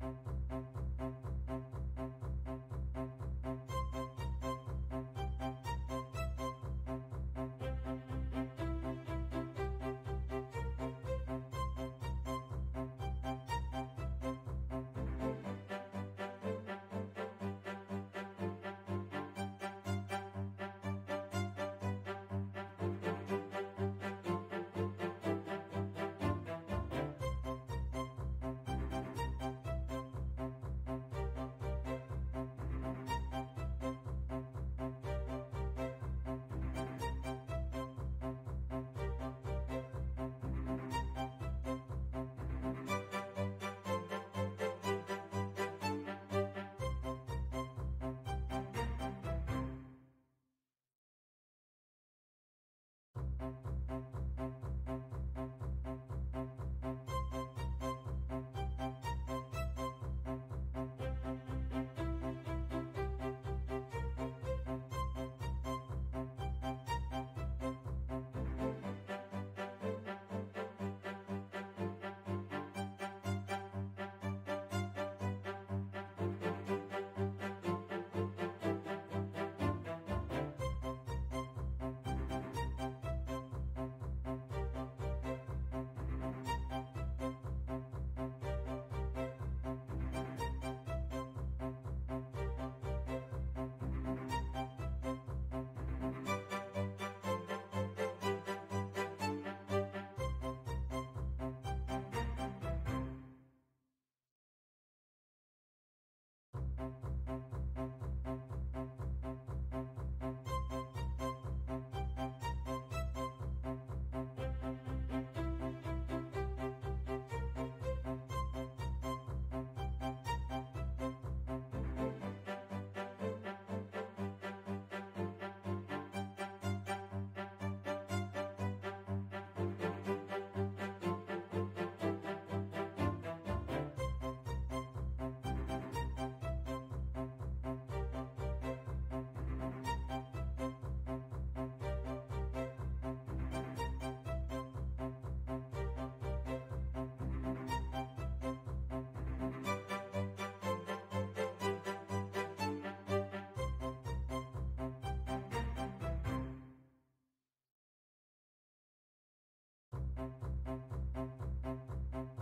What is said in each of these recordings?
Thank you. Thank you.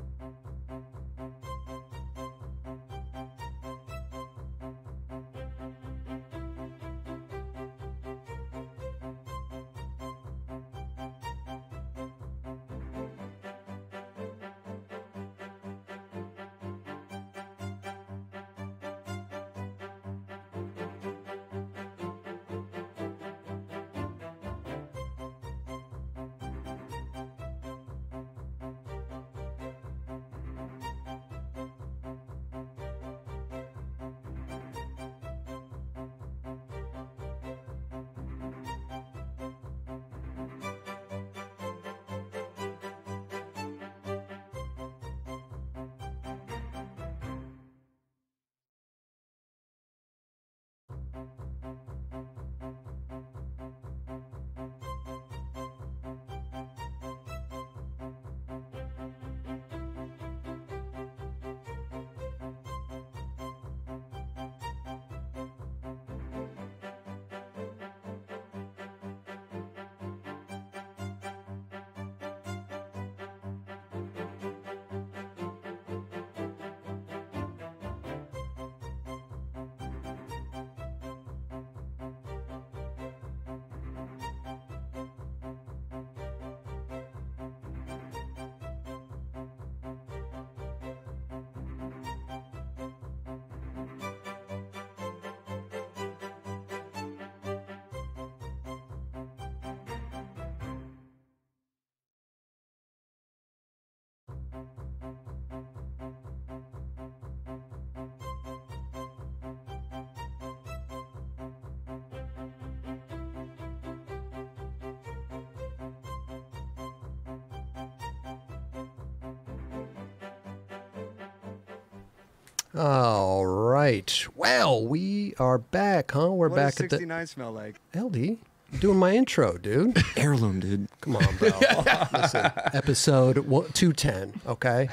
All right. Well, we are back, huh? We're What back does at the 69 smell like? LD. Doing my intro, dude. Heirloom, dude. Come on, bro. Listen, episode one- 210, okay?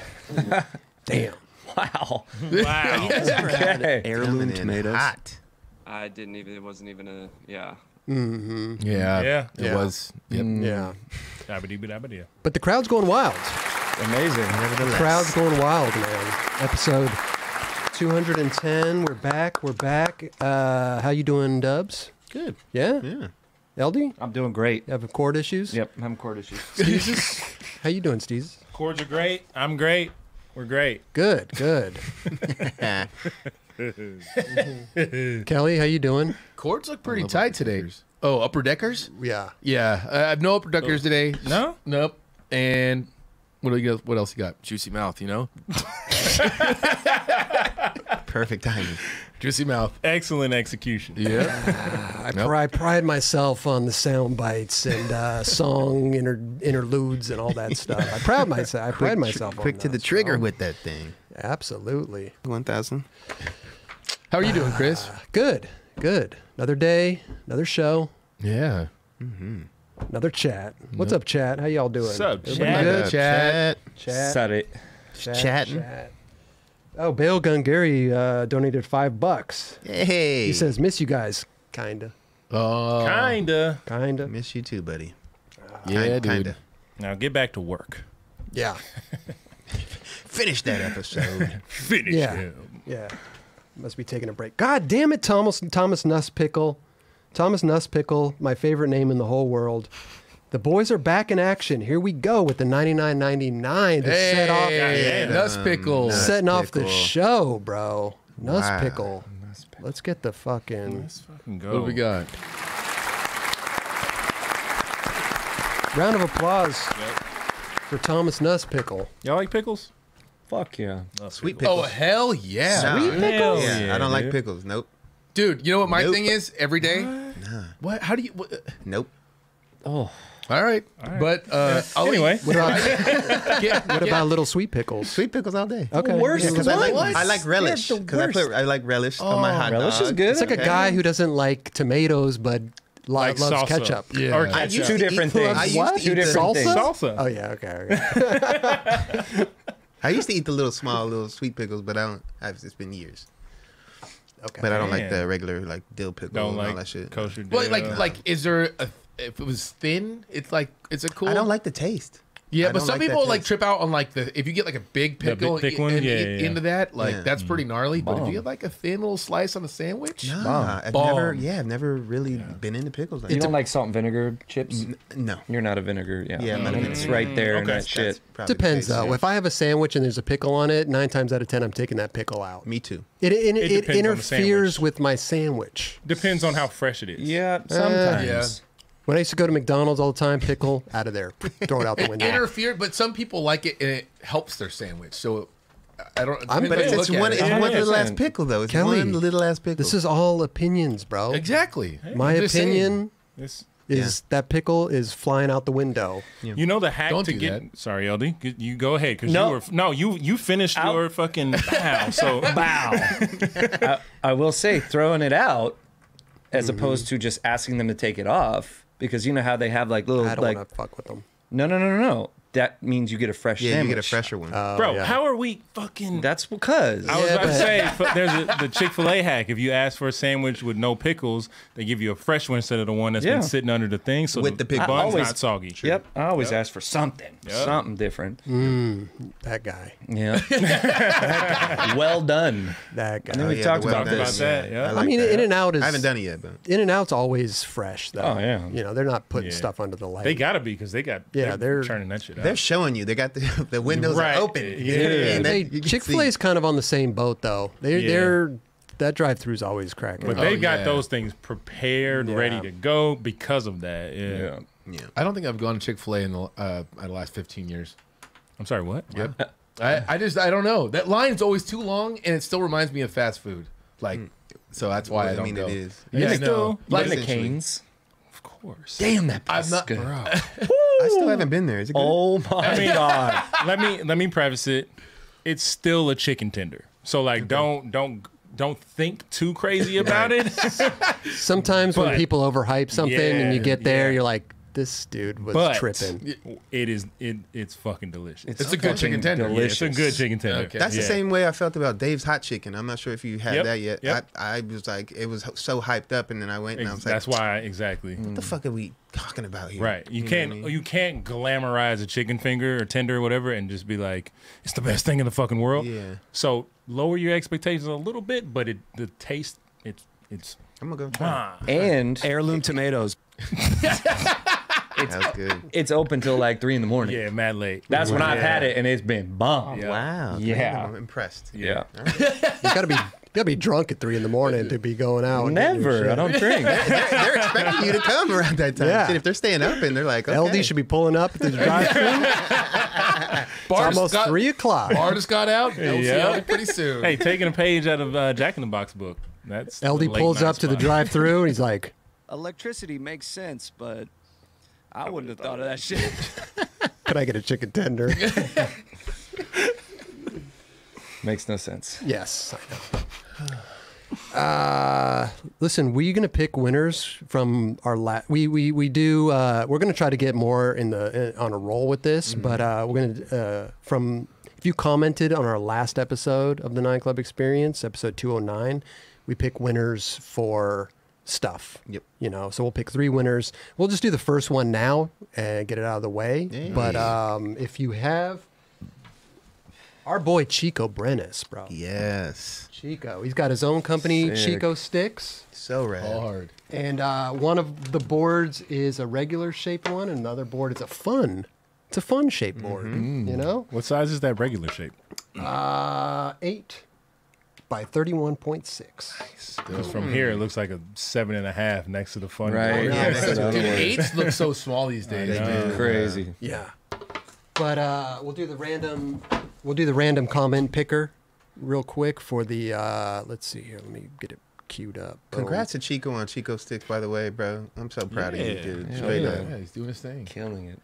Damn. Wow. Wow. Okay. Heirloom tomatoes. Hot. I didn't even. It wasn't even a. Yeah. Mm-hmm. Yeah. Yeah. Mm. It Yeah. was. Yep. Yeah. Dabba-dee-ba-dabba-dee. But the crowd's going wild. Amazing. The crowd's going wild, man. Episode 210. We're back. We're back. Uh, how you doing, Dubs? Good. Yeah? Yeah. LD? I'm doing great. You have cord issues? Yep, I'm having cord issues. Steezus? how you doing, Steezus? Chords are great. I'm great. We're great. Good, good. Kelly, how you doing? Chords look pretty tight today. Oh, upper deckers? Yeah. Yeah. I have no upper deckers oh. today. No? Nope. And what do you got? What else you got? Juicy mouth, you know? Perfect timing. Juicy mouth. Excellent execution. Yeah. I, Nope. pri- I pride myself on the sound bites and uh, song inter- interludes and all that stuff. I pride myself. I pride myself. Quick on to the trigger bro. with that thing. Absolutely. 1,000. How are you doing, Chris? Good. Good. Another day. Another show. Yeah. Another chat. What's up, chat? How y'all doing? Sup, Everybody chat? good? Chat. Chat. Said it. Chat. Chatting. Chat. Oh, Bale Gungary uh, donated five bucks. Hey. He says, "Miss you guys, kinda, Oh. Kinda. kinda." Miss you too, buddy. Yeah, dude. Kinda. Now get back to work. Yeah. Finish that episode. Finish Yeah. him. Yeah. Must be taking a break. God damn it, Thomas Thomas Nusspickle. Thomas Nusspickle, my favorite name in the whole world. The boys are back in action. Here we go with the 99.99 to set off Hey, nuts um, pickle. Nuts setting off the show, bro. Wow. Nusspickle. Let's get the fucking Let's fucking go. What do we got? round of applause for Thomas Nusspickle. Y'all like pickles? Fuck yeah. Sweet Oh, pickles. Oh, hell yeah. Nah, Sweet pickles? Yeah, Yeah, I don't like pickles. Nope. Dude, you know what my Nope. thing is every day? Nah. What? How do you. What? Nope. Oh, All right. But uh, I'll Anyway. What about, get, what about little sweet pickles? Sweet pickles all day. Okay. worst Yeah, 'cause Because I like I like relish. They're the Because I put I like relish on my hot relish dog. is good. It's like a guy who doesn't like tomatoes but li- Like loves salsa. ketchup. Yeah. Or I I ketchup. Two different things. I used What? to Two eat the- different things. Salsa. Oh yeah, okay. okay. I used to eat the little small little sweet pickles, but I don't. I've, it's been years. okay. But I don't like the regular like dill pickle Don't and all like that shit. kosher But like, like, is there a? If it was thin, it's like it's a cool. I don't like the taste. Yeah, I but some like people like taste. trip out on like the if you get like a big The big pickle thick one? and Yeah, eat yeah. into that, like Yeah. that's pretty gnarly. But if you get like a thin little slice on a sandwich, Nah, I've Bomb. never. Yeah, I've never really been into pickles. Like you don't like salt and vinegar chips? N- no. You're not a vinegar. Yeah. Yeah, I'm mm-hmm. It's right there in that shit. Depends though. If I have a sandwich and there's a pickle on it, nine times out of ten, I'm taking that pickle out. Me too. It it, it, It depends interferes with my sandwich. Depends on how fresh it is. Yeah, sometimes. yeah. When I used to go to McDonald's all the time, pickle out of there, throw it out the window. interfere. But some people like it and it helps their sandwich. So I don't. I'm- But it's, it's one. it. It's one little ass pickle though. It's Kelly, one little ass pickle. This is all opinions, bro. exactly. My I'm just saying. opinion It's- is that pickle is flying out the window. you know the hack Don't to do get. that. Sorry, LD. You go ahead because No. you were no you you finished Out. your fucking bow. So Bow. I, I will say, throwing it out as mm-hmm. opposed to just asking them to take it off because you know how they have like little I don't like want to fuck with them. no no no no no that means you get a fresh yeah, sandwich. you get a fresher one. Oh, bro, yeah. how are we fucking? That's because I was Yeah, about to say f- there's a, the Chick Fil A hack. If you ask for a sandwich with no pickles, they give you a fresh one instead of the one that's Yeah. been sitting under the thing, so With the pickles. bun's I always- not soggy. Yep, I always ask for something, Yep. something different. Mm, that guy. Yeah. well done. That guy. then we oh, yeah, talked the about this. done, About that, yeah. I, I like I mean, that. In and Out is. I haven't done it yet, but In and Out's always fresh, though. Oh, yeah. You know, they're not putting Yeah. stuff under the light. They gotta be because they got Yeah, they're, they're- churning that shit out. They're showing you. They got the the windows Right. open. Yeah. And that- Hey, Chick Fil A is kind of on the same boat, though. They, Yeah. They're that drive through's always cracking. but Oh, they got yeah. those things prepared, Yeah. ready to go because of that. Yeah. Yeah. I don't think I've gone to Chick Fil A in the uh, in the last fifteen years. I'm sorry. What? Yep. I, I just I don't know. That line's always too long, and it still reminds me of fast food. Like, so that's why Well, I I don't mean, go. it is. Yeah, I It's know. still- Like, Like the essentially. Canes. Of course. Damn, that I'm place not, good. bro. I still haven't been there. Is it good? Oh my I mean, god. let me let me preface it. It's still a chicken tender. So like, don't don't don't think too crazy about it. Sometimes when But- people overhype something and you Yeah, get there, yeah. you're like, this dude was but tripping. it is it it's fucking delicious. It's a good chicken tender. Yeah, it's a good chicken tender. Okay. That's the Yeah. same way I felt about Dave's hot chicken. I'm not sure if you had Yep, that yet. yep. I, I was like, it was so hyped up, and then I went and I Ex- was like, That's why exactly. what the fuck are we talking about here? Right. You know can't I mean? you can't glamorize a chicken finger or tender or whatever and just be like, it's the best thing in the fucking world. Yeah. So lower your expectations a little bit, but it the taste it's it's I'm gonna go try. ah. And Heirloom tomatoes. it. That was good. it's open till like three in the morning. yeah, mad late. That's when I've had it, and it's been bomb. Yeah. Wow. Yeah. damn, I'm impressed. Yeah. You gotta be you gotta be drunk at three in the morning to be going out. and getting your Never. I don't drink. They're, they're expecting you to come around that time. Yeah. Shit, if they're staying up and they're like, okay. LD should be pulling up at the drive-through. It's almost got, three o'clock. Bar just got out. Yeah. pretty soon. hey, taking a page out of uh, Jack in the Box book. That's LD pulls night up to the drive-through and he's like, Electricity makes sense, but I wouldn't have thought of that shit. "Can I get a chicken tender?" Makes no sense. yes, I know. Uh, listen, we're gonna pick winners from our last. We we we do. Uh, we're gonna try to get more in the in, on a roll with this, but uh, we're gonna uh, from. If you commented on our last episode of the Nine Club Experience, episode two hundred nine, we pick winners for stuff. Yep. You know, so we'll pick three winners. We'll just do the first one now and get it out of the way. Hey. But um, if you have our boy Chico Brenes, bro. Yes. Chico. He's got his own company, Sick. Chico Sticks. So rad. Hard. And uh, one of the boards is a regular shaped one, and another board is a fun. It's a fun shaped board. You know? What size is that regular shape? Uh, eight by 31.6. Because from here it looks like a seven and a half next to the fun. Right. board. Yeah, that's that's what Dude, eights look so small these days. know. dude. Crazy. Yeah. But uh, we'll do the random. We'll do the random comment picker real quick for the. Uh, let's see here. Let me get it queued up. Boom. Congrats to Chico on Chico Sticks, by the way, bro. I'm so proud of you, dude. Yeah. Straight Yeah, up. yeah, he's doing his thing. Killing it.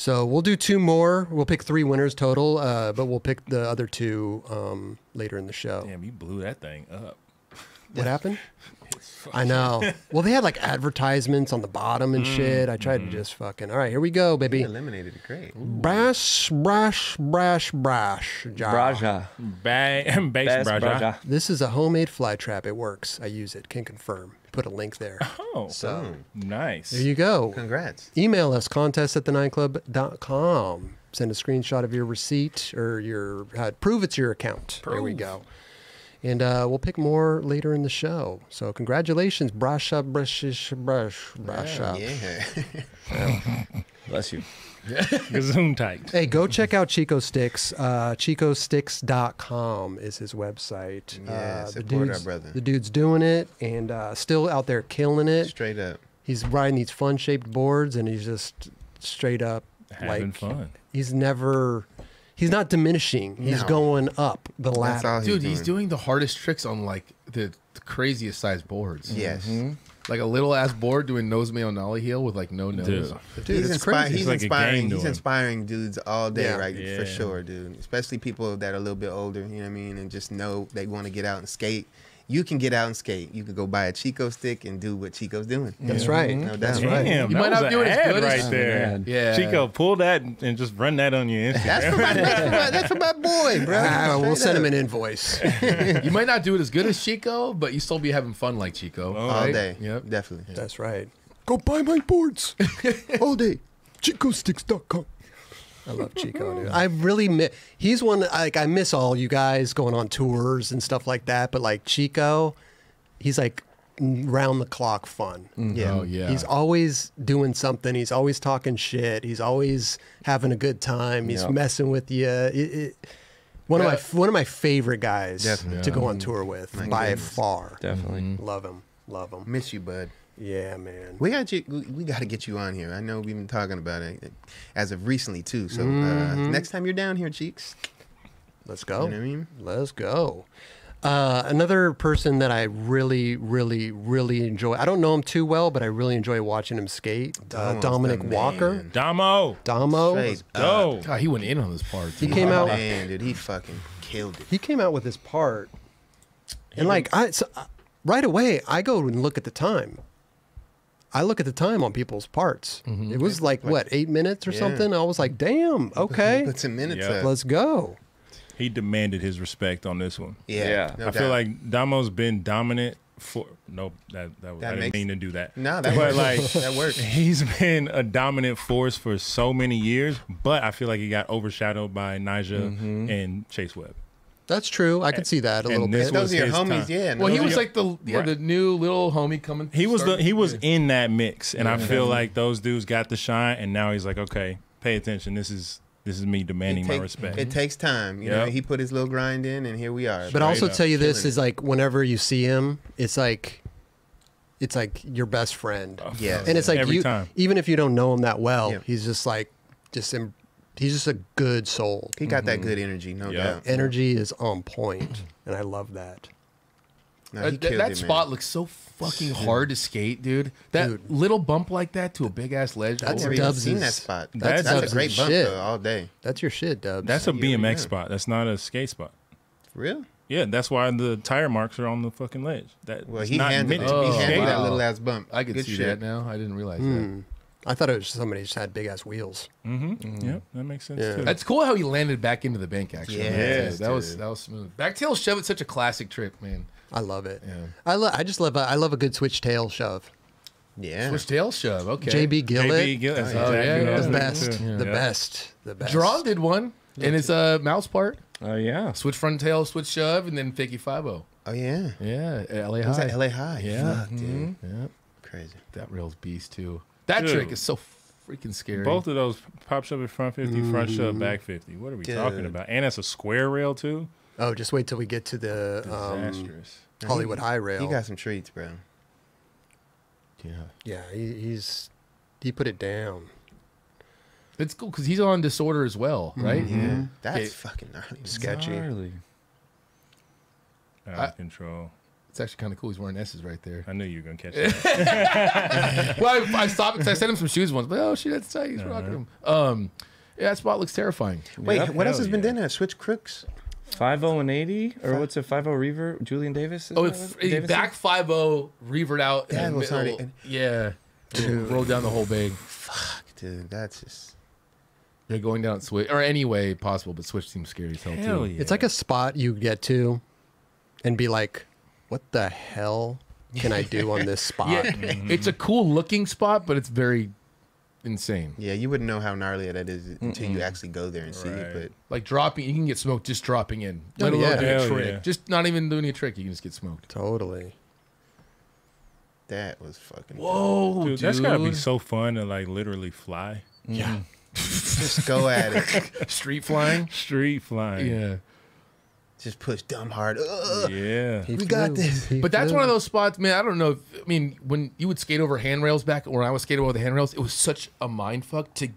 So we'll do two more. We'll pick three winners total, uh, but we'll pick the other two um, later in the show. Damn, you blew that thing up. What happened? I know. Well, they had like advertisements on the bottom and shit. I tried to just fucking. All right, here we go, You baby. eliminated it great. Brash, brash, brash, brash. jar. Braja. Bang, base Best Braja. Braja. This is a homemade fly trap. It works. I use it. Can confirm. Put a link there. Oh, So nice. there you go. Congrats. Email us contest at the nineclub.com. Send a screenshot of your receipt or your uh, prove it's your account. There we go. And uh, we'll pick more later in the show. So congratulations, Brasha Brashish Brush Brasha. Yeah. Bless you. Gazoon tight. Hey, go check out Chico Sticks. Uh, ChicoSticks.com is his website. Yeah, uh, the support our dude's, brother. The dude's doing it and uh, still out there killing it. Straight up. He's riding these fun shaped boards and he's just straight up Having like fun. he's never he's not diminishing. He's No. going up the That's ladder. he's Dude, doing. he's doing the hardest tricks on like the, the craziest sized boards. Yes. Like a little ass board doing nose mayo nollie heel with like no nose. Dude. Dude, he's, it's inspi- crazy. he's It's like inspiring. He's inspiring dudes all day, Yeah. right? For sure, dude. Especially people that are a little bit older. You know what I mean? And just know they want to get out and skate. You can get out and skate. You can go buy a Chico stick and do what Chico's doing. That's right. No doubt. That's right. Damn, You might not do it as ad good as- right there. Yeah. Chico, pull that and just run that on your Instagram. That's for my, that's for my, that's for my boy, bro. Ah, we'll Straight send him an invoice. You might not do it as good as Chico, but you still be having fun like Chico. Oh, all right. day. Yep. Definitely. That's right. Go buy my boards all day. ChicoSticks.com. I love Chico, dude. I really miss. He's one like I miss all you guys going on tours and stuff like that. But like Chico, he's like round the clock fun. Mm. Yeah. Oh yeah. He's always doing something. He's always talking shit. He's always having a good time. He's Yeah. messing with you. It, it, one of my one of my favorite guys Definitely. to go on tour with My by goodness. far. Definitely. Love him. Love him. Miss you, bud. Yeah, man. We got you. We, we got to get you on here. I know we've been talking about it as of recently too. So uh, Mm-hmm. next time you're down here, cheeks. Let's go. You know what I mean? Let's go. Uh, another person that I really, really, really enjoy. I don't know him too well, but I really enjoy watching him skate. Uh, Dominick Walker. man. Damo. Damo. Straight up. Go. God, he went in on this part. He too. came out. Man, dude, he fucking killed it. He came out with this part, and like I so, uh, right away, I go and look at the time. I look at the time on people's parts. Mm-hmm. It was like, what eight minutes or Yeah. something. I was like, damn, okay, Put some minutes Yeah. up. let's go. He demanded his respect on this one. yeah. Yeah. no I feel like Damo's been dominant for. Nope, that that, That I didn't makes- mean to do that. No, that but works. like That works. He's been a dominant force for so many years, but I feel like he got overshadowed by Nigel Mm-hmm. and Chase Webb. That's true. I could see that a And little this bit. was Those are your his homies, time. yeah. Well, he those was are- like the yeah, Right. the new little homie coming. He was the starting- he was yeah. in that mix, and I feel mm-hmm. like those dudes got the shine, and now he's like, okay, pay attention. This is this is me demanding it, my take- respect. it takes time. You know, Yep. he put his little grind in, and here we are. But I'll also up. tell you this Killing is like whenever you see him, it's like it's like your best friend. yeah, And it's like Every you time. even if you don't know him that well, Yeah. he's just like just em- he's just a good soul. he got that good energy, no Yeah. doubt. Energy is on point, and I love that. No, Uh, he that killed that it, spot looks so fucking hard to skate, dude. That Dude. little bump like that to a big ass ledge. That's I've never it. even Dubs seen is- that spot. that's That's, that's Dubs' a great bump shit. though, all day. That's your shit, Dubs. That's a BMX yeah. spot. That's not a skate spot. Real? Yeah, that's why the tire marks are on the fucking ledge. That Well, it's he not handled, meant it. to be Oh, he handled skated. that little ass bump. I can Good see shit. that now. I didn't realize that. Hmm. I thought it was somebody just had big ass wheels. Mm-hmm. Yep, that makes sense Yeah. too. That's cool how he landed back into the bank. Actually, Yes, that was dude. that was smooth. Backtail shove. It's such a classic trick, man. I love it. Yeah. I love. I just love. A, I love a good switch tail shove. Yeah. Switch tail shove. Okay. JB Gillett, JB Gill- Oh, exactly yeah, yeah. the best, too. the best, the best. Drawn did one in his uh, mouse part. Oh yeah. Switch front tail, switch shove, and then fakie five o. Oh yeah. Yeah, LA Was High. that LA High? Yeah. Fuck, dude. Yeah, Crazy. that rail's beast too. That Dude. trick is so freaking scary. Both of those pop shove at front 50, front shove Mm-hmm. back 50. What are we Dude. talking about? And that's a square rail too? Oh, just wait till we get to the um, Disastrous. Hollywood High Rail. He got some treats, bro. Yeah, yeah, he, he's he put it down. it's cool because he's on disorder as well, right? Yeah. That's Okay. fucking gnarly. Sketchy. Gnarly. Out I- of control. It's actually kind of cool. He's wearing S's right there. I knew you were going to catch that. well, I, I stopped because I sent him some shoes once, but oh shit, that's tight. He's rocking them. Um, yeah, that spot looks terrifying. Wait, Yep, what else hell has been done there? Switch crooks? Five zero and eighty, or what's a five zero reaver? Julian Davis. Oh, that if, what- Davidson? back five zero, revered out. in That the was middle. already- yeah, rolled down the whole bag. Fuck, dude. That's just. Yeah, going down switch or any way possible, but switch seems scary as hell, Hell too. yeah. It's like a spot you get to, and be like, "What the hell can I do on this spot?" Yeah, mm-hmm. it's a cool looking spot, but it's very insane. Yeah, you wouldn't know how gnarly that is until you actually go there and see it. Right. Like dropping, you can get smoked just dropping in. Oh, Let alone yeah. doing a Hell trick. yeah. Just not even doing a trick, you can just get smoked. Totally. That was fucking. Whoa, Dude, that's got to be so fun to like literally fly. Yeah, Just go at it. street flying. Street flying. Yeah, Just push dumb hard. Ugh. Yeah. He We got flew. this. He but that's flew. one of those spots, man. I don't know. If, I mean, when you would skate over handrails back when I was skating over the handrails, it was such a mind fuck to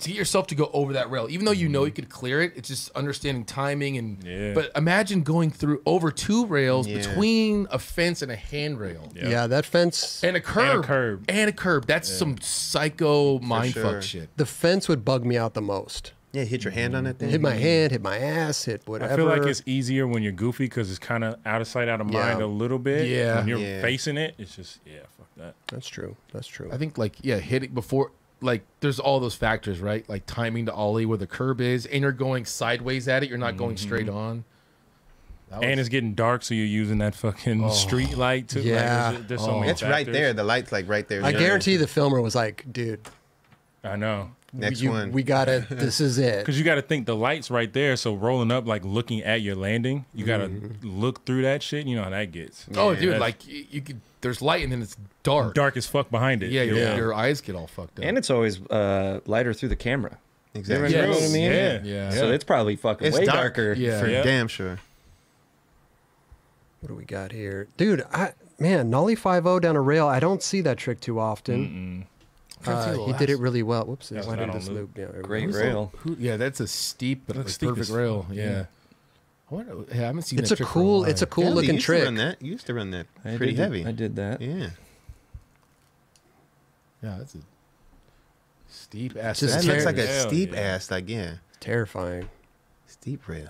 to get yourself to go over that rail. Even though you know mm. you could clear it, it's just understanding timing and. Yeah. But imagine going through over two rails Yeah. between a fence and a handrail. Yeah. Yeah, that fence. And a curb. curb. And a curb. That's some psycho mindfuck sure. shit. The fence would bug me out the most. Yeah, hit your hand on that thing. Hit my hand, hit my ass, hit whatever. I feel like it's easier when you're goofy because it's kind of out of sight, out of mind a little bit. Yeah. When you're Yeah. facing it, it's just, yeah, fuck that. That's true. That's true. I think like yeah, hitting before like there's all those factors, right? Like timing to ollie where the curb is, and you're going sideways at it. You're not going straight mm-hmm. on. That And it's getting dark, so you're using that fucking oh, street light too. Yeah. Like, there's, there's so Oh. many It's right there. The light's like right there. I Yeah. guarantee the filmer was like, "Dude, I know. Next you- one. we got it. This is it." Because you got to think the light's right there, so rolling up, like looking at your landing, you got to Mm-hmm. look through that shit. You know how that gets. oh, dude, That's- like you could. There's light and then it's dark. Dark as fuck behind it. Yeah, your, Yeah. your eyes get all fucked up. And it's always uh, lighter through the camera. exactly. You know what I mean? Yeah. Yeah. So it's probably fucking It's way dark. darker. Yeah. For Yeah. damn sure. What do we got here, dude? I man, nollie five zero down a rail. I don't see that trick too often. Trying to see Uh, he did it really well. Whoops, That's why not did on this loop. loop? Yeah, Great go. Who's the- rail. Who, yeah, that's a steep but like steep perfect rail. Yeah. yeah. I, wonder, yeah, I haven't seen It's that a trick for cool. while. It's a cool Yeah, you looking used trick. To run that. You used to run that I pretty did, heavy. I did that. Yeah. Yeah, that's a steep ass. Just That tear- looks like a Hell steep yeah. ass. Like yeah, Terrifying. steep rail.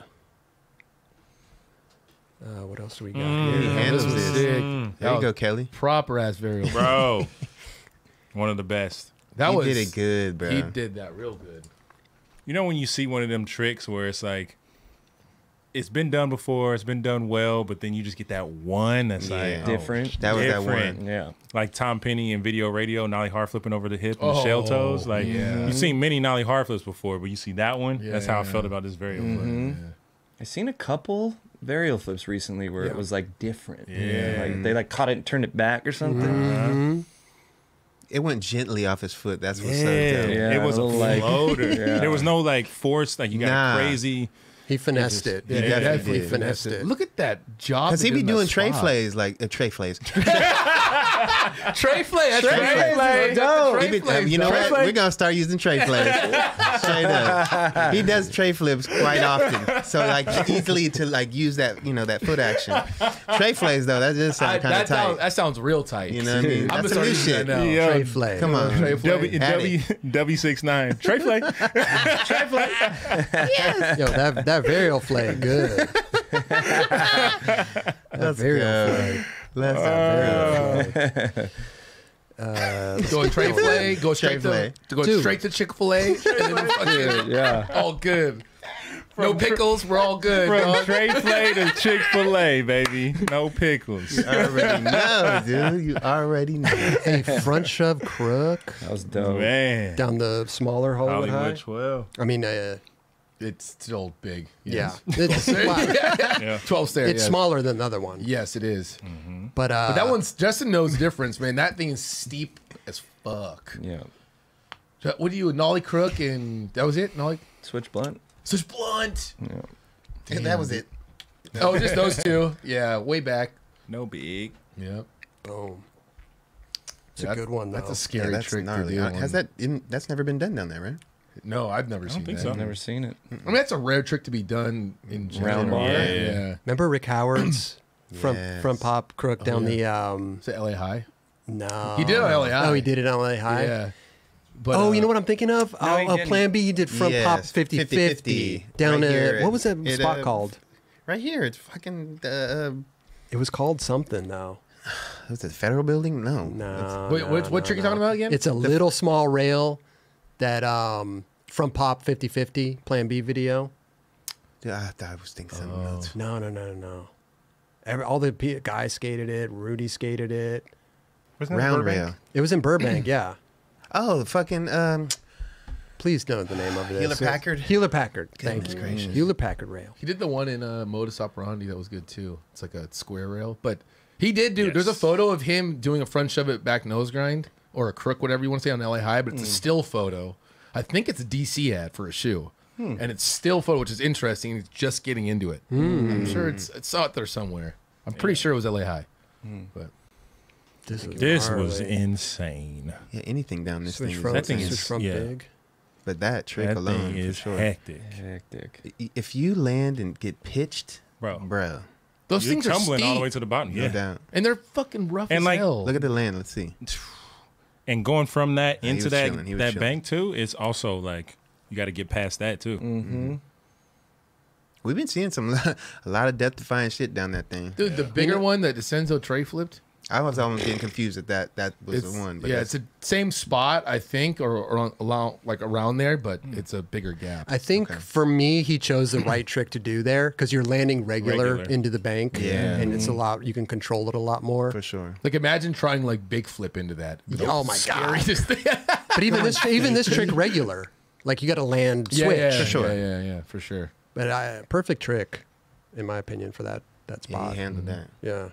Uh, what else do we got Mm. He here? handles this was this. sick. Mm. There you go, Kelly. Proper ass variable. Bro, One of the best. That he was did it good, bro. He did that real good. You know when you see one of them tricks where it's like it's been done before, it's been done well, but then you just get that one that's Yeah. like oh, Different. That was that different. one. Yeah. Like Tom Penny in video radio, nollie hard flipping over the hip and Oh, shell toes. Like yeah. you've seen many nollie hard flips before, but you see that one. Yeah, that's how I felt about this varial Mhm. flip. I've seen a couple varial flips recently where Yeah. it was like different. Yeah. Like they like caught it and turned it back or something. Mhm. It went gently off his foot. That's what's Yeah, up. Yeah, it was a a like- floater. Yeah. There was no like force. Like you got Nah. crazy. He finessed it. He He definitely definitely finessed it. Look at that job. Cause he be doing that tray spot. flays like uh, tray flays. Tray flay. That's Tray right. flay. Dope. He be- uh, you know what? We're gonna start using tray flays. Straight up. He does tray flips quite often, so like easily to like use that you know that foot action. Tray flays though, that just sounds kind of tight. sounds, that sounds real tight. You know what I mean? I'm That's some new shit. that now. Tray flay. Come on. Tray flay. W Add W W six nine. Tray flay. Yo, that that varial flay, good. that Let's varial go. flay. Let's Varial flay. Uh, Go tray flay. Go straight Chick-fil-A. to, to go Dude. straight to Chick Fil A. Yeah. all good. No pickles. We're all good. From dog. Tray Flay to Chick Fil A, baby. No pickles. You already know, dude. You already know. a front shove crook That was dope. Man. down the smaller Hollywood High. Hollywood 12. I mean, uh, It's still big. yeah, it's, wow, Yeah. Twelve stair. it's yes. smaller than the other one. Yes, it is. But, uh, But that one's Justin knows the difference, man. That thing is steep as fuck. Yeah. What do you Nolly Crook and that was it? Nolly Switch blunt. Switch blunt. Yeah. And that was it. Oh, just those two. Yeah, way back. No big. Yeah, boom. It's a good one though. That's a Yeah, scary that's trick gnarly. to do. Uh, Has on- that? In, that's never been done down there, right? No, I've never seen think that. so. I've never seen it. I mean, that's a rare trick to be done in general. Round bar? Yeah. Yeah. yeah. Remember Rick Howard's from Yes. from Pop Crook down yeah. the um Is it LA High? no He did it on LA High. Oh, he did it on LA High. Yeah. But, oh, uh, you know what I'm thinking of? No, he oh, uh, didn't. Plan B. He did front pop Yes, 50 50 50-50. down Right at what was that at, spot uh, called? Right here. It's fucking. Uh, It was called something though. was it the federal building? No. No. Wait, no, what, what no, trick you no. talking about again? It's a little small rail that um from Pop 50 50 Plan B video. Dude, I I was thinking something Oh. else. No, no, no, no, no. Every, all the pe- guys skated it. Rudy skated it. Wasn't that Round Burbank? rail. It was in Burbank, yeah. Oh, fucking. Um, Please know the name of this. Hewlett Packard? Hewlett Packard. Thank you. gracious. Hewlett Packard rail. He did the one in uh, Modus Operandi that was good too. It's like a square rail, but he did do. There's a photo of him doing a front shove it back nose grind or a crook, whatever you want to say on LA High, but it's a hmm. still photo. I think it's a DC ad for a shoe, hmm. and it's still photo, which is interesting. It's just getting into it. Hmm. I'm sure it's it's out there somewhere. I'm pretty sure it was LA High, but This, This was gnarly. insane. yeah, anything down this Switch thing. front, That thing is- front yeah. big. But that trick That alone, thing for is sure. hectic. Hectic. If you land and get pitched, Bro. bro, those You're things are tumbling all the way to the bottom. no Yeah. doubt. and they're fucking rough And as like- hell. Look at the land. Let's see. And going from that Yeah, into that chilling, he was that chilling. bank too is also like you got to get past that too. Mm-hmm. We've been seeing some a lot of death defying shit down that thing. Dude, the bigger one that Desenzo tray flipped. I was almost getting confused that that, that was It's, the one. But yeah, it's the same spot, I think, or, or on, along, like around there, but hmm. it's a bigger gap. I think for me, he chose the right trick to do there because you're landing regular, Regular. into the bank. Yeah. And it's a mm-hmm. lot, you can control it a lot more. for sure. Like imagine trying like big flip into that. Oh my God. Thing. But even this, even this trick regular, like you got to land yeah, switch. yeah, For sure. Yeah, yeah, yeah, for sure. But I, perfect trick, in my opinion, for that that Yeah, spot. he handled mm-hmm. that. Yeah.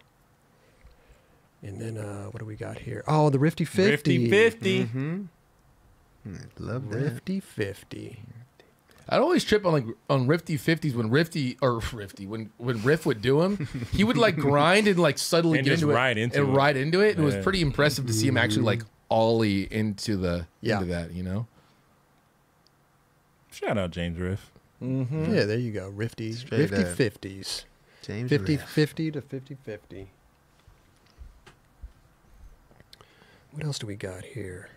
And then uh, what do we got here? Oh, the Rifty 50. Fifty fifty. Mm-hmm. Love that. Rifty 50. I'd always trip on like on Rifty fifties when Rifty or Rifty when when Riff would do him, he would like grind and like suddenly And get just into ride it into and it. ride into it. It was pretty impressive to see him actually like ollie into the Yeah. into that. You know, Shout out James Riff. Mm-hmm. Yeah, there you go. Rifty. Straight Rifty up. 50s. James 50 Riff. 50 to 50 50. What else do we got here?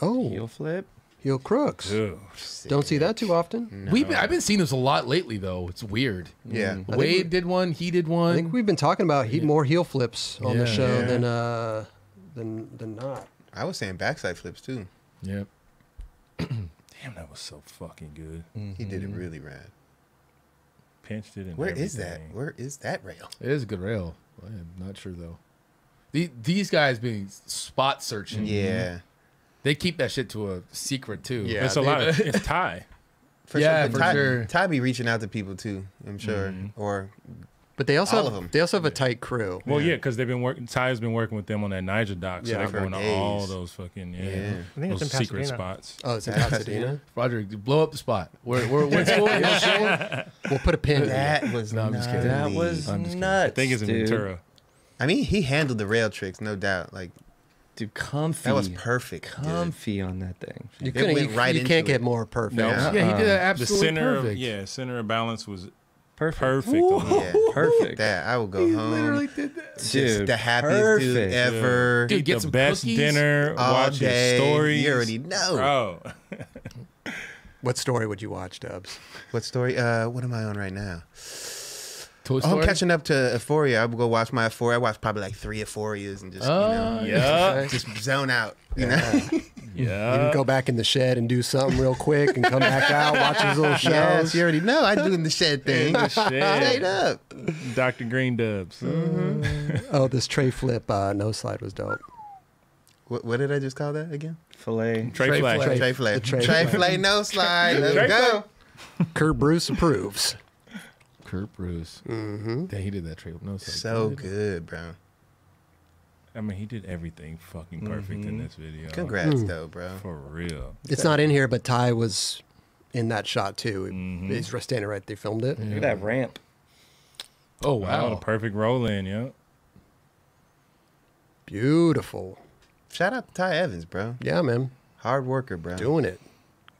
Oh, Heel flip. heel crooks. Ugh. Don't see that too often. we've been, I've been seeing this a lot lately though. It's weird. Yeah. think we- Wade did one. He did one. I think we've been talking about he, more heel flips on the show Yeah. than uh than than not. I was saying backside flips too. Yep. Damn, that was so fucking good. He did it really rad. Pinched it. And Where is that? Where is that rail? It is a good rail. I'm not sure though. The, these guys being spot searching. Yeah. They keep that shit to a secret too. Yeah. It's a they- lot of it's Ty. For Yeah, but for Ty, sure. Ty be reaching out to people too. I'm sure. Mm-hmm. Or But they also All have, of 'em. they also have a tight crew. Well, yeah, because they've been working. Ty's been working with them on that Niger doc, so Yeah, they're for going to all those fucking yeah, Yeah. I think those it's in secret spots. Oh, it's in Pasadena. Roger, blow up the spot. Where, where, what school? What school? We'll put a pin. in that was No, I'm just kidding. That was I'm just kidding. nuts. I think it's in dude. Ventura. I mean, he handled the rail tricks, no doubt. Like Dude, comfy. that was perfect. dude. comfy on that thing. You couldn't. You, right you into can't it. get more perfect. No. Yeah. Yeah, he did that The absolutely center, perfect. of, yeah, center of balance was Perfect. perfect. that. Yeah. Perfect. That I will go home. He literally did that. Just Dude, the happiest dude ever. Dude, Eat get the some best cookies dinner, all watch day. his stories. You already know. Bro, What story would you watch, Dubs? What story? Uh, what am I on right now? Toy Oh, I'm catching up to Euphoria. I will go watch my Euphoria. I watched probably like three Euphorias and just Oh, you know, yeah, just zone out. You know. You yeah. can go back in the shed and do something real quick and come back out, watch his little yes, shows. you already know. I doing the shed thing. Straight Shit. up. Dr. Green Dubs. Oh, this tray flip uh, no slide was dope. What, what did I just call that again? Filet. Trey, Trey Flash. Flash. Tray flay. the tray Tray flay. flay, no slide. Let's Tray go. Kurt Bruce approves. Kurt Bruce. Mm-hmm. Yeah, he did that trade. No, so So good, bro. I mean, he did everything fucking perfect in this video. Congrats, though, bro. For real. It's not in here, but Ty was in that shot too. Mhm. He's standing right. They filmed it. Look at that ramp. Oh Wow. the wow. perfect roll in, yeah. Beautiful. Shout out to Ty Evans, bro. Yeah, man, Hard worker, bro. doing it.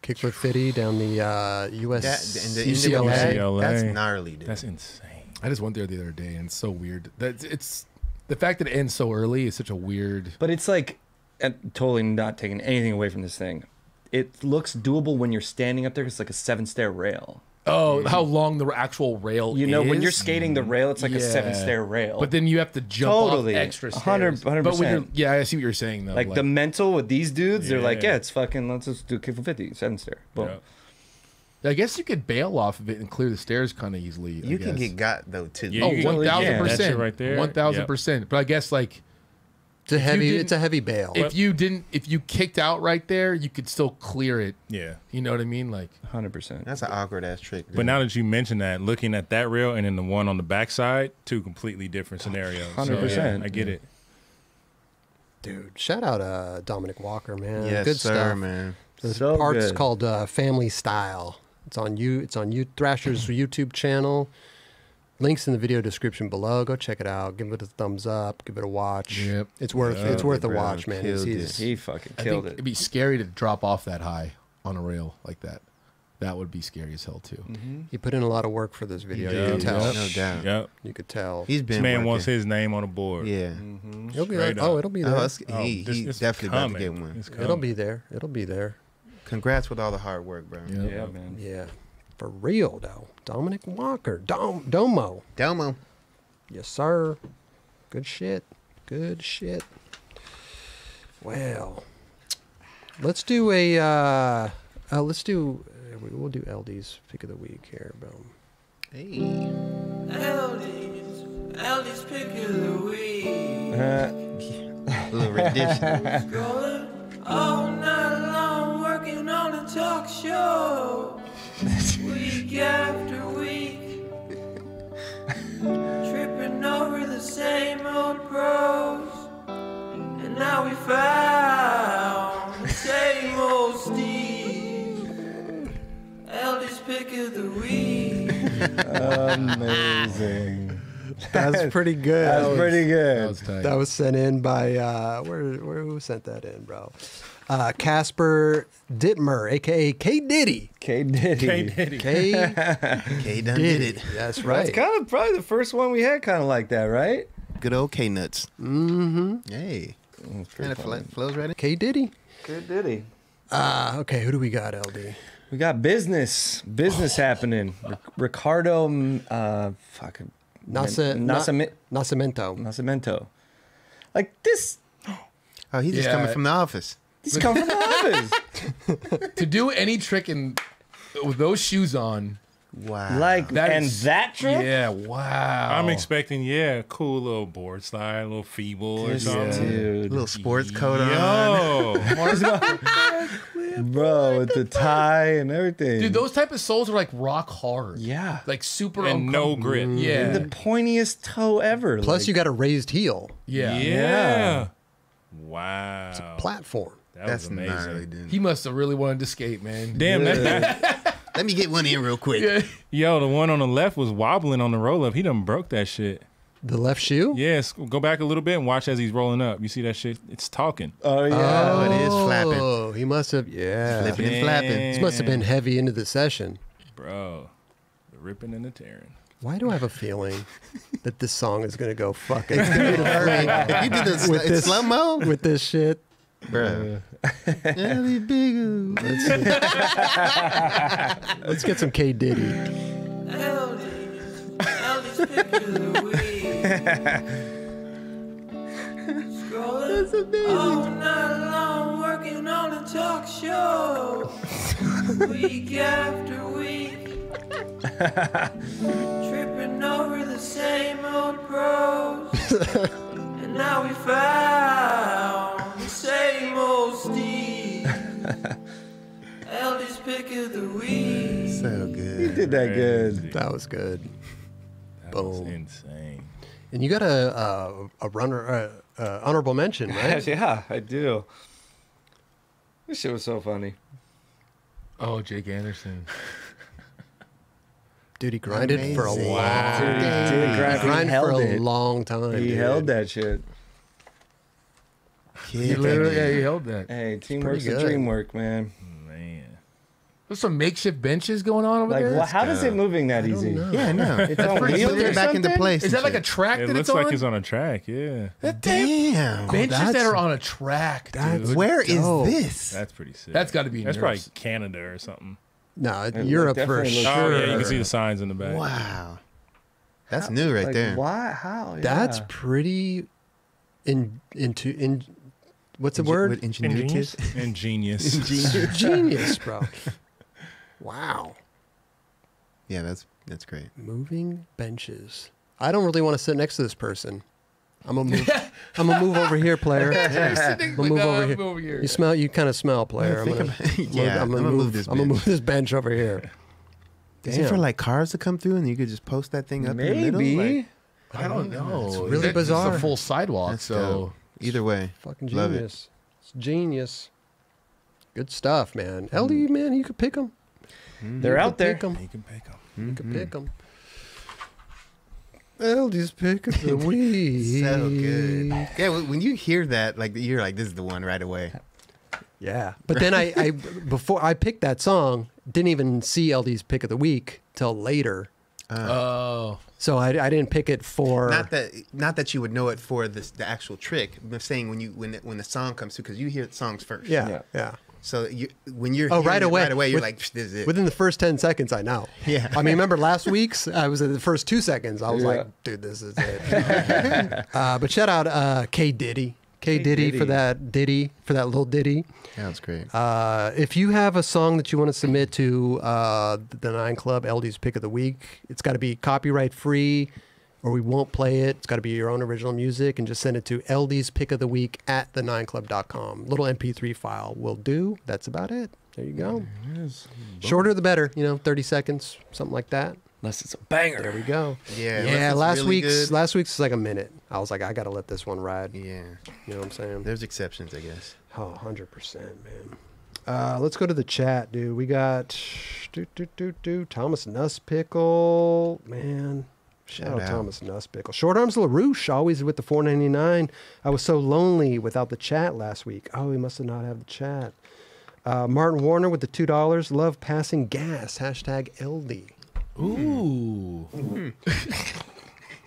Kickflip fitty down the uh, US That, and the UCLA. UCLA. That's gnarly, dude. That's insane. I just went there the other day and it's so weird. That it's the fact that it ends so early is such a weird. But it's like, and totally not taking anything away from this thing. It looks doable when you're standing up there. 'cause It's like a seven stair rail. Oh, mm-hmm. how long the actual rail You know, when you're skating the rail, it's like a seven stair rail. But then you have to jump Totally. off extra 100 stairs. But when you're, yeah, I see what you're saying though. like, the mental with these dudes, they're like, Yeah. yeah, it's fucking. Let's just do kickflip fifty, seven stair. Boom. Yeah. I guess you could bail off of it and clear the stairs kind of easily. I you can guess. get got though too. Yeah, Oh, you can- one thousand yeah, that shit percent, right there. One thousand Yep. percent. But I guess like It's a heavy. didn't- It's a heavy bail. if you didn't, if you kicked out right there, you could still clear it. Yeah. You know what I mean? Like, Hundred percent. That's an awkward ass trick. Dude. But now that you mention that, looking at that rail and then the one on the backside, two completely different scenarios. So, 100%. yeah, I get it. Dude, shout out uh, Dominick Walker, man. yes, Good sir, stuff. man. The So part's good. called uh, Family Style. It's on you. It's on you Thrasher's YouTube channel. Links in the video description below. Go check it out. Give it a thumbs up. Give it a watch. Yep. It's worth. Yeah. it's worth a watch, man. He's, killed he's- it. He fucking I killed think it. it'd be scary to drop off that high on a rail like that. That would be scary as hell too. Mm-hmm. he put in a lot of work for this video. Yeah, you can tell. yep. No doubt. Yep. You could tell. He's This been. This man working. wants his name on the board. Yeah. Mm-hmm. It'll be like. Oh, it'll be Oh, there. it's, Oh, he, this- he's it's definitely about to get one. It'll be there. It'll be there. Congrats with all the hard work, bro. Yeah. Yeah, man. Yeah, for real though. Dominick Walker, Dom, Domo. Domo. Yes, sir. Good shit. Good shit. Well, let's do a. Uh, uh, let's do. Uh, we- we'll do LD's pick of the week here. Boom. Hey. LD's, LD's pick of the week. Uh, little rendition. Scrolling all night long, working on a talk show. Week after week. Tripping over the same old pros. And now we found the same old Steve. LD's pick of the week. amazing. That's pretty good. That's pretty That good. was tight. That was sent in by uh, where? Where who sent that in, bro? Uh, Casper Dittmer, aka K Diddy. K Diddy. K Diddy. K K done did Diddy. it. That's right. That's kind of probably the first one we had, kind of like that, right? Good old K nuts. mm-hmm. Hey. That's Kind of flows right in. K Diddy. K Diddy. Uh, okay, who do we got, LD? We got business, business happening. Ric- Ricardo, mm, uh, fuck, Nasa, Nascimento. Nascimento. Nascimento. Like this, Oh, he's just coming from the office. He's come from the to do any trick in with those shoes on. Wow. Like That and is- that trick. Yeah, wow. I'm expecting, yeah, cool little board slide, a little feeble or something. Dude, little sports coat on. Yo, bro, with the tie and everything. Dude, those type of soles are like rock hard. yeah, Like super and no uncomfortable. grit. Yeah. the pointiest toe ever. Plus, like, you got a raised heel yeah. Yeah. Wow. It's a platform. That That's was amazing. gnarly, dude. He must have really wanted to skate, man. Damn, that, that, Let me get one in real quick. Yeah. yo, the one on the left was wobbling on the roll up. He done broke that shit. The left shoe. Yes, go back a little bit and watch as he's rolling up. You see that shit? It's talking. oh yeah. Oh, it is flapping. Oh, he must have. Yeah, Flipping and flapping. this must have been heavy into the session. Bro, the ripping and the tearing. Why do I have a feeling that this song is gonna go fucking if you do this With this- slow mo, with this shit? Bro. Ellie Bigoo. Let's get some K Diddy. LD's, LD's pick of the week. Scrolling all night long, working on a talk show. week after week, tripping over the same old pros. and now we found pick of the week. So You good. did that good. That was good. That was Boom. insane. And you got a a, a runner uh, uh, honorable mention, right? yeah, I do. This shit was so funny. Oh, Jake Anderson. Dude, he grinded for a Amazing. long. Wow. Dude, Dude, he grind- he grinded for held a it. long time. He dude. held that shit. He Kid, literally, yeah, he held that. Hey, teamwork's pretty a good. dream work, man. Man. There's some makeshift benches going on over Like, there. Well, how does go. it moving that easy? Yeah, no. It's on pretty wheels or Put it back into place. Is that like a shit. track It that looks it's like on? it's on a track. Yeah, Damn. Benches that's- that are on a track, dude. Where is dope. this? that's pretty sick. That's got to be That's nerves. probably Canada or something. No, look- Europe for definitely sure. Oh yeah, you can see the signs in the back. Wow. That's new right Like, there. Why? How? That's pretty in into in what's the Inge- word? With ingenuity Ingenious. Ingenious. Genius, bro. Wow. Yeah, that's that's great. Moving benches. I don't really want to sit next to this person. I'm gonna move. I'm gonna move over here, player. Sitting We'll like, move uh, over here. over here. You smell. You kind of smell, player. I'm gonna, about- yeah, I'm gonna, move, this. I'm gonna bench. move this bench over here. Is it for like cars to come through and you could just post that thing up in the middle? Maybe. Like, I don't know. It's really it- bizarre. It's a full sidewalk, That's so dope. either way, Fucking Love it. genius. It's genius. Good stuff, man. LD, man, you could pick them. Mm-hmm. They're out there. Pick 'em. you can pick them. You can mm-hmm. pick them. LD's pick of the week. so good. Yeah, when when you hear that, like you're like, this is the one right away. Yeah, but then I, I before I picked that song, didn't even see LD's pick of the week till later. Uh. oh, So I, I didn't pick it for. Not that, not that you would know it for this, the actual trick. I'm saying when you when when the song comes through, because you hear the songs first. yeah, Yeah. yeah, So you when you're Oh, right away. right away, you're With- like, this is it. Within the first ten seconds, I know. Yeah. I mean, remember last week's? I was at the first two seconds. I was Yeah. like, dude, this is it. uh, but shout out uh, K Diddy, K Diddy, for that Diddy for that little Diddy. yeah, that's great. Uh, if you have a song that you want to submit to uh, the Nine Club LD's Pick of the Week, it's got to be copyright free or we won't play it. It's got to be your own original music and just send it to LD's Pick of the Week at the9club.com. Little MP3 file will do. That's about it. There you go. Shorter the better, you know, 30 seconds, something like that. Unless it's a banger. There we go. Yeah, Yeah, last really week's good. last week's is like a minute. I was like, I got to let this one ride. Yeah, You know what I'm saying? there's exceptions, I guess. Oh, 100%, man. Uh, let's go to the chat, dude. We got do, do, do, do, Thomas Nusspickle. Man, shout, Shout out, out. Thomas Nusspickle. Short Arms LaRouche, always with the 499. I was so lonely without the chat last week. Oh, he must have not had the chat. Uh, Martin Warner with the $2. Love passing gas. Hashtag LD. ooh.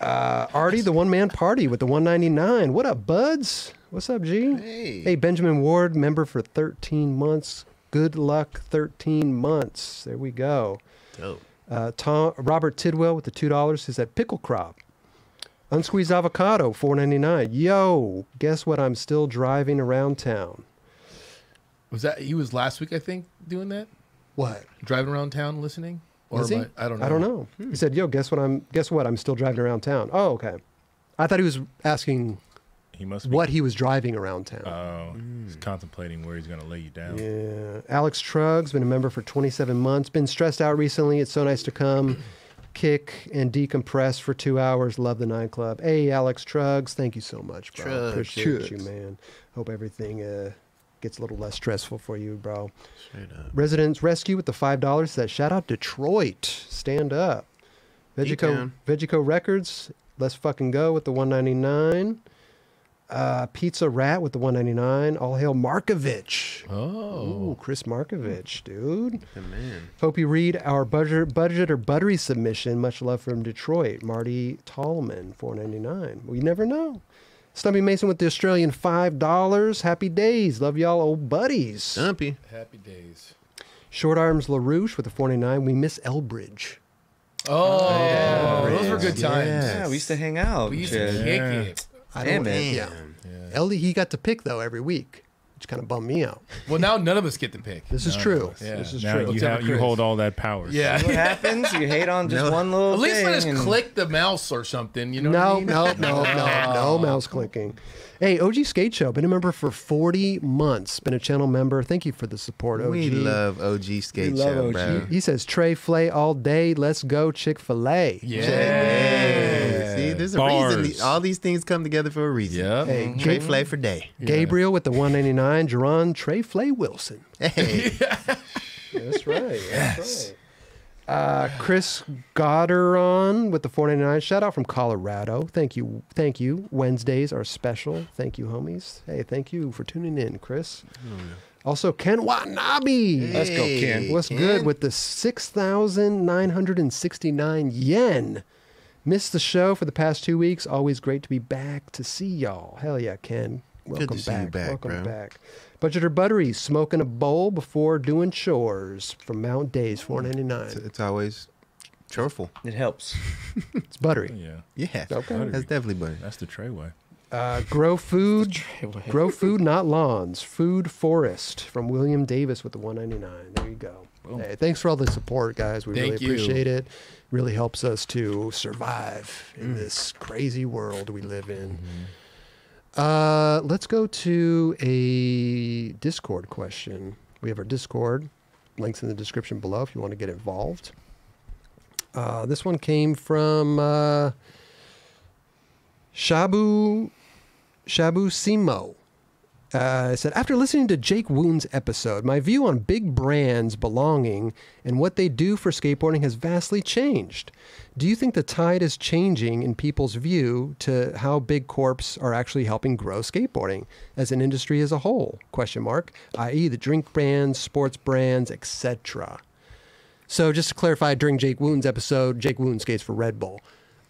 Uh, Artie, the one man party with the 199. What up, buds? What's up, G? Hey. Hey, Benjamin Ward, member for 13 months. Good luck, 13 months. There we go. Dope. Uh, Tom, Robert Tidwell with the $2 is at Pickle Crop. Unsqueezed avocado, four ninety nine. Yo, guess what? I'm still driving around town. Was that he was last week? I think doing that, What? driving around town listening. Or Was he? I, I don't know. I don't know. He said, "Yo, guess what? I'm guess what? I'm still driving around town." Oh, okay. I thought he was asking He must be. what he was driving around town. Oh, he's contemplating where he's gonna lay you down. Yeah. Alex Trug's been a member for 27 months. Been stressed out recently. It's so nice to come, kick, and decompress for two hours. Love the Nine Club. Hey, Alex Trugs, thank you so much, bro. Trugs, Appreciate you, man. Hope everything uh, gets a little less stressful for you, bro. Straight up. Residents Rescue with the five dollars says shout out Detroit. Stand up. Vegico D-Town. Vegico Records. Let's fucking go with the one ninety nine. Uh, Pizza Rat with the one ninety nine. All hail Markovich. Oh, Ooh, Chris Markovich, dude. The man. Hope you read our budget budget or buttery submission. Much love from Detroit. Marty Tallman, four ninety nine. We never know. Stumpy Mason with the Australian five dollars. Happy days. Love y'all, old buddies. Stumpy. happy days. Short Arms LaRouche with the 49. We miss Elbridge. Oh, those were good times. Yes. Yeah, we used to hang out. We used to and shit. kick it. I Damn don't, it. Yeah. LD, he got to pick, though, every week, which kind of bummed me out. Well, now none of us get to pick. This is true. Yeah. This is Now true. you, Except have, for you Chris. hold all that power. Yeah. What Yeah. happens? You hate on just No. one little At least thing. let us and- click the mouse or something. You know? no, what I mean? no, no, no, no mouse clicking. Hey, OG Skate Show, been a member for 40 months, been a channel member. Thank you for the support, OG. We love OG Skate We love Show, OG. bro. He says, Trey Flay all day. Let's go, Chick fil A. Yeah. See, there's a Bars. reason. All these things come together for a reason. Yeah. Hey, Trey Flay for day. Gabriel with the 199. Jerron Trey Flay Wilson. Hey, That's right. That's right. Uh, Chris Godderon with the 499. Shout out from Colorado. Thank you. Thank you. Wednesdays are special. Thank you, homies. Hey, thank you for tuning in, Chris. Also, Ken Watanabe. Let's go, Ken. What's Ken? good with the 6,969 yen? Missed the show for the past two weeks. Always great to be back to see y'all. Hell yeah, Ken. Welcome to see you back. back, Welcome bro. back. Budgeter Buttery, smoking a bowl before doing chores from Mount Days, four ninety nine. it's, it's always choreful. It helps. It's buttery. Yeah, Yeah, Okay. that's definitely buttery. that's the Trey way. Uh, grow food, grow food, not lawns. Food forest from William Davis with the one ninety nine. There you go. Hey, thanks for all the support, guys. We Thank really you. appreciate it. Really helps us to survive Mm. in this crazy world we live in. Uh, let's go to a Discord question. We have our Discord. Links in the description below if you want to get involved. Uh, this one came from uh, Shabu Shabu Simo. Uh, it said, after listening to Jake Wooten's episode, my view on big brands belonging and what they do for skateboarding has vastly changed. Do you think the tide is changing in people's view to how big corps are actually helping grow skateboarding as an industry as a whole? Question mark. I.e., the drink brands, sports brands, etc. So just to clarify, during Jake Wooten's episode, Jake Wooten skates for Red Bull.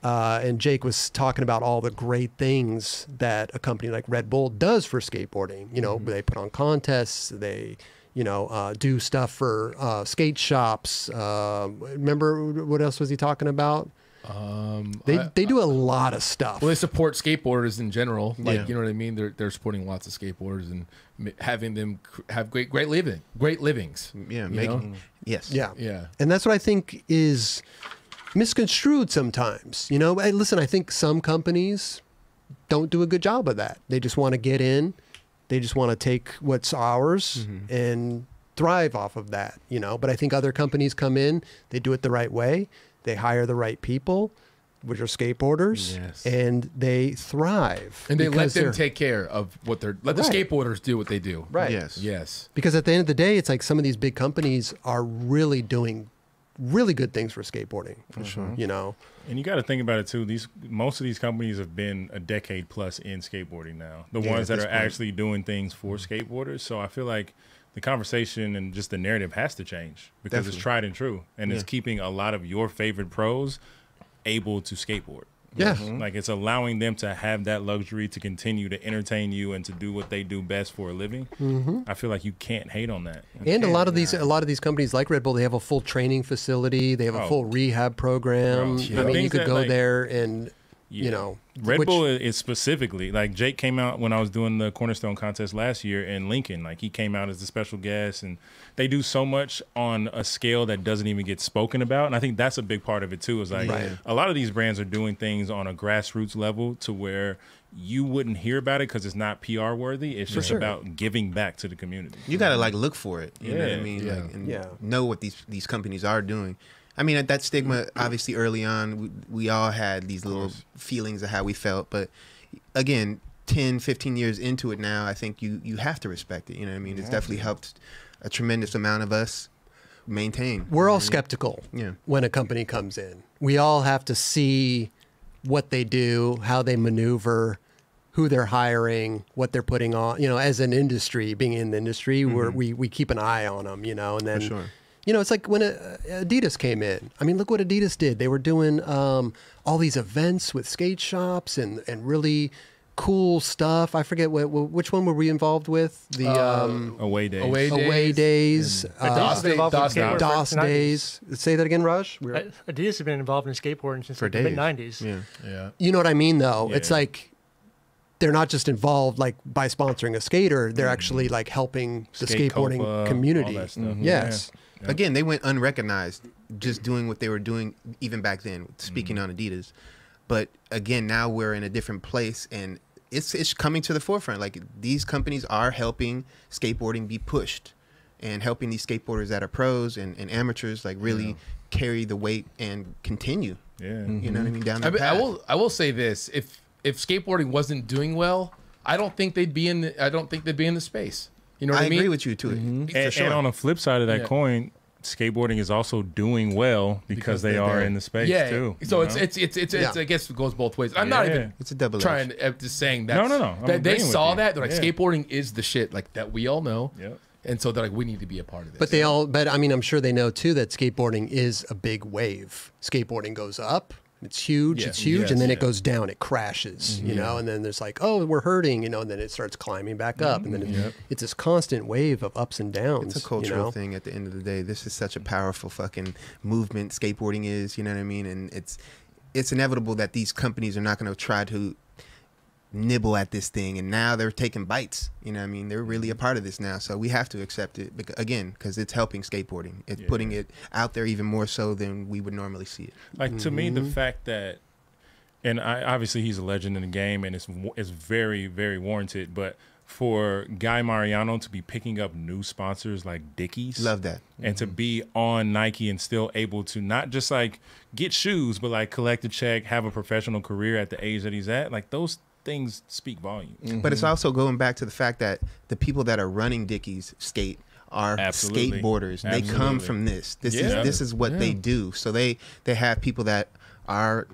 Uh, and Jake was talking about all the great things that a company like Red Bull does for skateboarding. You know, they put on contests, they, you know, uh, do stuff for uh, skate shops. Uh, remember what else was he talking about? Um, They, I- they do a lot of stuff. well, they support skateboarders in general. Like Yeah. you know what I mean. They're they're supporting lots of skateboarders and m- having them cr- have great great living, great livings. Yeah, making know? yes. yeah. Yeah. And that's what I think is misconstrued sometimes. You know, hey, listen, I think some companies don't do a good job of that. They just want to get in, they just want to take what's ours mm-hmm. and thrive off of that, you know. But I think other companies come in, they do it the right way, they hire the right people, which are skateboarders, Yes. and they thrive. And they let them take care of what they're let the Right. skateboarders do what they do. right. Yes. Yes. Because at the end of the day, it's like some of these big companies are really doing really good things for skateboarding. For mm-hmm. sure. You know, And you got to think about it too. These most of these companies have been a decade plus in skateboarding now. The Yeah, ones that are point. actually doing things for mm-hmm. skateboarders. So I feel like the conversation and just the narrative has to change because Definitely. it's tried and true, and it's keeping a lot of your favorite pros able to skateboard. Yeah. Mm-hmm. Like it's allowing them to have that luxury to continue to entertain you and to do what they do best for a living. Mm-hmm. I feel like you can't hate on that. And a lot of these, a lot of these companies like Red Bull, they have a full training facility. They have a Oh. full rehab program. Bro, I mean, you could that, go like- there and you know, Red which- Bull is specifically like Jake came out when I was doing the Cornerstone contest last year in Lincoln. Like he came out as a special guest, and they do so much on a scale that doesn't even get spoken about. And I think that's a big part of it too. Is like Right. a lot of these brands are doing things on a grassroots level to where you wouldn't hear about it because it's not PR worthy. It's just sure. about giving back to the community. You gotta like look for it. You know what I mean? Yeah. Like, and Yeah. know what these these companies are doing. I mean, that stigma obviously early on, we, we all had these little feelings of how we felt, but again, 10, 15 years into it now, I think you you have to respect it. You know what I mean? It's definitely helped a tremendous amount of us maintain. we're all skeptical Yeah. when a company comes in. We all have to see what they do, how they maneuver, who they're hiring, what they're putting on. You know, as an industry, being in the industry, we're, mm-hmm. we we keep an eye on them. You know, and then sure. You know, it's like when uh, Adidas came in. I mean, look what Adidas did. They were doing um, all these events with skate shops and and really cool stuff. I forget what, what which one were we involved with? The um, Away days. Away away days, and uh, DOS, been day, involved in DOS, skateboard days. DOS the 90s. days. Say that again, Raj. We're- Uh, Adidas has been involved in skateboarding since For like the mid '90s. Yeah. Yeah. You know what I mean, though. It's like they're not just involved like by sponsoring a skater; they're actually like helping the Skate skateboarding Copa, all community. that stuff. Yes. Yeah. Again, they went unrecognized just doing what they were doing even back then, speaking mm-hmm. on Adidas. But again, now we're in a different place and it's it's coming to the forefront. Like these companies are helping skateboarding be pushed and helping these skateboarders that are pros and, and amateurs like really carry the weight and continue. Yeah. You know what I mm-hmm. mean? Down I, that I path. will. I will say this: if if skateboarding wasn't doing well, I don't think they'd be in. The, I don't think they'd be in the space. You know what I I, mean? agree with you too. For And, sure. and on the flip side of that Yeah. coin, skateboarding is also doing well because, Because they they're there. in the space yeah. too. so it's, it's it's it's it's Yeah. I guess it goes both ways. I'm not even it's a double trying to uh, just saying that. No, no, no. That they saw that they're like Yeah. skateboarding is the shit like that we all know. Yep. And so they're like we need to be a part of this. But they all, but I mean, I'm sure they know too that skateboarding is a big wave. Skateboarding goes up, it's huge, Yeah. it's huge, Yes, and then yeah. it goes down, it crashes, you mm-hmm. know, and then there's like, oh, we're hurting, you know, and then it starts climbing back up, and then it, it's this constant wave of ups and downs. It's a cultural you know? thing at the end of the day. This is such a powerful fucking movement skateboarding is, you know what I mean? And it's it's inevitable that these companies are not going to try to nibble at this thing and now they're taking bites, you know what I mean? They're really a part of this now. So we have to accept it bec- again cuz it's helping skateboarding. It's Yeah. putting it out there even more so than we would normally see it. Like to me, the Mm-hmm. fact that, and I, obviously he's a legend in the game, and it's it's very very warranted. But for Guy Mariano to be picking up new sponsors like Dickies, Love that. and to be on Nike and still able to not just like get shoes, but like collect a check, have a professional career at the age that he's at, like those things speak volumes. But Mm-hmm. it's also going back to the fact that the people that are running Dickies skate are Absolutely. skateboarders. They come from this. This Yeah. is this is what they do. So they they have people that are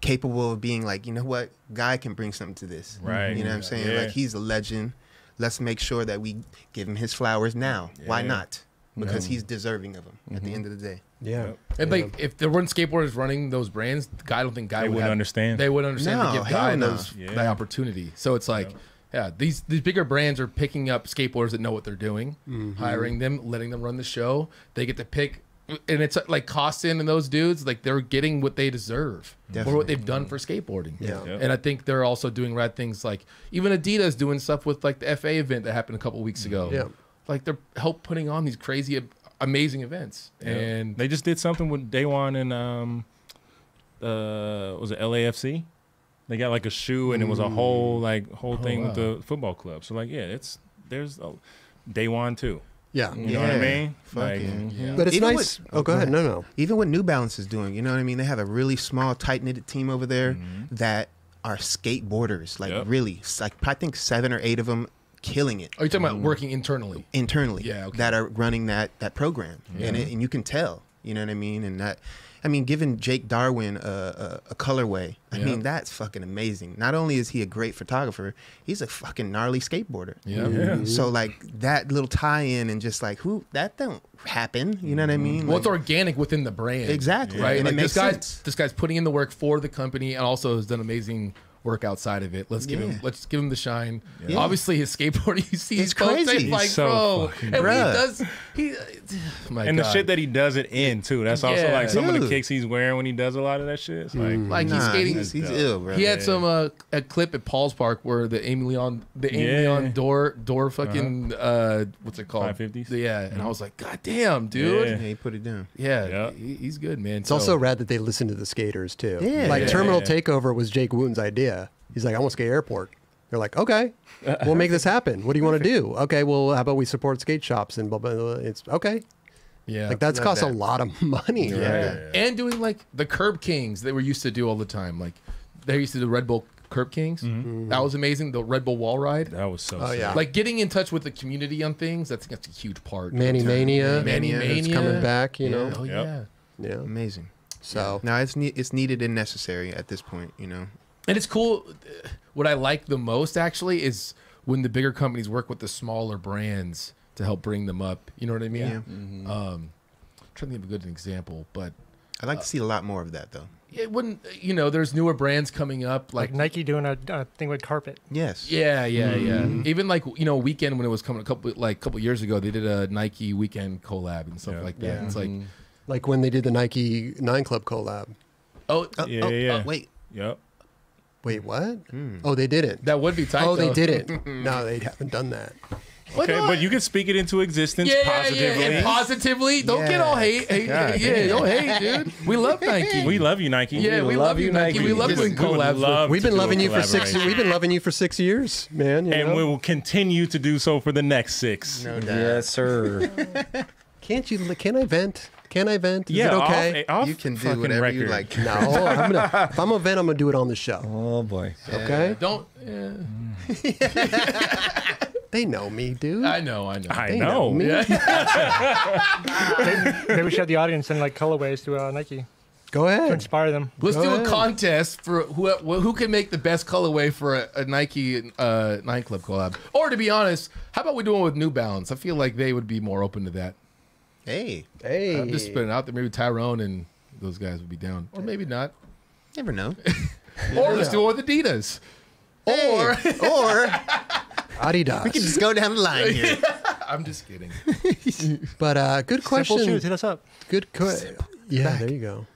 capable of being like, you know what, guy can bring something to this. Right. You know what I'm saying? Yeah. Like he's a legend. Let's make sure that we give him his flowers now. Why not? Because he's deserving of them at the end of the day. Yeah. and like if there weren't skateboarders running those brands, Guy I don't think Guy They would wouldn't have- understand. They would understand No, to give hell Guy no. those Yeah. that opportunity. So it's like. Yeah, these these bigger brands are picking up skateboarders that know what they're doing, mm-hmm. hiring them, letting them run the show. They get to pick, and it's like Costin and those dudes, like they're getting what they deserve for what they've done for skateboarding. Yeah. Yep. and I think they're also doing rad things like even Adidas doing stuff with like the FA event that happened a couple weeks mm-hmm. ago. Yeah. like they're help putting on these crazy, amazing events, and they just did something with Daywan and um, uh, was it LAFC? They got like a shoe, and it was a whole like whole thing with the football club. So like, yeah, it's there's a Daywan too. Yeah. You know what I mean? Fuck Like, yeah. But it's Even nice. with- oh, go ahead. No, no. even what New Balance is doing, you know what I mean? They have a really small, tight knit team over there Mm-hmm. that are skateboarders. Like Yep. really, like I think seven or eight of them killing it oh, are you talking about mm-hmm. working internally? internally. Yeah, okay. that are running that that program, and it, and you can tell. You know what I mean? And that, I mean, giving Jake Darwin a, a, a colorway, I Yeah. mean, that's fucking amazing. Not only is he a great photographer, he's a fucking gnarly skateboarder. Yeah. Yeah. So like that little tie-in and just like who that don't happen. You know what I mm-hmm. mean? Well, it's organic within the brand. Exactly. Right. And like it this guy's sense. this guy's putting in the work for the company and also has done amazing work outside of it. Let's give him let's give him the shine. Yeah. Obviously, his skateboarding, you see, He's his posts, crazy. it's like, He's so bro, fucking and he does, he, my and the shit that he does it in too. That's also Yeah. like some of the kicks he's wearing when he does a lot of that shit. It's like like he's skating. He's, he's ill, bro. He had Yeah. some uh, a clip at Paul's Park where the Aimé Leon, the Aimé Yeah. Leon Dore door fucking uh, what's it called? 550s? Yeah, and I was like, God damn, dude. Yeah. Yeah, he put it down. Yeah, Yeah. he- he's good, man. It's also rad that they listen to the skaters too. Yeah. Like Yeah. Terminal Yeah. Takeover was Jake Wooten's idea. He's like, I want to skate airport. They're like, okay, we'll make this happen. What do you want to do? Okay, well, how about we support skate shops and blah blah. blah. It's okay. yeah, Like that's Love costs a lot of money. yeah. and doing like the Curb Kings they were used to do all the time. Like they used to do Red Bull Curb Kings. Mm-hmm. Mm-hmm. That was amazing. The Red Bull Wall Ride. that was so. Oh, sick. yeah. Like getting in touch with the community on things. That's that's a huge part. Manny Mania, Manny Mania, it's coming back. You know, Oh Yep. yeah. yeah. Amazing. So Now it's ne- it's needed and necessary at this point. You know. And it's cool. What I like the most actually is when the bigger companies work with the smaller brands to help bring them up. You know what I mean? Yeah. Um, I'm trying to think of a good example, but I'd like to see a lot more of that though. it wouldn't. You know, there's newer brands coming up Like like. Nike doing a, a thing with carpet. Yes. yeah, yeah, yeah. Mm-hmm. Even like you know, weekend when it was coming a couple like a couple years ago, they did a Nike weekend collab and stuff Yeah. like that. Yeah. It's like, like when they did the Nike Nine Club collab. oh, Oh, Yeah, oh, yeah. oh, wait. Yep. Wait, what? Hmm. Oh, they didn't. that would be tight. oh, they didn't. no, they haven't done that. Why Okay, not? but you can speak it into existence yeah, positively. yeah, and positively. Don't get all hate. hate God yeah, don't hate, dude. We love Nike. we love you, Nike. Yeah, we, love, you, Nike. We love Just, doing collabs. We love we've been loving you for six. collaboration. We've been loving you for six years, man. you and know? we will continue to do so for the next six. No doubt. Yes, sir. Can't you? Can I vent? Can I vent? Is yeah, it okay? Off, off You can do fucking whatever you like. no, I'm gonna, if I'm a vent, I'm gonna do it on the show. oh boy. Okay? Don't. Yeah. They know me, dude. I know. I know. I They know. me. Maybe we should have the audience send like colorways to uh, Nike Go ahead. to ahead. inspire them. Let's Go do ahead. a contest for who who can make the best colorway for a, a Nike uh, Nine Club collab. Or to be honest, how about we do one with New Balance? I feel like they would be more open to that. Hey, Hey, I'm just putting it out there. Maybe Tyrone and those guys would be down, or maybe not. never know. Or let's do it with Adidas. Or or Adidas. we can just go down the line here. I'm just kidding. but uh, good Simple question. shoes, hit us up. Good question. Yeah, there you go.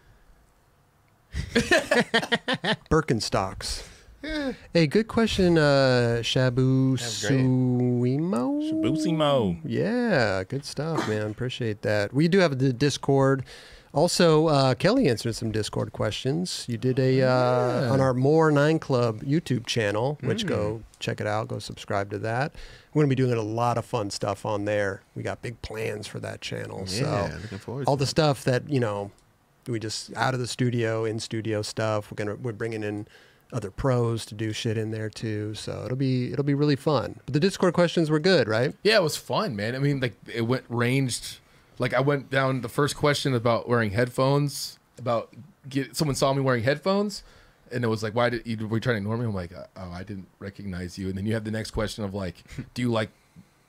Birkenstocks. Hey, good question, uh, Shabu That's Shabu Suimo. Yeah, good stuff, man. Appreciate that. We do have the Discord. Also, uh, Kelly answered some Discord questions. You did a uh, on our More Nine Club YouTube channel, which go check it out. Go subscribe to that. We're gonna be doing a lot of fun stuff on there. We got big plans for that channel. Yeah, so looking forward. all the stuff that you know we just out of the studio in studio stuff we're gonna we're bringing in other pros to do shit in there too so it'll be it'll be really fun but the discord questions were good right Yeah, it was fun, man. I mean, like it went ranged. Like I went down the first question about wearing headphones. About get someone saw me wearing headphones, and it was like, why did you were you trying to ignore me? I'm like, uh, oh, I didn't recognize you. And then you have the next question of like, do you like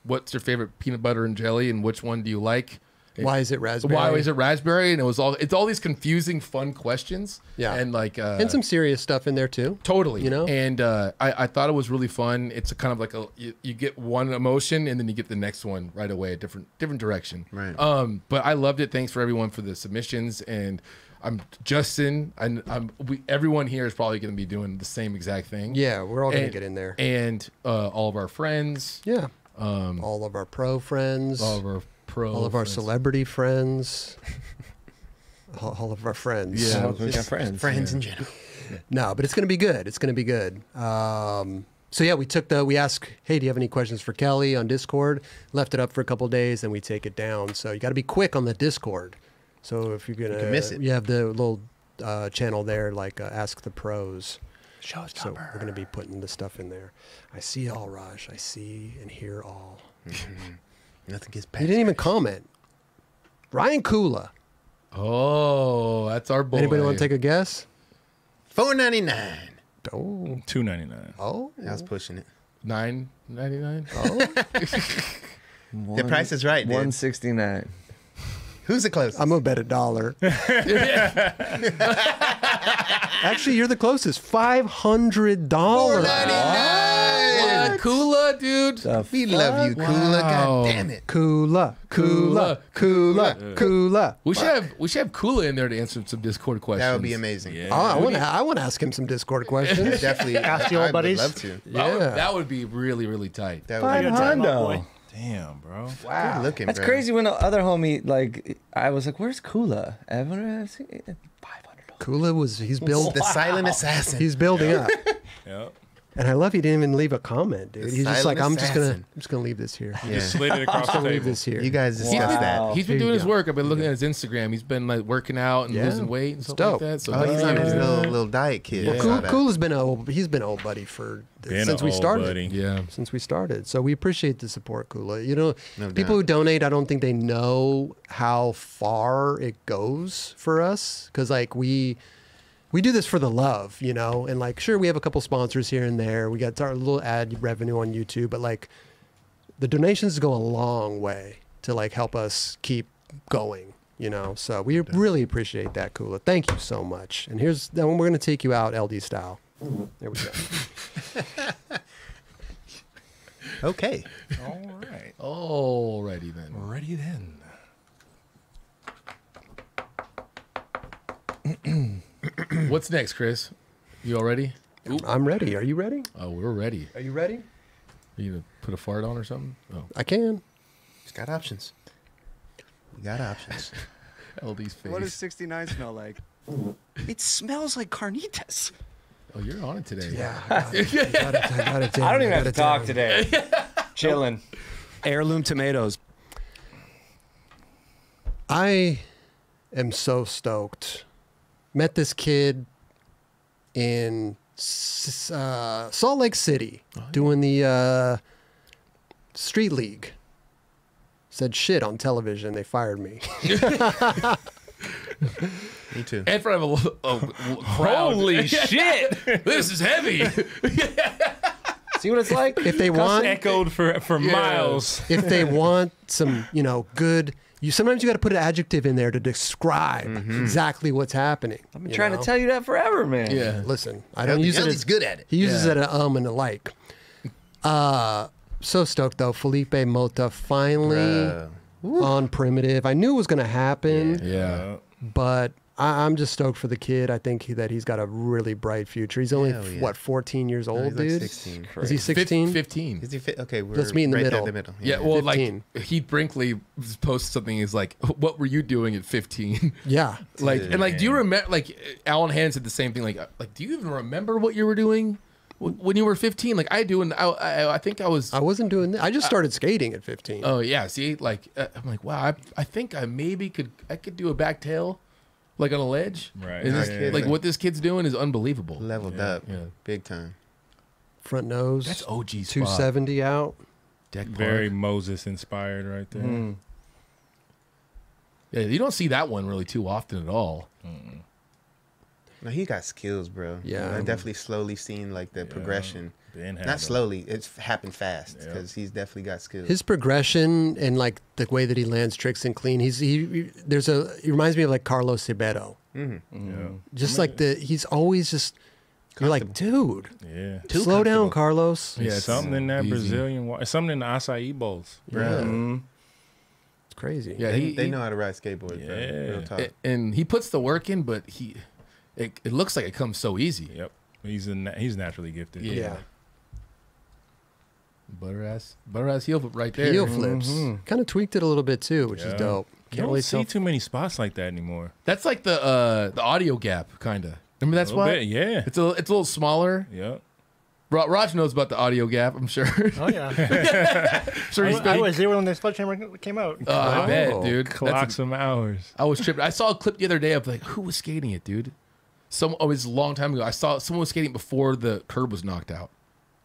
what's your favorite peanut butter and jelly, and which one do you like? Why is it raspberry Why is it raspberry? And it was all it's all these confusing, fun questions. Yeah. and like uh, and some serious stuff in there too Totally, You know? and uh, I, I thought it was really fun. It's a kind of like a you, you get one emotion and then you get the next one right away, a different different direction. Right. Um, but I loved it. Thanks for everyone for the submissions, and I'm Justin. and I'm we everyone here is probably going to be doing the same exact thing. yeah we're all gonna get in there and uh, all of our friends, yeah um, all of our pro friends all of our pro, all of our friends. celebrity friends all, all of our friends Yeah. we got friends. friends in general. No, but it's going to be good. It's going to be good. Um, so yeah, we took the we asked, hey, do you have any questions for Kelly on Discord? Left it up for a couple days, and we take it down. So you got to be quick on the Discord. So if you're gonna can miss it. you have the little uh, channel there, like uh, Ask the Pros. So we're gonna be putting the stuff in there. I see all, Raj. I see and hear all. Nothing gets You past. didn't even comment. Ryan Kula. Oh, that's our boy. Anybody want to take a guess? Four ninety nine. Oh, Two ninety nine. oh, I was pushing it. nine ninety nine? oh. The price is right, dude. One sixty nine. Who's the closest? I'm gonna bet a dollar. Actually, you're the closest. Five hundred dollars. What? Kula, dude. We love you, Kula. Wow. God damn it. Kula, Kula, Kula, Kula. We should have we should have Kula in there to answer some Discord questions. That would be amazing. Yeah. Oh, I want to. I want to ask him some Discord questions. Definitely. Ask the I old would buddies. love to. That, would, Yeah. that would be really really tight. That would be Time boy. Damn, bro. good looking, That's bro. crazy. When the other homie, like, I was like, "Where's Kula?" Evan, five hundred dollars. Kula was. He's build. The silent assassin. He's building up. Yep. And I love he didn't even leave a comment, dude. The He's just like, I'm just gonna, assassin. I'm just gonna leave this here. Yeah. Just slid it across the I'll leave table. this here. You guys discussed Wow. that. He's been Here doing his go. work. I've been looking at his Instagram. He's been like working out and Yeah. losing weight and It's stuff dope. like that. So Oh, he's on his little little diet kid. Yeah. I saw Cool, that. cool has been a old, he's been old buddy for Been since a we old started. buddy. yeah. Since we started, so we appreciate the support, Kula. You know, No people doubt. who donate, I don't think they know how far it goes for us because like we we do this for the love, you know, and like sure we have a couple sponsors here and there. We got our little ad revenue on YouTube, but like the donations go a long way to like help us keep going, you know. So we really appreciate that, Kula. Thank you so much. And here's then we're gonna take you out LD style. There we go. Okay. All right. Alrighty then. Ready then. What's next, Chris? You all ready? I'm ready. Are you ready? Oh, we're ready. Are you ready? Are you gonna put a fart on or something? Oh, I can. He's got options. We got options. LD's face. What does 69 smell like? It smells like carnitas. oh, you're on it today. Yeah. I got it. I got it. I got it. I don't even got have to talk down. today. Chilling. Heirloom tomatoes. I am so stoked. Met this kid in uh, Salt Lake City doing the uh, Street League. Said shit on television. They fired me. Me too. In front of a, a, a crowd. Holy shit! this is heavy. See what it's like? If they want, Echoed for for miles. if they want some, you know, good. You sometimes you got to put an adjective in there to describe exactly what's happening. I've been trying to tell you that forever, man. yeah. Listen, I don't use it. He's As, good at it. He uses Yeah. it a um and a like. Uh, so stoked though. Filipe Mota finally Bruh. on primitive. I knew it was going to happen, Yeah. but I, I'm just stoked for the kid. I think he, that he's got a really bright future. He's only yeah. what 14 years old, he's like dude. 16. Is he Fif- 16? 15. Is he fit? Okay, we're Let's meet in the right there middle. the middle. Yeah, well, 15. like Heath Brinkley posted something. He's like, "What were you doing at 15?" Yeah. like, and like, do you remember? Like, Alan Hannon said the same thing. Like, uh, like, do you even remember what you were doing when when you were 15? Like, I do, and I, I, I think I was. I wasn't doing that. I just started skating at 15. Oh yeah, see, like, uh, I'm like, wow, I, I think I maybe could, I could do a back tail, like on a ledge. Right. And this- Yeah, yeah, like what this kid's doing is unbelievable. leveled up, Yeah. big time. Front nose. That's OG spot. 270 out. Deck Park. Very Moses inspired right there. Mm. Yeah, you don't see that one really too often at all. No, he got skills, bro. Yeah. I definitely slowly seen like the progression. Ben had Not slowly, it's happened fast Yeah. because he's definitely got skills. His progression and like the way that he lands tricks and clean. He's he, he- there's a he reminds me of like Carlos Ribeiro. Yeah. Just like the he's always just you're like, dude, Yeah. Too slow down. Carlos. Yeah, It's it's something in that easy. Brazilian. Something in the acai bowls. Yeah, Mm. it's crazy. Yeah, they, he, they know how to ride skateboards, bro. Yeah. Real talk. and he puts the work in, but he, it, it looks like it comes so easy. Yep. He's a na- he's naturally gifted. Yeah. Yeah. Butter ass, butter ass heel flip right there. Heel flips. Mhm. Kind of tweaked it a little bit too, which Yeah. is dope. You Can't don't really see tell. too many spots like that anymore. That's like the uh the audio gap, kind of. Remember that's a little why bit, yeah. it's a it's a little smaller. Yep. Ro- Raj knows about the audio gap. I'm sure. Oh yeah. sure I, he's was- I been. was there when the sledgehammer came out. Oh, I bet, Oh, dude. Clock That's a- some hours. I was tripping. I saw a clip the other day of like who was skating it, dude. Some oh, it was a long time ago. I saw someone was skating before the curb was knocked out.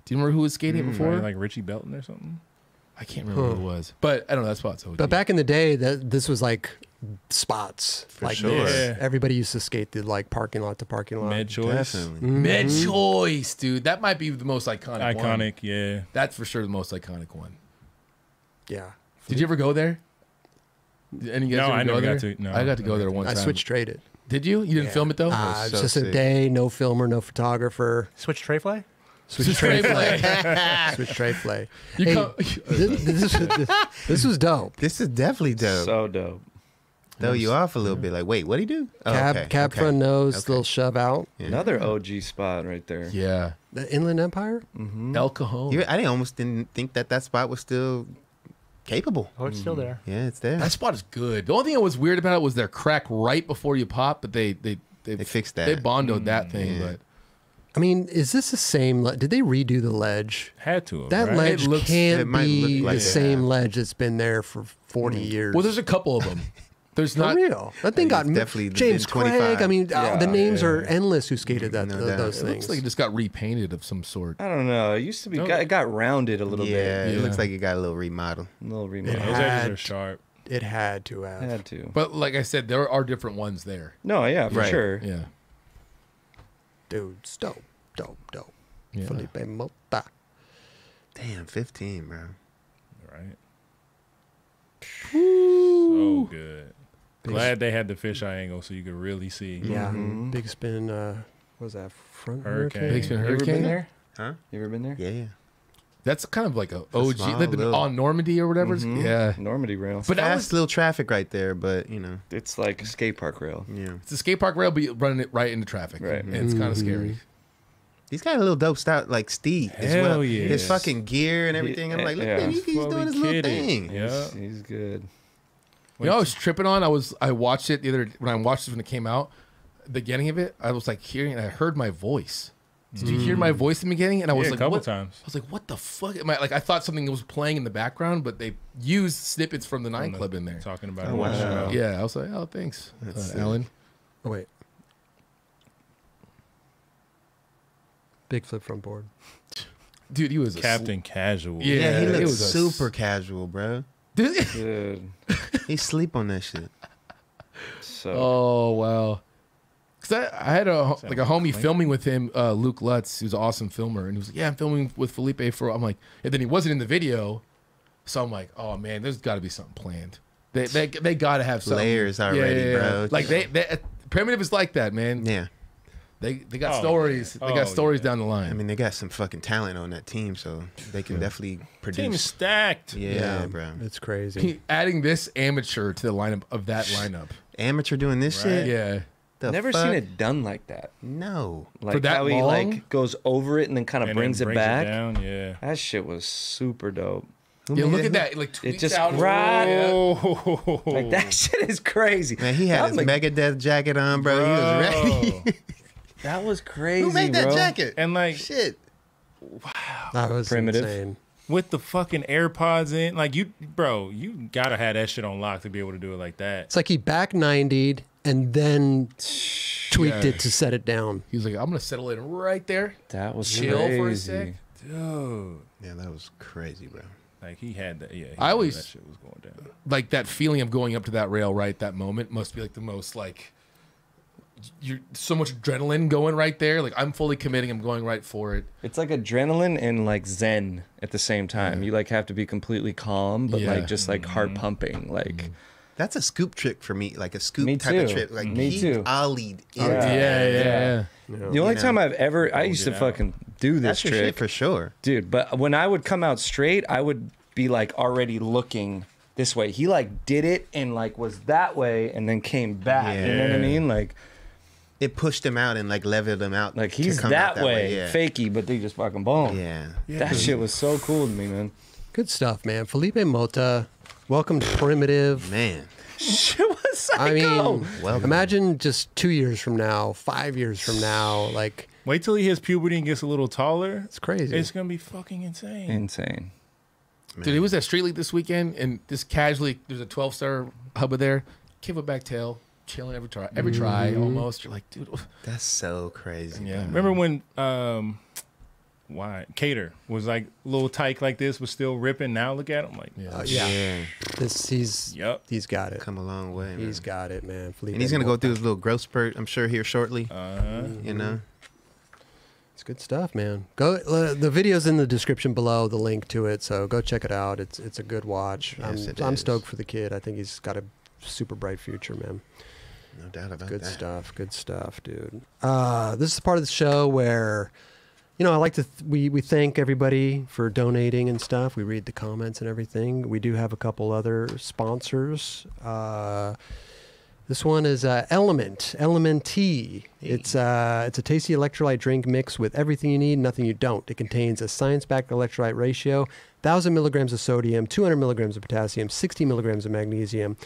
Do you remember who was skating it before? Like Richie Belton or something. I can't remember who it was, but I don't know. That's spots. But back in the day, that this was like spots like sure. this. Yeah. Everybody used to skate the like parking lot to parking lot. Med choice. Definitely. Med choice, dude. That might be the most iconic. one. Iconic, yeah. That's for sure the most iconic one. Yeah. Did you ever go there? Did any you guys No, ever I go never there? got to- no, I got to go there got one I time. switched traded. Did you? You didn't film it though. Uh, it's so just a day, no filmer, no photographer. Switch tray fly. Switch tray play. Switch tray play. You Hey, come- this, this, this, this was dope. This is definitely dope. So dope. Throw you off a little bit. Like, wait, what would he do? Oh, Cab, okay, cab okay. front nose, Okay. little shove out. Yeah. Another OG spot right there. yeah, The Inland Empire. Mm-hmm. El Cajon. You- I almost didn't think that that spot was still capable. Oh, it's still mm-hmm. there. Yeah, it's there. That spot is good. The only thing that was weird about it was their crack right before you pop, but they they they, They fixed that. They bondoed that mm. thing, yeah. but I mean, is this the same? Le- did they redo the ledge? Had to have, That right? ledge It looks- can't it might be look like the it. same ledge that's been there for 40 years. well, there's a couple of them. There's For not real. That thing Yeah, got it's definitely James been Craig. 25. I mean, uh, the names yeah, are endless who skated that No th- doubt. those It things. looks like it just got repainted of some sort. I don't know. It used to be. No. Got, it got rounded a little yeah, bit. it looks Yeah. like it got a little remodel. A little It remodel. Those edges had- are sharp. it had to have. Had to. But like I said, there are different ones there. No, yeah, for Right. sure. Yeah, Dude, dope, dope, dope. yeah. Filipe Mota. Damn, 15, bro. Right. So good. Glad they had the fisheye angle so you could really see. Yeah, Mhm. big spin. Uh, what was that front Hurricane. hurricane? Big Spin You ever been Hurricane. there? Huh? You ever been there? Yeah, yeah. That's kind of like a OG small like the- little- on Normandy or whatever. it's- Mhm. Yeah, Normandy rail. but that Fast was little traffic right there, but you know, it's like a skate park rail. yeah. it's a skate park rail, but you're running it right into traffic. Right. and it's kind of scary. He's got a little dope style, like Steve as Hell well. yes. His fucking gear and everything. I'm like, look, Yeah. man, he's, he's Fully doing his little kitted. thing. Yeah. He's, he's good. You know, I was tripping on. I was I watched it the other when I watched it when it came out. The beginning of it, I was like hearing. I heard my voice. Did you hear my voice in the beginning? And I was Yeah, a like, couple what? times. I was like, what the fuck? Am I like? I thought something was playing in the background, but they used snippets from the Nine Club in there. Talking about Oh, it. wow. Yeah, I was like, oh, thanks, That's uh, sick. Alan. Oh wait. Big flip front board. Dude, he was a Captain Casual. Yeah. Yeah, he it looks was a s- super casual, bro. Dude. Dude. He sleep on that shit. So Oh wow. Cause I, I had a like a homie filming with him, uh, Luke Lutz, who's an awesome filmer, and he was like, "Yeah, I'm filming with Filipe for." I'm like, and then he wasn't in the video, so I'm like, "Oh man, there's got to be something planned. They they, they got to have something. Layers already, bro. Like they, they primitive is like that, man. Yeah. They they got Oh, stories. yeah. They got Oh, stories yeah. down the line. I mean, they got some fucking talent on that team, so they can definitely produce. Team is stacked. Yeah, bro. It's crazy. Adding this amateur to the lineup of that lineup. Amateur doing this Right. shit. Yeah. The never fuck? seen it done like that. No. Like that how he long? like goes over it and then kind of And then brings it back. down. Yeah. That shit was super dope. Who Yeah, look it? at that. It like tweets just out. right- Oh, Like that shit is crazy. Man, he had I'm his like, Megadeth jacket on, bro. He was ready. That was crazy, Who made that bro. jacket? And like Shit. Wow. That was Primitive. insane. with the fucking AirPods in, like you, bro, you gotta have that shit on lock to be able to do it like that. It's like he back 90'd and then tweaked Yeah. it to set it down. He was like, I'm gonna settle in right there. That was Chill crazy. for a sec. Dude, Yeah, that was crazy, bro. like he had that. Yeah, he I knew always- that shit was going down. like that feeling of going up to that rail right that moment must be like the most like you're so much adrenaline going right there like i'm fully committing i'm going right for it It's like adrenaline and like zen at the same time. You like have to be completely calm, but Yeah. like just like heart pumping. Like mm-hmm. That's a scoop trick for me, like a scoop Me type of too. trick. Like Me he too. ollied oh, into Yeah. that. yeah yeah, the only know. time I've ever I used to out. fucking do this That's your shit trick, for sure. dude. But when I would come out straight, I would be like already looking this way. He like did it and like was that way and then came back. You know what I mean? Like It pushed him out and like leveled him out. like to he's come that, out way, Yeah. fakey, but they just fucking boom. Yeah. That shit was so cool to me, man. Good stuff, man. Filipe Mota, welcome to Primitive. Man. Shit was psycho. I mean, Welcome. imagine just two years from now, five years from now, like Wait till he hits puberty and gets a little taller. it's crazy. It's gonna be fucking insane. insane. dude it was at street league this weekend and just casually there's a 12 star hubba there give a back tail chilling every try every try almost you're like dude That's so crazy. yeah Remember when um why Cater was like a little tyke like this was still ripping. Now look at him like yeah. Uh, yeah. Yeah. This he's Yep. he's got it. Come a long way. Man. He's got it, man. Filipe and he's gonna go through his little growth spurt, I'm sure, here shortly. Uh-huh. You know? It's good stuff, man. Go. Uh, the video's in the description below. The link to it, so go check it out. It's it's a good watch. Yes, I'm it I'm stoked for the kid. I think he's got a super bright future, man. No doubt about Good that. stuff. Good stuff, dude. Uh, this is the part of the show where, you know, I like to th- we we thank everybody for donating and stuff. We read the comments and everything. We do have a couple other sponsors. Uh, this one is uh, Element Element Tea. It's uh, it's a tasty electrolyte drink mix with everything you need, nothing you don't. It contains a science-backed electrolyte ratio, thousand milligrams of sodium, 200 milligrams of potassium, 60 milligrams of magnesium.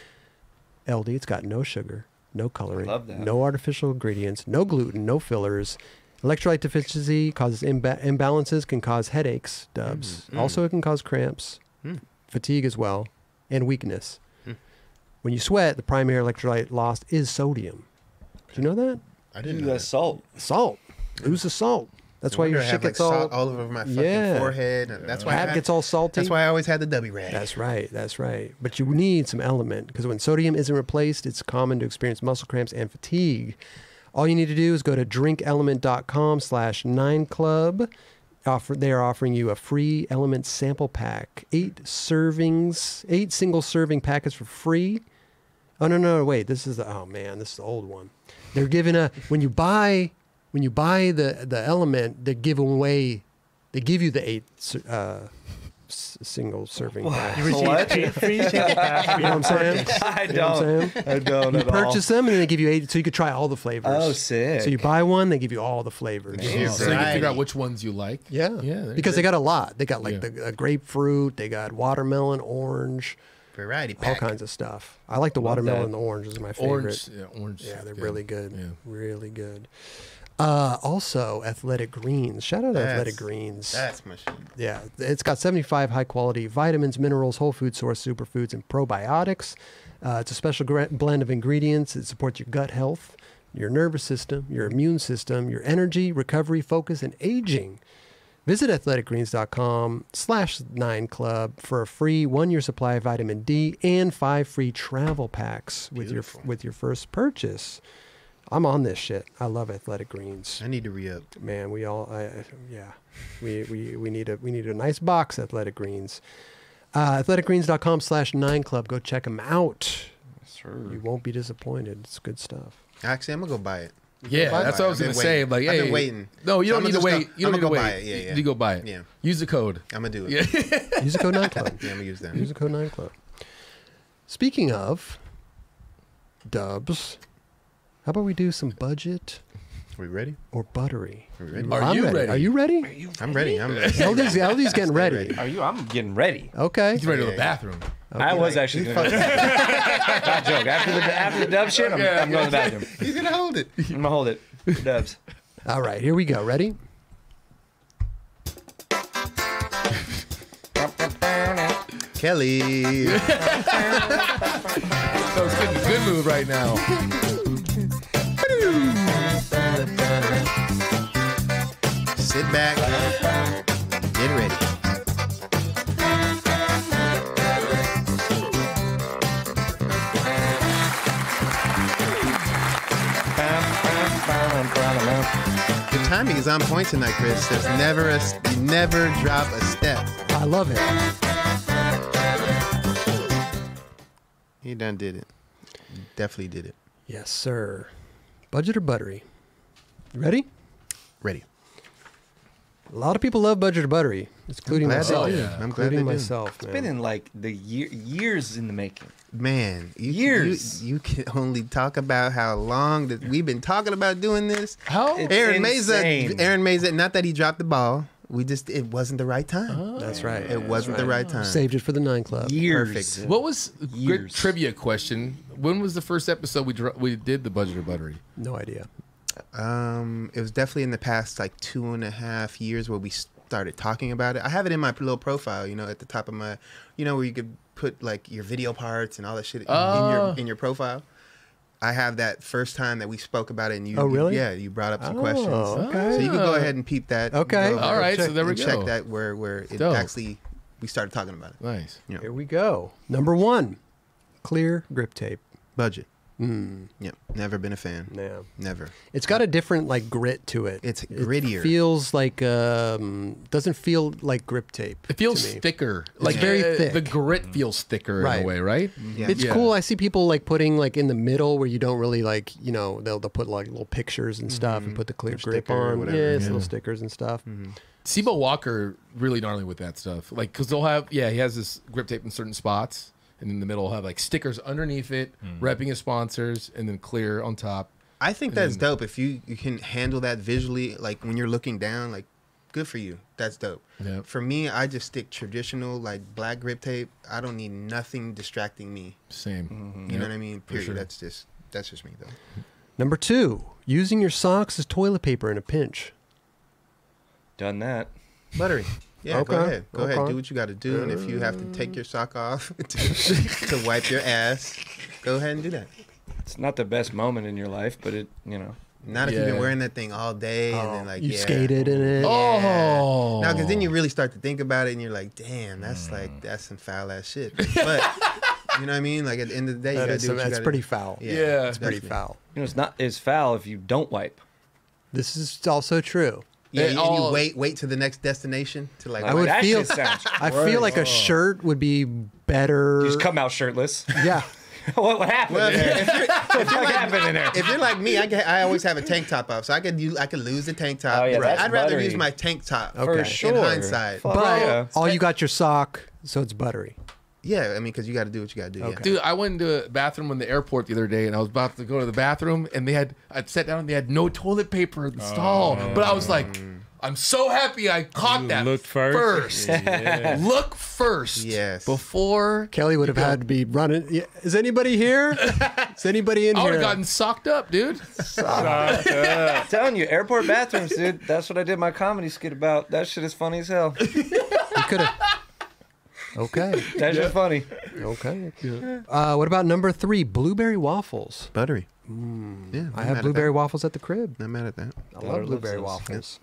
LD. It's got no sugar, no coloring, no artificial ingredients, no gluten, no fillers. Electrolyte deficiency causes imba- imbalances, can cause headaches, dubs. Mm, mm. Also, it can cause cramps, Mm. fatigue as well, and weakness. Mm. When you sweat, the primary electrolyte lost is sodium. Do you know that? I didn't Ooh, know that. salt. Salt. Lose the salt. That's No why your shit have like gets all, salt all over my fucking Yeah. forehead. That's why I hat gets all salty. That's why I always had the W rag. That's right. That's right. But you need some LMNT because when sodium isn't replaced, it's common to experience muscle cramps and fatigue. All you need to do is go to drinklmnt.com slash nine club. Offer, they are offering you a free LMNT sample pack. Eight servings, eight single serving packets for free. Oh no, no, wait. This is the oh man, this is the old one. They're giving a when you buy when you buy the the LMNT, they're giving away they give you the eight uh, s- single serving packs. You receive What? eight free sample packs. You know what I'm saying? I You know what I'm don't. saying? I don't You at all. purchase them and then they give you eight, so you could try all the flavors. Oh, sick. So you buy one, they give you all the flavors. Yeah. So you can figure out which ones you like. Yeah, Yeah, there because you they go. got a lot. They got like Yeah. the uh, grapefruit, they got watermelon, orange, Variety all pack. kinds of stuff. I like the watermelon that. and the orange. Those are my favorite. Orange, yeah, orange. Yeah, they're really good. Yeah. Really good. Uh, also, Athletic Greens. Shout out to That's- Athletic Greens. That's my shit. Yeah, it's got 75 high quality vitamins, minerals, whole food source superfoods, and probiotics. Uh, it's a special blend of ingredients that supports your gut health, your nervous system, your immune system, your energy, recovery, focus, and aging. Visit athleticgreens.com slash nine club for a free one year supply of vitamin D and five free travel packs with your with your first purchase. I'm on this shit. I love Athletic Greens I need to re up. man we all I, I- yeah we, we we need a we need a nice box athletic greens uh, athleticgreens.com slash nine club go check them out you won't be disappointed it's good stuff Actually, I'm gonna go buy it. Yeah, Buy that's it. what I was I've gonna been say. waiting. Like, I've hey, been waiting. No, you So don't need to wait. go- you don't I'ma need to go wait. buy it. Yeah, You- yeah. You go buy it. Yeah. Use the code. I'm gonna do it. Yeah. use the code nine club Yeah, I'm gonna use that. use the code nine club speaking of dubs how about we do some budget we ready? or buttery We ready? Are I'm you ready. ready? are you ready I'm ready. I'm ready. LD's, LD's getting ready ready. Are you? I'm getting ready. okay He's ready to the Yeah. bathroom. I was actually He's going to Not joke. After the after the dub shit, I'm, I'm going to the bathroom. He's gonna hold it. I'm gonna hold it. for Dubs. all right here we go ready Kelly. So it's getting a good mood right now. Sit back. Get ready. The timing is on point tonight, Chris. There's never a you never drop a step. i love it He done did it. Definitely did it. Yes, sir. Budget or buttery? Ready? Ready. A lot of people love budget or buttery, including glad they myself. do. I'm glad including they do. myself. It's been in like the year, years in the making. Man, you, Years. You, you can only talk about how long that we've been talking about doing this. How? It's Aaron insane. Meza, Aaron Meza, not that he dropped the ball. We just it wasn't the right time. Oh. That's right. It wasn't the right time. Saved it for the nine club. Years. Perfect. What was good Years. trivia question? When was the first episode we dr- we did the budget or buttery? No idea. Um, it was definitely in the past like two and a half years where we started talking about it. I have it in my little profile, you know, at the top of my, you know, where you could put like your video parts and all that shit in, in Oh. your in your profile. I have that first time that we spoke about it, and you, Oh, you- really? yeah, you brought up some Oh, questions. okay. So you can go ahead and peep that. Okay. all right. over All and right, so there we and go. Check that where where it Dope. actually we started talking about it. Nice. Yeah. Here we go. Number one, clear grip tape. Budget. Yep. Never been a fan. Yeah. Never. It's got a different like grit to it. It's It grittier. feels like um doesn't feel like grip tape. It feels to me. thicker. Like very uh, thick. The grit feels thicker in Right. a way, right? Yeah. It's Yeah. cool. I see people like putting like in the middle where you don't really like, you know, they'll they'll put like little pictures and stuff and put the clear Or grip on. whatever. Yeah, Yeah. little stickers and stuff. Sebo Walker really gnarly with that stuff. Like, cause they'll have yeah, he has this grip tape in certain spots, and in the middle he'll have like stickers underneath it, hmm. repping his sponsors, and then clear on top. I think that's then- dope. If you, you can handle that visually, like when you're looking down, like good for you. That's dope. Yep. For me, I just stick traditional like black grip tape. I don't need nothing distracting me. Same. Mm-hmm. You know what I mean? Period. sure. That's just that's just me though. Number two, using your socks as toilet paper in a pinch. Done that. Buttery. Yeah, go ahead. Go ahead. Do what you got to do. And if you have to take your sock off to, to wipe your ass, go ahead and do that. It's not the best moment in your life, but it, you know. Not if you've been wearing that thing all day and then oh, like you yeah. skated in it. Oh, now because then you really start to think about it, and you're like, "Damn, that's hmm. like that's some foul ass shit." But you know what I mean? Like at the end of the day, you gotta is do some- what you gotta pretty do. foul. Yeah, Yeah. It's pretty foul. You know, it's not it's foul if you don't wipe. This is also true. Yeah, It and you wait, wait to the next destination to like. I would that feel- I feel like a shirt would be better. You just come out shirtless. yeah. what, what happened? Well, if, you're, if, you're what like, happened in there? if you're like me, I, get, I always have a tank top off, so I could use, I could lose the tank top. Oh, yeah, But that's I'd rather buttery. use my tank top Okay. For sure. in hindsight. Fuck But yeah. all you got your sock, so it's buttery. Yeah, I mean, because you got to do what you got to do. Okay. Dude, I went into a bathroom in the airport the other day, and I was about to go to the bathroom, and they had I sat down, and they had no toilet paper in the stall. Oh. But I was like, I'm so happy I caught You that looked first. Look first, Yes. before Kelly would have had to be running. Yeah. Is anybody here? Is anybody in here? I would here? have gotten socked up, dude. I'm telling you, airport bathrooms, dude. That's what I did my comedy skit about. That shit is funny as hell. You could have. Okay. That's just funny. Okay. Uh, what about number three? Blueberry waffles. buttery. Mm. Yeah, I not have mad at blueberry that. waffles at the crib. Not mad at that. I Daughter love loves blueberry those. waffles.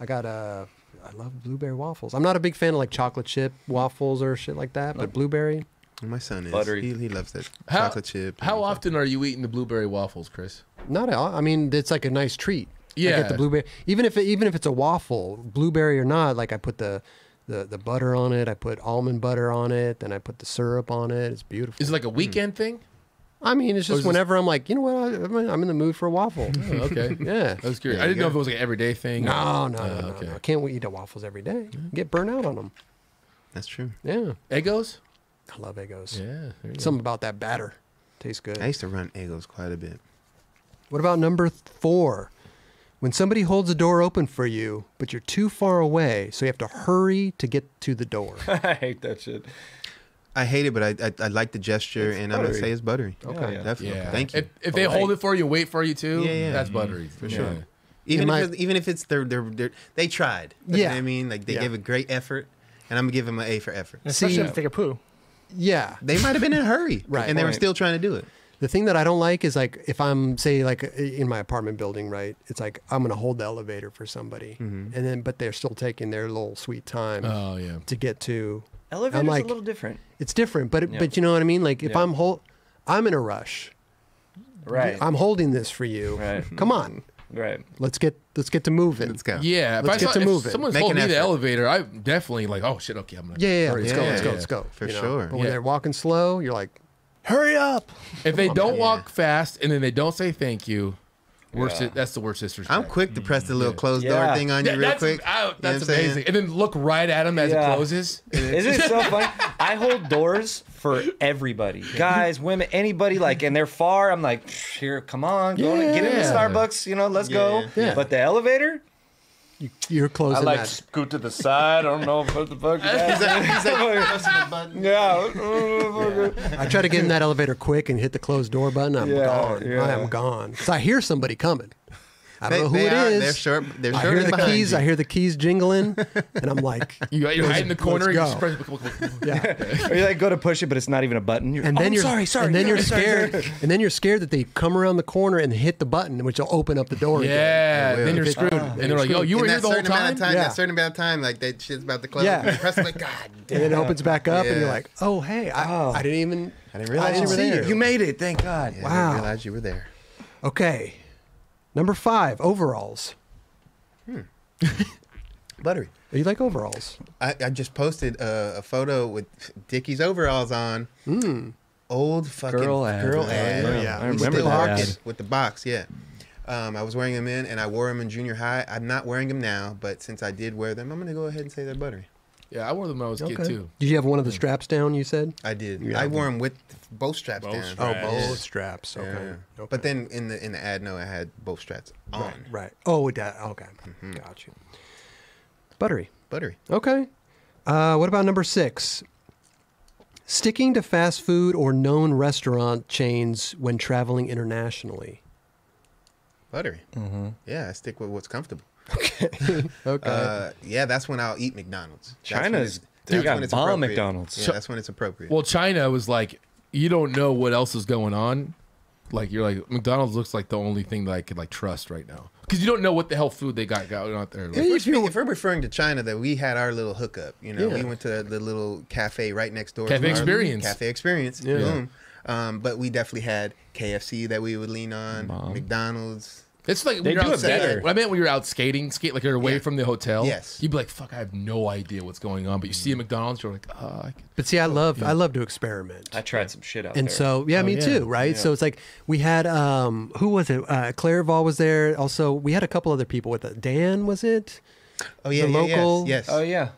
I got uh, I love blueberry waffles. I'm not a big fan of like chocolate chip waffles or shit like that, but blueberry. My son is. Buttery. He, he loves that How- chocolate chip. How and- often are you eating the blueberry waffles, Chris? Not at all. I mean, it's like a nice treat. I Yeah. get the blueberry. Even if it, even if it's a waffle, blueberry or not, like I put the, the the butter on it. I put almond butter on it. Then I put the syrup on it. It's beautiful. Is it like a weekend thing? I mean, it's Or is just this- I'm like, you know what? I, I'm in- I'm in the mood for a waffle. Oh, okay. yeah. I was curious. There I didn't know go. if it was like an everyday thing. No, no, Uh, no, no, okay. no. Can't eat the waffles every day. Get burnt out on them. That's true. Yeah. Eggos? I love Eggos. Yeah. there you go. Something about that batter. Tastes good. I used to run Eggos quite a bit. What about number four? When somebody holds the door open for you, but you're too far away, so you have to hurry to get to the door. I hate that shit. I hate it, but I I, I like the gesture, It's and I'm gonna say it's buttery. Okay. Yeah. definitely. Yeah. Thank you. If, if they oh, hold it for you, wait for you too. Yeah, yeah. That's mm-hmm. buttery for sure. Yeah. even Am if I- it's, even if it's their, their, their they tried. You know Yeah. what I mean, like they Yeah. gave a great effort, and I'm gonna give them an A for effort. Especially See- if they take a poo. yeah. They might have been in a hurry, Right. And they were still trying to do it. The thing that I don't like is like if I'm say like in my apartment building, right? It's like I'm gonna hold the elevator for somebody, mm-hmm. and then but they're still taking their little sweet time Oh yeah. to get to. Elevator's like- a little different. It's different, but it, Yeah. but you know what I mean. Like if Yeah. I'm hold, I'm in a rush. Right. I'm holding this for you. Right. Come on, right. let's get let's get to moving. Let's go. Yeah. If, Let's I get saw, to moving. someone's Make holding an me the elevator, I'm definitely like, oh shit, okay, I'm gonna. Yeah, yeah, yeah. hurry. Let's go. Yeah, Let's go. Let's go. For you know? sure. But when Yeah. they're walking slow, you're like, hurry up. If they oh, don't Yeah. walk fast and then they don't say thank you, worst. Yeah. That's the worst sister's. I'm quick to press the little closed door Yeah. thing on you real that's, quick. I- You know what that's I'm saying? amazing. And then look right at him as Yeah. it closes. Isn't it so funny? I hold doors for everybody, guys, women, anybody. Like, and they're far. I'm like, "Psh, here, come on, go get in the Yeah. Starbucks. You know, let's go. Yeah. Yeah. But the elevator, You, you're I like that. scoot to the side. I don't know what the fuck. Is that, is that. pressing the button? yeah. I try to get in that elevator quick and hit the closed door button. I'm Yeah, gone. yeah. I am gone. Because I hear somebody coming. I don't They, know who they it are, is. They're short. They're I short hear the keys. You. I hear the keys jingling, and I'm like, You, you're hiding in the corner. You Let's just go. press. yeah. Or you like go to push it, but it's not even a button. You're, And oh, then I'm you're sorry, sorry. and then you're sorry, sorry, scared, sorry. and then you're scared that they come around the corner and hit the button, which will open up the door. again. Yeah, then you're If screwed. And then they're like, you're "Yo, you In were that here the whole certain amount time." of time. Yeah. That certain amount of time, like that shit's about to close. Yeah. You press like God. And then it opens back up, and you're like, oh hey, I, Oh. Didn't even. I didn't realize you were there. you. You made it, thank God. Yeah, I Wow. didn't realize you were there. Okay. Number five, overalls. Buttery. You like overalls? I, I just posted a, a photo with Dickies overalls on. Old fucking Girl girl ad. ad. Oh, yeah. Yeah. I remember still that ad. with the box. Yeah. Um, I was wearing them in, and I wore them in junior high. I'm not wearing them now, but since I did wear them, I'm gonna go ahead and say they're buttery. Yeah, I wore them when I was a kid too. Did you have one of the straps down? You said. I did. Yeah. I wore them with both straps Both down. straps. Oh, Straps. both straps. Okay. Yeah. okay. But then in the in the ad, no, I had both straps on. right, right. Oh, that. Okay. Got you. Buttery. Buttery. Okay. Uh, what about number six? Sticking to fast food or known restaurant chains when traveling internationally. Buttery. Yeah, I stick with what's comfortable. Okay. Uh, yeah, that's when I'll eat McDonald's. China's it's- they got when it's bomb. McDonald's. Yeah, that's when it's appropriate. Well, China was like, you don't know what else is going on. Like you're like McDonald's looks like the only thing that I could like trust right now because you don't know what the hell food they got going out there. Like, if, we're if we're referring to China, that we had our little hookup. You know, Yeah. we went to the little cafe right next door. Cafe to Experience. Cafe Experience. Yeah. Boom. Um, but we definitely had KFC that we would lean on. Bomb. McDonald's. It's like when They you're do it better. What I meant when you're out skating, skate like you're away Yeah. from the hotel. Yes. You'd be like, "Fuck, I have no idea what's going on." But you see a McDonald's, you're like, "Ah." I can- But see, I love I love to experiment. I tried some shit out and there. And so yeah, me yeah. too, right? So it's like we had um who was it? Uh Clairval was there. Also, we had a couple other people with it. Dan was it? Oh yeah, The yeah, local- Yes. yes. oh yeah,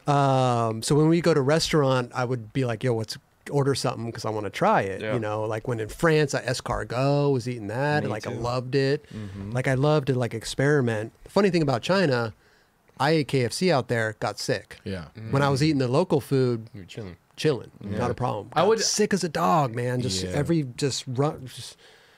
Um so when we go to restaurant, I would be like, "Yo, what's order something because I want to try it." Yeah. You know, like when in France, I escargot was eating that and Me like I loved it. Mm-hmm. Like I love to like experiment. The funny thing about China, I ate KFC out there, got sick. yeah. When I was mm. eating the local food, You're chilling. chilling, not a problem. I Got would- sick as a dog, man. Just Yeah. every just run. Just,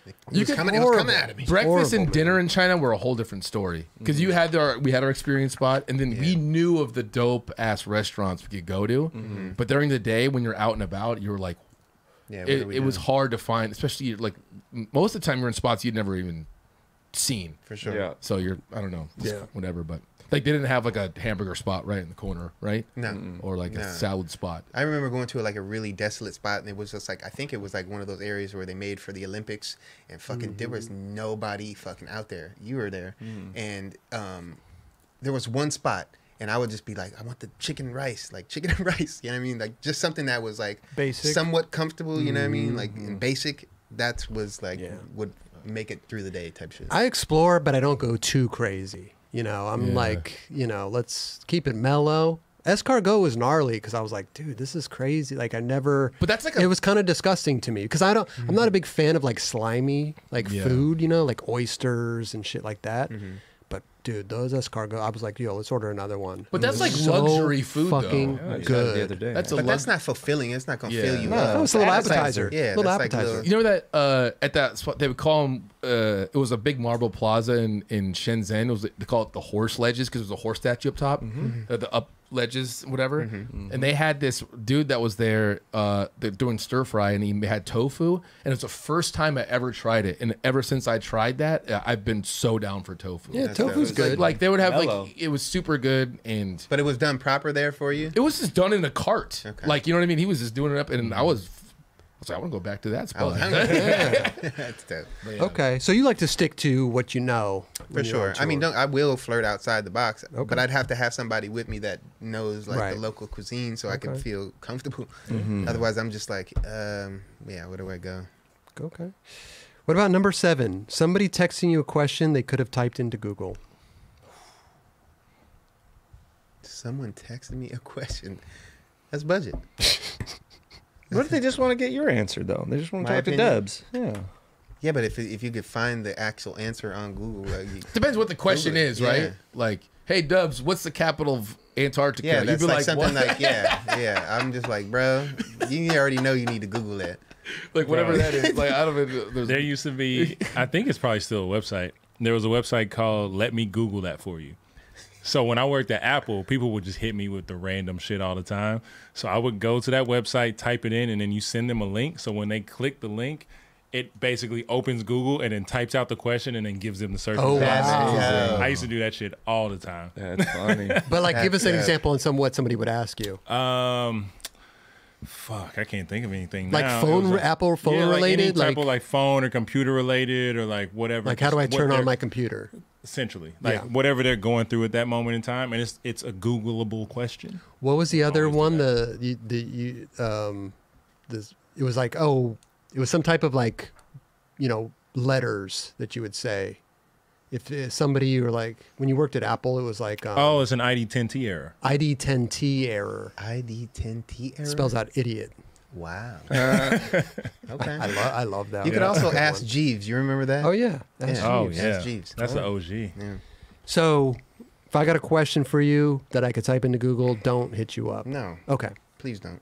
It was could- coming. It was coming horrible. out of me. Breakfast horrible, and dinner in China were a whole different story because you mm-hmm. had our we had our experience spot, and then we knew of the dope ass restaurants we could go to. Mm-hmm. But during the day, when you're out and about, you were like, Yeah. it, it was hard to find, especially like most of the time you're in spots you'd never even seen. for sure. yeah. So you're I don't know, Yeah. whatever. But like they didn't have like a hamburger spot right in the corner, right? No. Or like No. a salad spot. I remember going to like a really desolate spot, and it was just like I think it was like one of those areas where they made for the Olympics, and fucking there was mm-hmm. nobody fucking out there. You were there, mm. and um, there was one spot, and I would just be like, I want the chicken rice, like chicken and rice. You know what I mean? Like just something that was like Basic. somewhat comfortable. You know what I mean? Like and basic. That was like Yeah. would make it through the day type shit. I explore, but I don't go too crazy. You know, I'm Yeah. like, you know, let's keep it mellow. Escargot was gnarly because I was like, dude, this is crazy. Like I never. But that's like a- it was kind of disgusting to me because I don't. I'm not a big fan of like slimy like Yeah. food. You know, like oysters and shit like that. But dude, those escargot, I was like, yo, let's order another one. But It that's was like luxury food, though. Fucking Yeah, I tried it good. the other day. That's a but lux- that's not fulfilling. It's not gonna Yeah. fill you No, up. it's a little That's like- appetizer. yeah, Little that's like appetizer. little- You know that uh, at that spot they would call them. Uh, it was a big marble plaza in in Shenzhen. It was they call it the horse ledges because there was a horse statue up top, uh, the up ledges, whatever. And they had this dude that was there uh, doing stir fry, and he had tofu, and it's the first time I ever tried it. And ever since I tried that, uh, I've been so down for tofu. Yeah, That's tofu's good. Like they would have Mellow. like it was super good and. But it was done proper there for you. It was just done in a cart, Okay. like you know what I mean. He was just doing it up, and I was, I was like, I want to go back to that I spot. hungry. That's dope. Okay, so you like to stick to what you know For when you're on sure. I mean, don't, I will flirt outside the box, Okay. but I'd have to have somebody with me that knows like Right. the local cuisine, so I can feel comfortable. Mm-hmm. Otherwise, I'm just like, um, yeah, where do I go? Okay. What about number seven? Somebody texting you a question they could have typed into Google. Someone texted me a question. That's budget. What if they just want to get your answer though? They just want to My talk to? Dubs. Yeah. Yeah, but if if you could find the actual answer on Google, like, you, Depends what the question Google it. is, right? Yeah. Like, hey Dubs, what's the capital of Antarctica? yeah, You'd that's be like, like, something what? like yeah, yeah. I'm just like, bro, you already know you need to Google that. like whatever Bro. that is. Like I don't know. There's, There used to be, I think it's probably still a website. There was a website called Let Me Google That For You. So when I worked at Apple, people would just hit me with the random shit all the time. So I would go to that website, type it in, and then you send them a link. So when they click the link, it basically opens Google and then types out the question and then gives them the search. Oh, results. wow. I used to do that shit all the time. That's funny. But like, give us an That's, example on some what somebody would ask you. Um, Fuck, I can't think of anything. Like now. It phone- like- Apple phone yeah, like related? any type Like- of like phone or computer related or like whatever. Like, how do I turn on my computer? Essentially like Yeah. whatever they're going through at that moment in time, and it's it's a Googleable question. What was the other one? The you, the you um, this it was like oh, it was some type of like, you know, letters that you would say. If uh, somebody you were like when you worked at Apple, it was like um, Oh, it's an ID10T error. ID10T error. ID10T error. Spells out idiot. Wow. Uh, okay. I love I love that. You could also ask one. Jeeves. You remember that? Oh yeah. That's Yeah. Oh Jeeves. yeah, That's Jeeves. that's the Oh. OG. Yeah. So, if I got a question for you that I could type into Google, don't hit you up. No, Okay. please don't.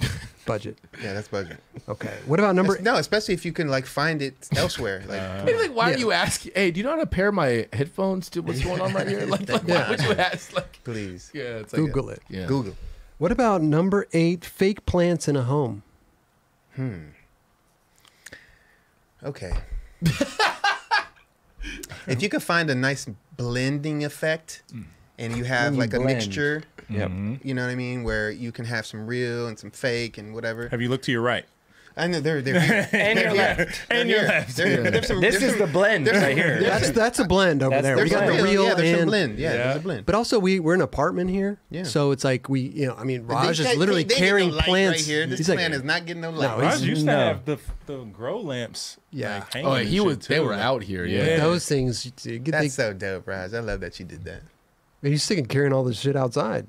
Budget. Yeah, that's budget. Okay. What about number? It's- no, especially if you can like find it elsewhere. Like uh-huh. Maybe like, why Yeah. do you ask? Hey, do you know how to pair my headphones to what's going on right here? Like, like Yeah. why would you ask? Like, please yeah, it's like Google it. Yeah. Google. What about number eight? Fake plants in a home. Hmm. Okay. if you could find a nice blending effect and you have you like a blend. mixture, Yep. you know what I mean, where you can have some real and some fake and whatever. Have you looked to your right? I know they're they're here. And They're your here. left. They're And your here. left. There- there's some- This is some- the blend right here. That's that's a blend over That's there. We got There's the some real yeah, there's some and blend. Yeah, Yeah. there's a blend. But also, we we're in an apartment here, Yeah. so it's like we, you know, I mean, They Raj is literally they get carrying no plants. right here. This He's like, is not getting no light. No, he's- Raj used to have the the grow lamps. Yeah. like, hanging Oh, he shit, was. They were out here. Yeah. Yeah. those things. You get That's so dope, Raj. I love that you did that. he's sick of carrying all this shit outside.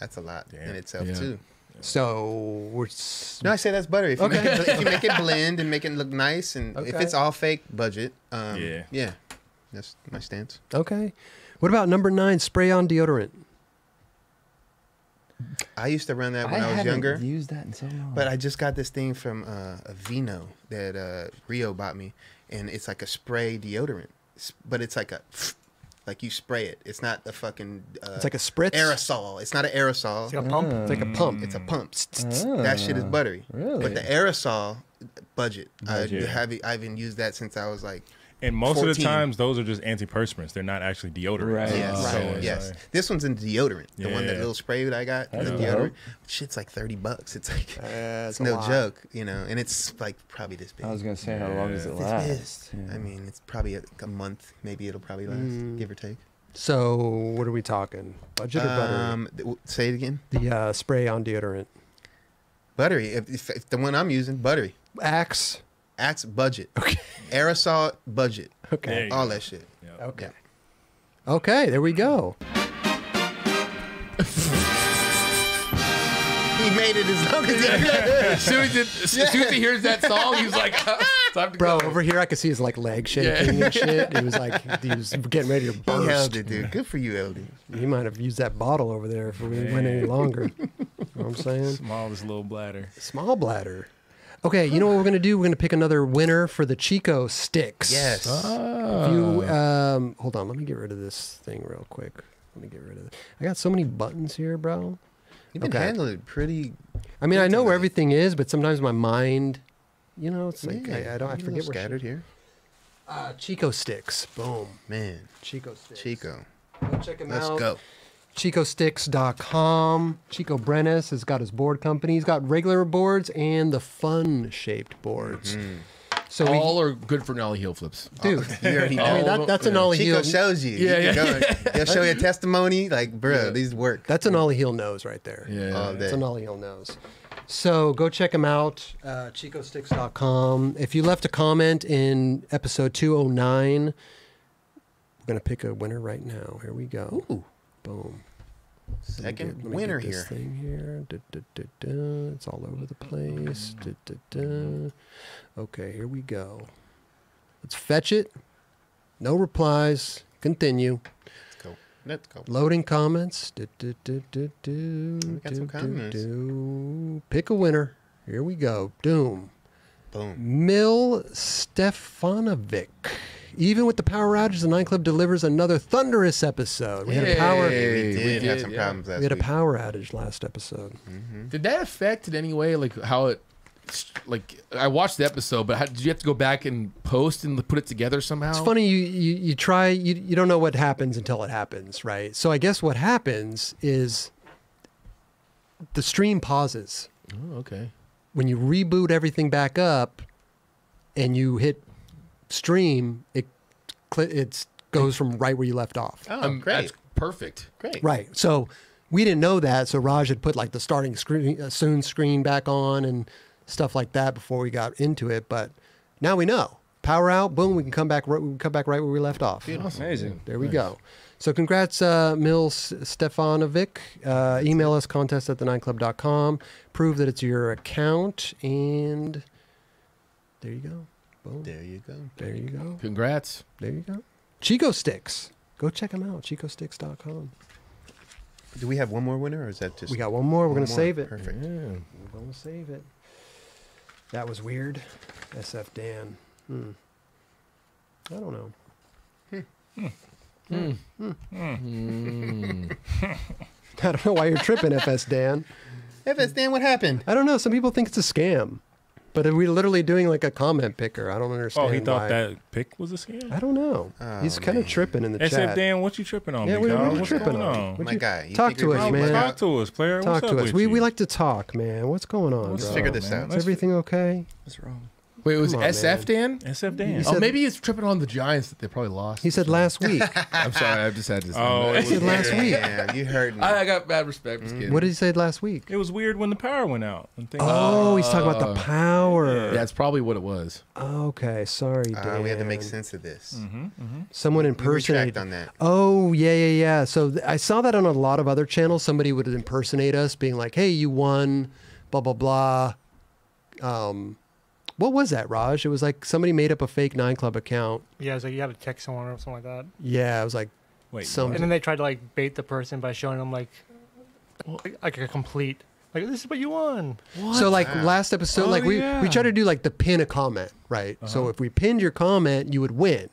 That's a lot in itself too. So we're s- No, I say that's butter. If you, Okay. make, it, if you make it blend and make it look nice, and if it's all fake budget, um, Yeah. yeah, that's my stance. okay. What about number nine? Spray on deodorant. I used to run that when I I, was haven't younger, used that in so long. but I just got this thing from uh, a Vino that uh, Rio bought me, and it's like a spray deodorant, but it's like a like you spray it. It's not the fucking. Uh, It's like a spritz. aerosol. It's not an aerosol. It's like a pump. It's like a pump. It's a pump. That shit is buttery. really? But the aerosol budget, Budget. I have I haven't used that since I was like And most of the times, those are just antiperspirants. They're not actually deodorant. Right. Yes, So right. it's yes. like- This one's in deodorant. The one that Yeah. little spray that I got, That's the deodorant. Shit's like thirty bucks. It's like Uh, it's a no lot. joke, you know. And it's like probably this big. I was gonna say, how long does it last? Yeah. I mean, it's probably a, a month. Maybe it'll probably last, Mm. give or take. So what are we talking? Budget or buttery? Um, th- say it again. the uh, spray on deodorant. Buttery. If, if, if the one I'm using, buttery. Axe. Axe budget. Okay. Aerosol budget. Okay. All that shit. Yeah. Okay. Okay. There we go. He made it as long as he could. As soon as, it, as soon as he hears that song, he's like, time to Bro, go. over here I could see his like leg shaking and shit. He was like he was getting ready to He burst. held it, dude. Good for you, LD. He might have used that bottle over there if we went any longer. you know what I'm saying? Smallest little bladder. Small bladder. Okay, you know what we're gonna do? We're gonna pick another winner for the Chico sticks. Yes. If you um, hold on, let me get rid of this thing real quick. Let me get rid of it. I got so many buttons here, bro. You've been Okay. handling it pretty. I mean, I know where everything is, but sometimes my mind, you know, it's like Yeah, I, I don't. I forget little where. scattered She, here. uh, Chico sticks. Boom. Man, Chico sticks. Chico. Go check him Let's out. go. ChicoSticks.com. Chico Brenes has got his board company. He's got regular boards and the fun shaped boards. Mm-hmm. So we, All are good for Nolly heel flips. dude, You already I mean that, that's an ollie Chico heel. shows you. Yeah, You can yeah. go- He'll show you a testimony. Like, bro, these work. That's an ollie heel nose right there. Yeah. All That's day. an ollie heel nose. So go check him out, uh, ChicoSticks.com. If you left a comment in episode 209, we're gonna pick a winner right now. Here we go. Ooh. Boom. Second get- winner this here. Thing here. Da, da, da. It's all over the place. Okay, here we go. Let's fetch it. No replies. Continue. Let's go. Let's go. Loading comments. Du, du, du, du, We got some du, du, comments. du. Pick a winner. Here we go. Doom. Boom. Mil Stefanovic. Even with the power outage, the Nine Club delivers another thunderous episode. We had a power. Hey, we did we have some yeah. problems last We had a power outage last episode. Mm-hmm. Did that affect in any way, like how it, like I watched the episode, but how, did you have to go back and post and put it together somehow? It's funny you, you you try you you don't know what happens until it happens, right? So I guess what happens is the stream pauses Oh, okay. when you reboot everything back up, and you hit stream. It cl- it goes from right where you left off. Oh, Um, great. That's perfect. Great. Right. So we didn't know that. So Raj had put like the starting screen, uh, soon screen back on and stuff like that before we got into it. But now we know. Power out. Boom. We can come back. right- We can come back right where we left off. Amazing. There we go. So congrats, uh, Mills Stefanovic. Uh, email us contest at the nineclub.com. Prove that it's your account. And there you go. Boom. There you go. There you go. Congrats. There you go. Chico Sticks. Go check them out. ChicoSticks.com. Do we have one more winner, or is that just? We got one more. We're going to save it. Perfect. Yeah. We're going to save it. That was weird. SF Dan. Hmm. I don't know. Mm. I don't know why you're tripping, FS Dan. FS Dan, what happened? I don't know. Some people think it's a scam, but are we literally doing like a comment picker? I don't understand. Oh, he thought why. that pick was a scam. I don't know. Oh, He's kind of tripping in the SF chat. Dan, what you tripping on? Yeah, big what, dog? what are you What's tripping going on? My you- guy, you talk to us, man. Talk to us, player. Talk What's to up us. with We, you? we like to talk, man. What's going on, Let's bro? figure this man. out. Is Let's everything okay? What's wrong? Wait, it was Come on, SF Dan? SF Dan. He oh, said- maybe he's tripping on the Giants that they probably lost. He said last week. I'm sorry, I just had to say Oh, that. it He said last week. Yeah, you heard me. I, I got bad respect. Just kidding. What did he say last week? It was weird when the power went out. and things- Oh, he's talking about the power. Yeah, that's probably what it was. Okay, sorry, Dan. Uh, we had to make sense of this. Someone We retract impersonated. on that. Oh yeah, yeah, yeah. So th- I saw that on a lot of other channels. Somebody would impersonate us, being like, "Hey, you won," blah blah blah. Um, what was that, Raj? It was like somebody made up a fake Nine Club account. Yeah, it was like you had to text someone or something like that. Yeah, it was like Wait, some- And then they tried to like bait the person by showing them like, like, like a complete, like this is what you won. What? so like last episode, Oh, like we we yeah. try to do like the pin a comment, right? So uh-huh. if we pinned your comment, you would win.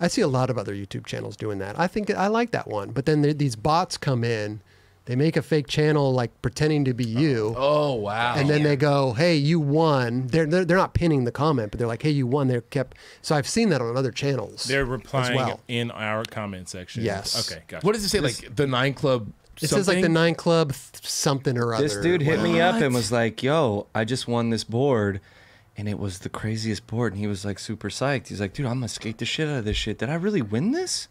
I see a lot of other YouTube channels doing that. I think I like that one. But then there, these bots come in, they make a fake channel like pretending to be you. Oh, wow. and then they go, "Hey, you won." They're, they're they're not pinning the comment, but they're like, "Hey, you won." They're kept. So I've seen that on other channels. They're replying well. in our comment section. Yes. Okay, gotcha. what does it say? Like the Nine Club. it says like the? Nine Club something or other. This dude hit me up and was like, "Yo, I just won this board." And it was the craziest board, and he was like super psyched. He's like, "Dude, I'm gonna skate the shit out of this shit. Did I really win this?"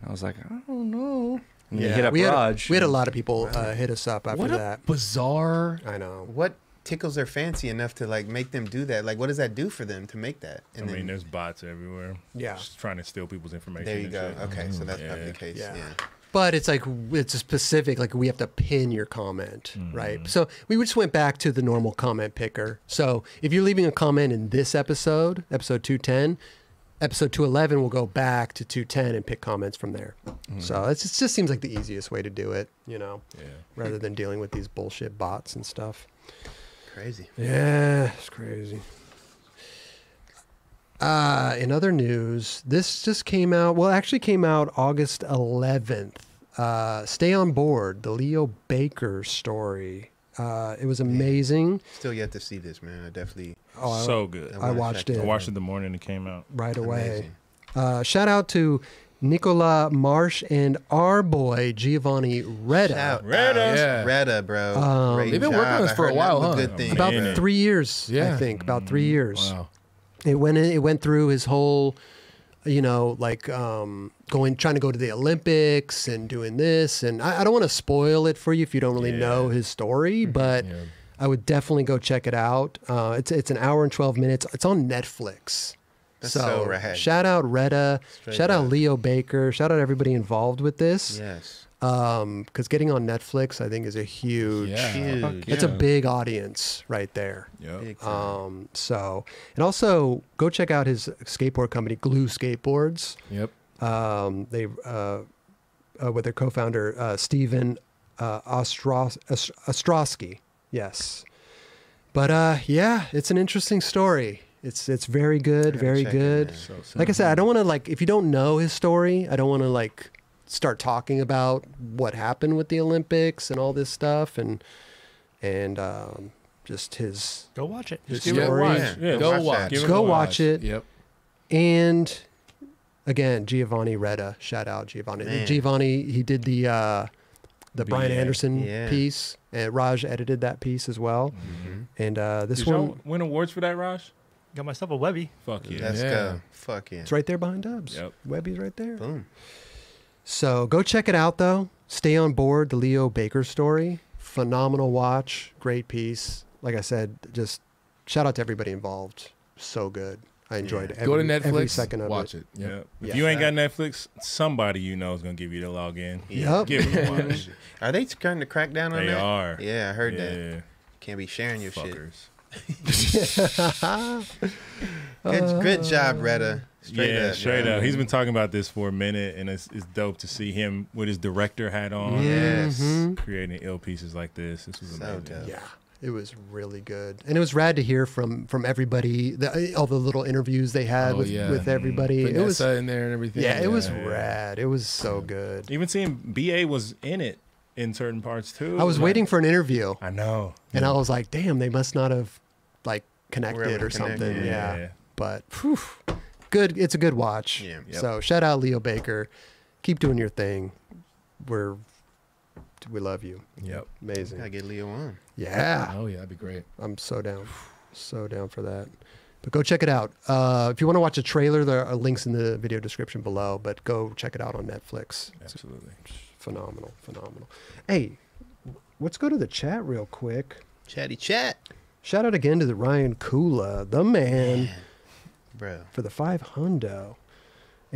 And I was like, "I don't know." And yeah, hit up we had, we had a lot of people uh, hit us up after What a that. bizarre. I know. What tickles their fancy enough to like make them do that? Like, what does that do for them to make that? I mean, there's bots everywhere. Yeah. Just trying to steal people's information. there you go. shit. Okay, so that's Yeah. probably the case. Yeah. Yeah. But it's like it's a specific like we have to pin your comment, Mm-hmm. right? So we just went back to the normal comment picker. So if you're leaving a comment in this episode, episode 210, episode 211 we'll go back to 210 and pick comments from there. Mm-hmm. So it's, it just seems like the easiest way to do it, you know, Yeah. rather than dealing with these bullshit bots and stuff. Crazy. Yeah, it's crazy. Uh, in other news, this just came out. Well, actually came out August 11th. Uh, Stay on board, the Leo Baker story. Uh, it was amazing. Still yet to see this, man. I definitely. Oh, I- so good. I wanna watched it I watched it the morning it came out. right away. Uh, shout out to Nicola Marsh and our boy Giovanni Reda. Shout Reda. out. Yeah. Reda, bro. Um, Great They've been working on job. this for a while, huh? Good things. About Man. three years, I think. About three years. Wow. it went in, it went through his whole you know like um going trying to go to the olympics and doing this and i, I don't want to spoil it for you if you don't really know his story but Yeah. i would definitely go check it out uh it's it's an hour and 12 minutes it's on netflix That's so rad. shout out Reda, Straight shout out up. Leo Baker, shout out everybody involved with this. Yes. Um, because getting on Netflix, I think, is a huge, Yeah. Huge. it's a big audience right there. Yep. Um, so, and also go check out his skateboard company, Glue Skateboards. Yep. Um, they, uh, uh, with their co-founder uh, Steven uh, Ostros- Ostrowski. Yes, but uh, yeah, it's an interesting story. It's it's very good, very good. So, so Like I said, I don't want to like if you don't know his story, I don't want to like start talking about what happened with the Olympics and all this stuff and and um, just his Go watch it. his Just give it a watch. Yeah. Yeah, Go watch watch. it Go watch it. Yep. And again, Giovanni Reda, shout out Giovanni. Man. Giovanni, he did the uh, the Brian Anderson Yeah. piece, and Raj edited that piece as well. And uh, this Did y'all one, win awards for that, Raj? Got myself a Webby. Fuck yeah. Let's Yeah. go. Fuck yeah. it's right there behind Dubs. Yep. Webby's right there. Boom. So go check it out though. Stay on board. The Leo Baker story. Phenomenal watch. Great piece. Like I said, just shout out to everybody involved. So good. I enjoyed every, Go to every Netflix, second of watch it. it. Yep. Yep. If Yeah. you ain't got Netflix, somebody you know is gonna give you the login. Yep. Give it a watch. Are they starting to crack down on they that? are. Yeah, I heard yeah. that. Can't be sharing your shit. Fuckers. Good, good job, Reda. Straight yeah, up. straight bro. up. He's been talking about this for a minute, and it's, it's dope to see him with his director hat on, Yes. Mhm. creating ill pieces like this. This was So amazing. dope. Yeah, it was really good, and it was rad to hear from from everybody. The, uh, all the little interviews they had Oh, with yeah. with mm-hmm. everybody. It was Vanessa in there and everything. yeah, it was Yeah. rad. It was so good. Even seeing BA was in it in certain parts too. I was Like, waiting for an interview, I know. and I was like, "Damn, they must not have like connected able or to connect, something." yeah. Yeah, but whew, good. It's a good watch. Yeah. Yep. So shout out Leo Baker. Keep doing your thing. We're we love you. Yep. Amazing. Gotta get Leo on. Yeah. Oh yeah, that'd be great. I'm so down, so down for that. But go check it out. Uh, if you want to watch a trailer, there are links in the video description below. But go check it out on Netflix. It's Absolutely. phenomenal, phenomenal. Hey, let's go to the chat real quick. Chatty chat. Shout out again to the Ryan Kula, the man, Bro. for the five hundo.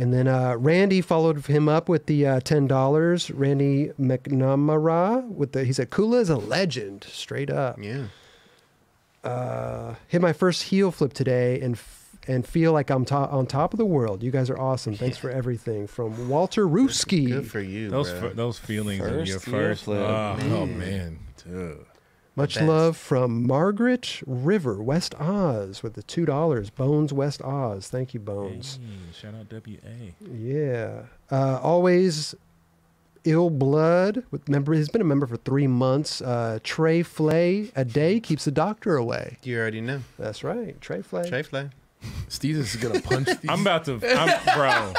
And then uh, Randy followed him up with the uh, ten dollars. Randy McNamara with the he said Kula is a legend, straight up. Yeah. uh, hit my first heel flip today and f- and feel like I'm to- on top of the world. You guys are awesome. Thanks for everything. From Walter Ruski. Good for you, Those bro. f- those feelings of your First heel first. flip. ah, Oh man. Dude. Much best. love from Margaret River, West Oz, with the two dollars. Bones West Oz. Thank you, Bones. Hey, shout out WA. Yeah. Uh, always ill blood. With member, he's been a member for three months. Uh, Trey Flay a day keeps the doctor away. You already know. That's right, Trey Flay. Trey Flay. Steve is gonna punch these. I'm about to, I'm, bro.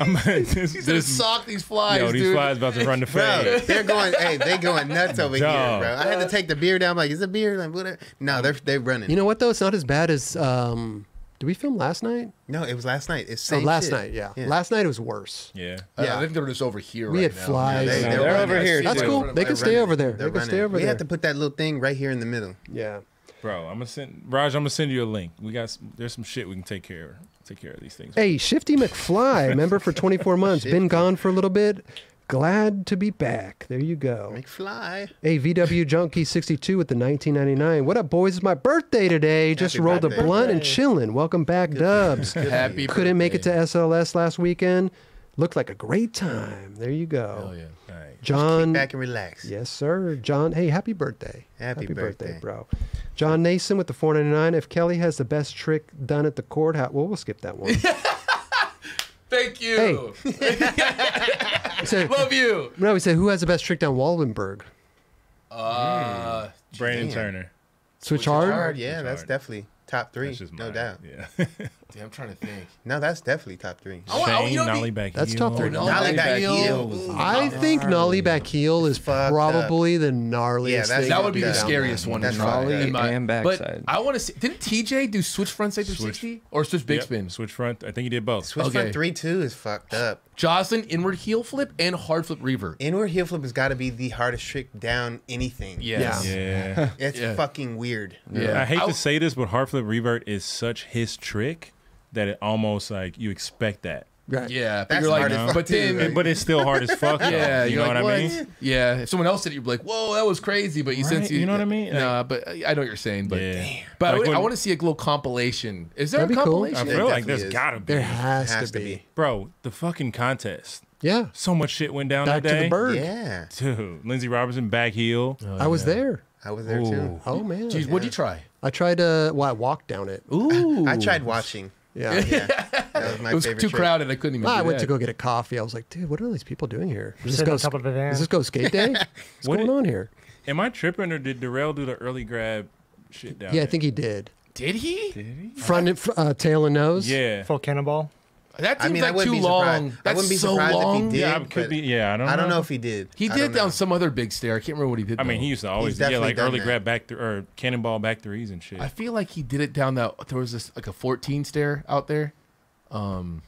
I'm this, He's gonna this, sock these flies, yo, these dude. flies about to run the Bro, fade. they're going. hey, they going nuts over here, bro. I had to take the beer down. I'm like, is it beer? Like, whatever. No, they're they're running. You know what though? It's not as bad as. Um, did we film last night? no, it was last night. It's Oh, same last shit. night, yeah. Yeah. Last night it was worse. Yeah. Uh, Yeah. I think they're just over here. We right had now. flies. They, Yeah, they're, they're over here, That's cool. They're They can stay running. over there. They're They can stay running. over we there. have to put that little thing right here in the middle. Yeah. Bro, I'm gonna send Raj. I'm gonna send you a link. We got some, there's some shit we can take care of. Take care of these things. Hey, Shifty McFly, member for 24 months, been gone for a little bit. Glad to be back. There you go. McFly. Hey, VW Junkie 62 with the 1999. What up, boys? It's my birthday today. Just Happy rolled a blunt and chilling. Welcome back, Dubs. Happy Couldn't make it to. SLS last weekend. Looked like a great time. There you go. Hell yeah. All right. John. Back and relax. Yes, sir. John, hey, happy birthday. Happy birthday. bro. John Nason with the 499. If Kelly has the best trick done at the courthouse, well, we'll skip that one. Thank you. He said, Love you. no, he said, who has the best trick down Wallenberg? Uh, Brandon Damn. Turner. Switch, Switch hard? Hard, yeah, It's that's hard. definitely top three, That's no doubt. Yeah. damn, I'm trying to think. No, that's definitely top three. I want- I oh, want- Shane you know, the- Nolly back That's top three. Nolly Nolly back back heel. heel. I think Nolly back heel is probably the gnarliest Yeah, that's- thing. That would be the scariest one. That's to try. right. In my- And But backside. I want to see. Didn't TJ do switch front side 360 or switch big spin? Switch front. I think he did both. Switch Okay. front three two is fucked up. Joslin inward heel flip and hard flip revert. Inward heel flip has got to be the hardest trick down anything. Yes. Yeah. It's Yeah. fucking weird. Yeah. I hate I- to say this, but hard flip revert is such his trick that it almost like you expect that. Right. Yeah, but That's you're like, hard as fuck but too, then, right? But it's still hard as fuck. though. yeah, you you're know like, what I mean? Yeah, if someone else did it, you'd be like, whoa, that was crazy. But you Right, sense you know what I mean? Nah, but I I know what you're saying. But Yeah. but I Like would- I, want to see a little compilation. Is there a be cool. I compilation? There feel like there's is. gotta be. There has, Has to to be. be. Bro, the fucking contest. Yeah. So much shit went down Back that to day. the bird. Yeah, Dude, Lindsey Robinson back heel. I oh, was there. I was there too. Oh, man. Jeez, what'd you try? I tried to, well, I walked down it. Ooh, I tried watching. Yeah. Yeah, that was my It was favorite too trick. crowded. I couldn't even. Well, I do went that. to go get a coffee. I was like, dude, what are these people doing here? Does this Sitting go, on top of a van. does this go skate day? What's What going did- on here? Am I tripping or did Darrell do the early grab shit down Yeah, I there? think he did. Did he? Did he? Front, and fr- uh, tail, and nose. Yeah. Full cannonball. That I seems mean, I like wouldn't too be surprised. long. I wouldn't be so surprised long. if he did. Yeah, it could be. Yeah, I don't. I don't know. know if he did. He did down some other big stair. I can't remember what he did. I mean, though. he used to always yeah, like early that. grab back th- or cannonball back threes and shit. I feel like he did it down that. There was this like a 14 stair out there. Um,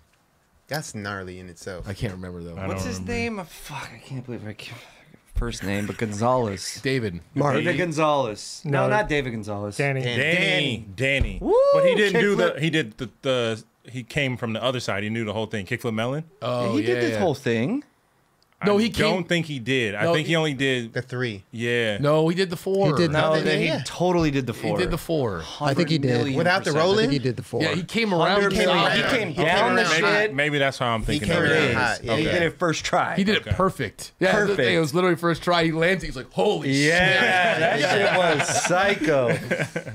That's gnarly in itself. I can't remember though. I What's his remember. name? Oh, fuck, I can't believe I can't. First name, but Gonzalez. David. Mark. David Gonzalez. No, No. not David Gonzalez. Danny. Dan- Danny, Danny. Woo, but he didn't do kickflip. the. He did the, the. He came from the other side. He knew the whole thing. Kickflip melon. Oh, he yeah, did this yeah. whole thing. No, he I he came- don't think he did. I No, think he he- only did. The three. Yeah. No, he did the four. He did No, then, then he yeah. totally did the four. He did the four. I think he did. 100 million Without the percent. I roll-in? think he did the four. Yeah, he came around. Hundred came million. around. He came He came down the around Maybe, shit. maybe that's how I'm thinking. came of it. it around hot. Yeah, He yeah. did it first try. He did Okay. it perfect. Yeah, Perfect. It was literally first try. He lands. He's like, "Holy Yeah, that shit was psycho.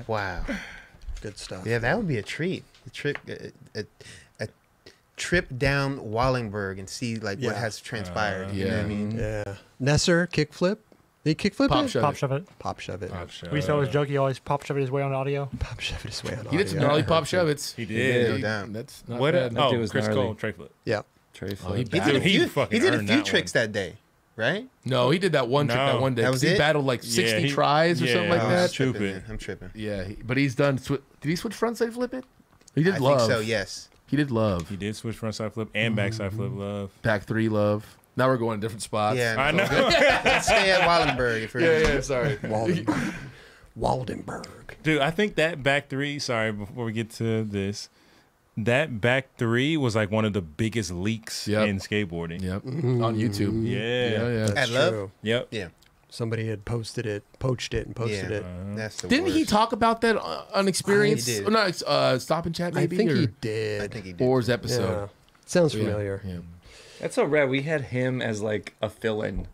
Wow. Good stuff. Yeah, that would be a treat. A trip, a, a, a trip down Wallenberg and see like what has transpired. you know what I yeah. mean? Yeah. Nesser kickflip. Did he kickflip Pop it? shove Pop it. shove it. Pop shove it. Pop shove. We used to always joke he always pop shove it his way on audio. Pop shove it his way on He did some gnarly pop shove it's. He Yeah, did. no doubt. That's not What? bad. Oh, dude was Chris gnarly. Cole, tray flip. Yeah. Tray Oh, he. He did a few. fucking He did a few that tricks one. that day, right? No, he did that one trick that one day. That 'cause was he it? battled like Yeah, 60 he- tries or something yeah. like Oh, that. Stupid. Tripping, man. I'm tripping. Yeah, he, but he's done. Sw- did he switch frontside flip it? He did I love. think so. Yes. He did love. He did switch frontside flip and backside flip. Love. Back three love. Now we're going to different spots. Yeah. I know. Let's stay at Wallenberg. If we're Yeah, yeah. Sorry. Waldenberg. Waldenberg. Dude, I think that back three. Sorry, before we get to this, that back three was like one of the biggest leaks Yep. in skateboarding. Yep. On YouTube. Yeah. Yeah, yeah. That's At Love? Yep. Yeah. Somebody had posted it, poached it, and posted Yeah. it. That's the Didn't he talk about that uh, on experience? He did. Or not, uh, stop and chat maybe? I think or, he did. I think he did. Or's Yeah. episode. Sounds familiar. Yeah. That's so rad. We had him as like a fill-in.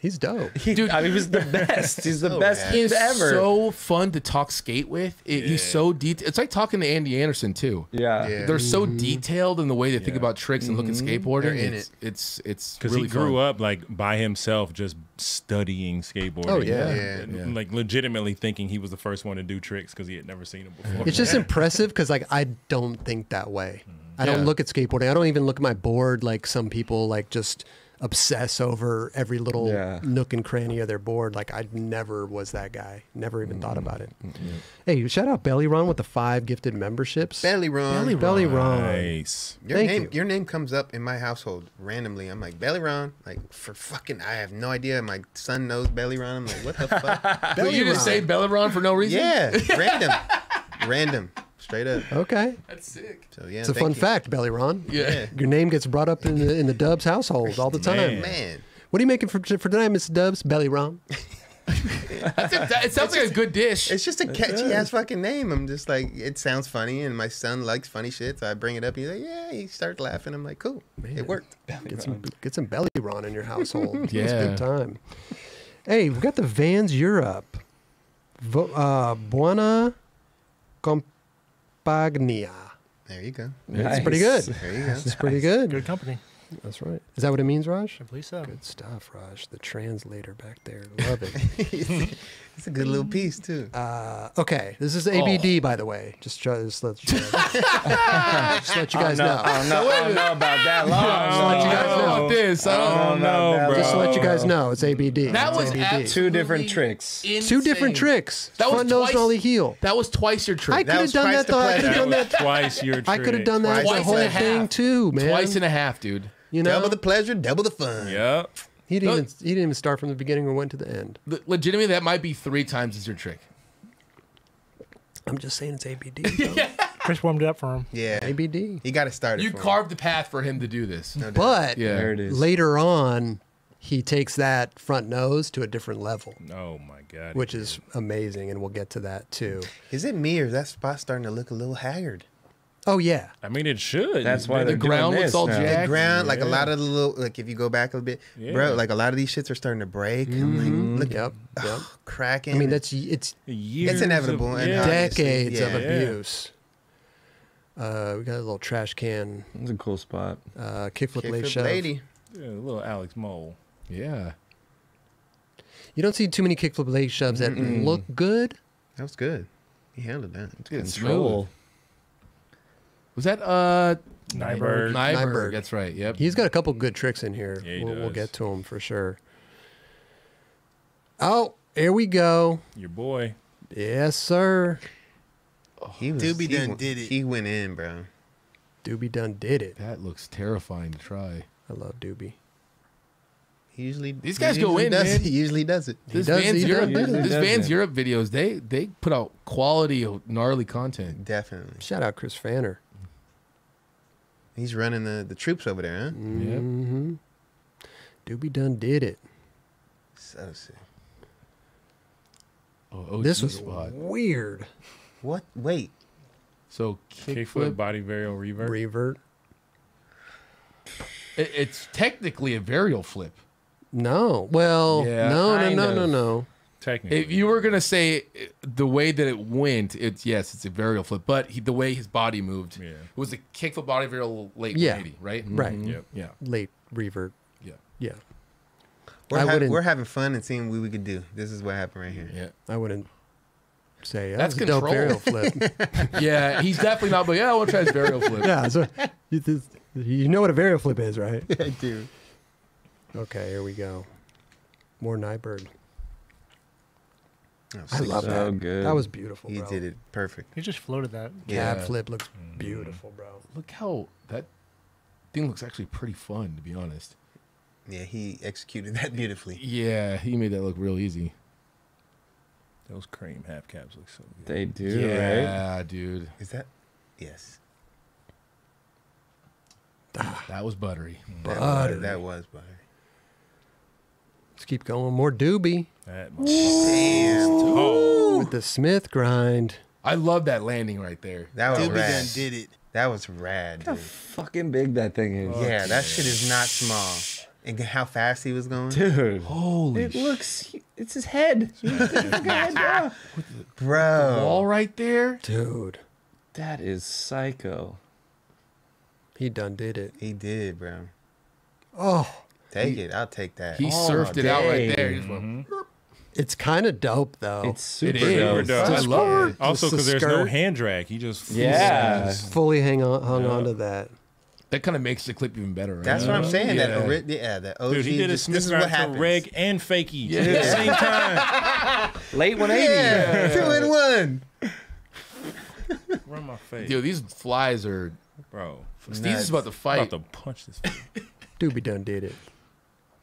He's dope. He, Dude. I mean, he was the best. He's the So oh, best rad. He's ever. so fun to talk skate with. It, He's so detailed. It's like talking to Andy Anderson too. yeah. Yeah. They're so mm-hmm. detailed in the way they think about tricks and look at mm-hmm. skateboarding. They're in it's, it's it's Because really he grew fun. up like by himself, just studying skateboarding. Oh, yeah. And, Yeah. Like legitimately thinking he was the first one to do tricks because he had never seen them before. It's just impressive because like I don't think that way. Mm-hmm. I don't Yeah. look at skateboarding. I don't even look at my board like some people like just obsess over every little Yeah. nook and cranny of their board. Like I never was that guy. Never even Mm-hmm. thought about it. Hey, shout out Belly Run with the five gifted memberships. Belly Ron. Belly Belly Run. nice. Your Thank name, you. your name comes up in my household randomly. I'm like Belly Ron, like for fucking. I have no idea. My son knows Belly Ron. I'm like, what the fuck? But you just say Belleron for no reason? yeah, random, random, straight up. Okay. That's sick. So yeah, It's a fun you. fact, Belly Ron. Yeah. Your name gets brought up in the in the Dubs household all the time. Man. man. What are you making for for tonight, Mr. Dubs? Belly Ron. That's a, it sounds like a good dish. It's just a catchy ass fucking name. I'm just like, it sounds funny, and my son likes funny shit, so I bring it up. and He's like, yeah. He starts laughing. I'm like, cool, it worked. Get some get some belly Ron in your household. yeah, It's Yeah. big time. Hey, we've got the Vans Europe. Vo- uh, Buona Compagnia. There you go. It's pretty good. There you go. It's pretty good. Good company. That's right. Is that what it means, Raj? I believe so. Good stuff, Raj. The translator back there. Love it. It's a good little piece too. Uh, okay, this is ABD, by the way. Just, try, just, let, you just let you guys no, know. I don't know, I don't know about that long. Just let you guys I don't know know. about this. I don't Oh know. no, bro. Just to let you guys know, it's ABD. That It's was ABD. absolutely Two different tricks. Two different insane. tricks. That was Front nose twice- and ollie heel. That was twice your I trick. could That have was done Price that. to Though. I could Pleasure. have done that. Twice your trick. I could have trick. done that Twice the whole and a thing half. too, man. Twice and a half, dude. you know, Double the pleasure, double the fun. Yep. He didn't No. even he didn't even start from the beginning or went to the end. Le- legitimately, that might be three times as your trick. I'm just saying it's ABD. though. Chris warmed it up for him. Yeah, ABD. he got it started. You for him. carved the path for him to do this. No. But Yeah. There it is. later on, he takes that front nose to a different level, Oh my god. which is amazing, and we'll get to that too. Is it me or is that spot starting to look a little haggard? Oh yeah, I mean, it should. That's why They're they're The ground doing looks this all now. jacked. The ground, like a lot of the little, like if you go back a little bit, Yeah. bro, like a lot of these shits are starting to break. I'm like, look, yep, yep. cracking. I mean, that's it's Years It's inevitable, Of, and yeah. how- Obviously, decades of yeah. abuse. Uh, we got a little trash can It's a cool spot. uh, kickflip Kick late flip shove. lady. Yeah, little Alex Mole. Yeah. You don't see too many kickflip late shoves that look good. That was good. He handled that. It's getting Control. smooth. Was that uh Nyberg. Nyberg? Nyberg. That's right. Yep. He's got a couple good tricks in here. Yeah, he we'll, we'll get to him for sure. Oh, here we go. Your boy. Yes, sir. He was, Doobie he done went- did it. He went in, bro. Doobie done did it. That looks terrifying to try. I love Doobie. He usually These he guys go usually in, does, man. He usually does it. This does- Vans Europe, this He Vans it. Europe videos, they they put out quality, gnarly content. Definitely. Shout out Chris Pfanner. He's running the, the troops over there, huh? Yeah. Mm-hmm. Doobie done did it. So sick. Oh, OG this was spot. weird. What? Wait. So Kickflip, kickflip. body varial revert. Revert. It, it's technically a varial flip. No. Well, Yeah, no, no, kind no, no, no. Technically. If you were gonna say uh, the way that it went, it's yes, it's a varial flip. But he, the way his body moved, Yeah. it was a kickflip body varial late Yeah. 180, right? Right. Yep. Yeah, Late revert. yeah, Yeah. We're, I ha- we're having fun and seeing what we could do. This is what happened right here. yeah. I wouldn't say That's that's a dope control. varial flip. Yeah, he's definitely not. But yeah, I want to try his varial flip. yeah. So you, just- you know what a varial flip is, right? I do. Okay, here we go. More Nyberg. I love So that. good. That was beautiful, He bro. did it perfect. He just floated that. Cab Yeah. flip looks mm. beautiful, bro. Look how that thing looks actually pretty fun, to be honest. Yeah, he executed that beautifully. Yeah, he made that look real easy. Those cream half caps look so good. They do, right? yeah, dude, Is that? Yes. Ah, that was buttery. Mm. That Buttery. was, that was buttery. Let's keep going. More Doobie That Damn. with the Smith grind. I love that landing right there. That was Doobie rad. done did it. That was rad, Look how dude. fucking big that thing is. Yeah, that shit is not small. And how fast he was going, Dude. Holy It looks, it's his head. bro. wall right there. Dude, That is psycho. he done did it. He did, bro. Oh, Take it. I'll take that. He All surfed it out right there. He just went, it's kind of dope though. It's super It is. dope. dope. I love it. Also, Just the because there's no hand drag. He just Yeah. Just fully hang on, hung Yeah. on to that. That kind of makes the clip even better. Right? That's what I'm saying. Yeah. That ori- yeah, that OG. Dude, he did a just- Smith this is what to happens. reg and fakie Yeah. at the same time. Late 180. Yeah, two in one. Run my face, Dude, these flies are. bro. Steve's about to fight. About fight. to punch this. Dude. Doobie done did it.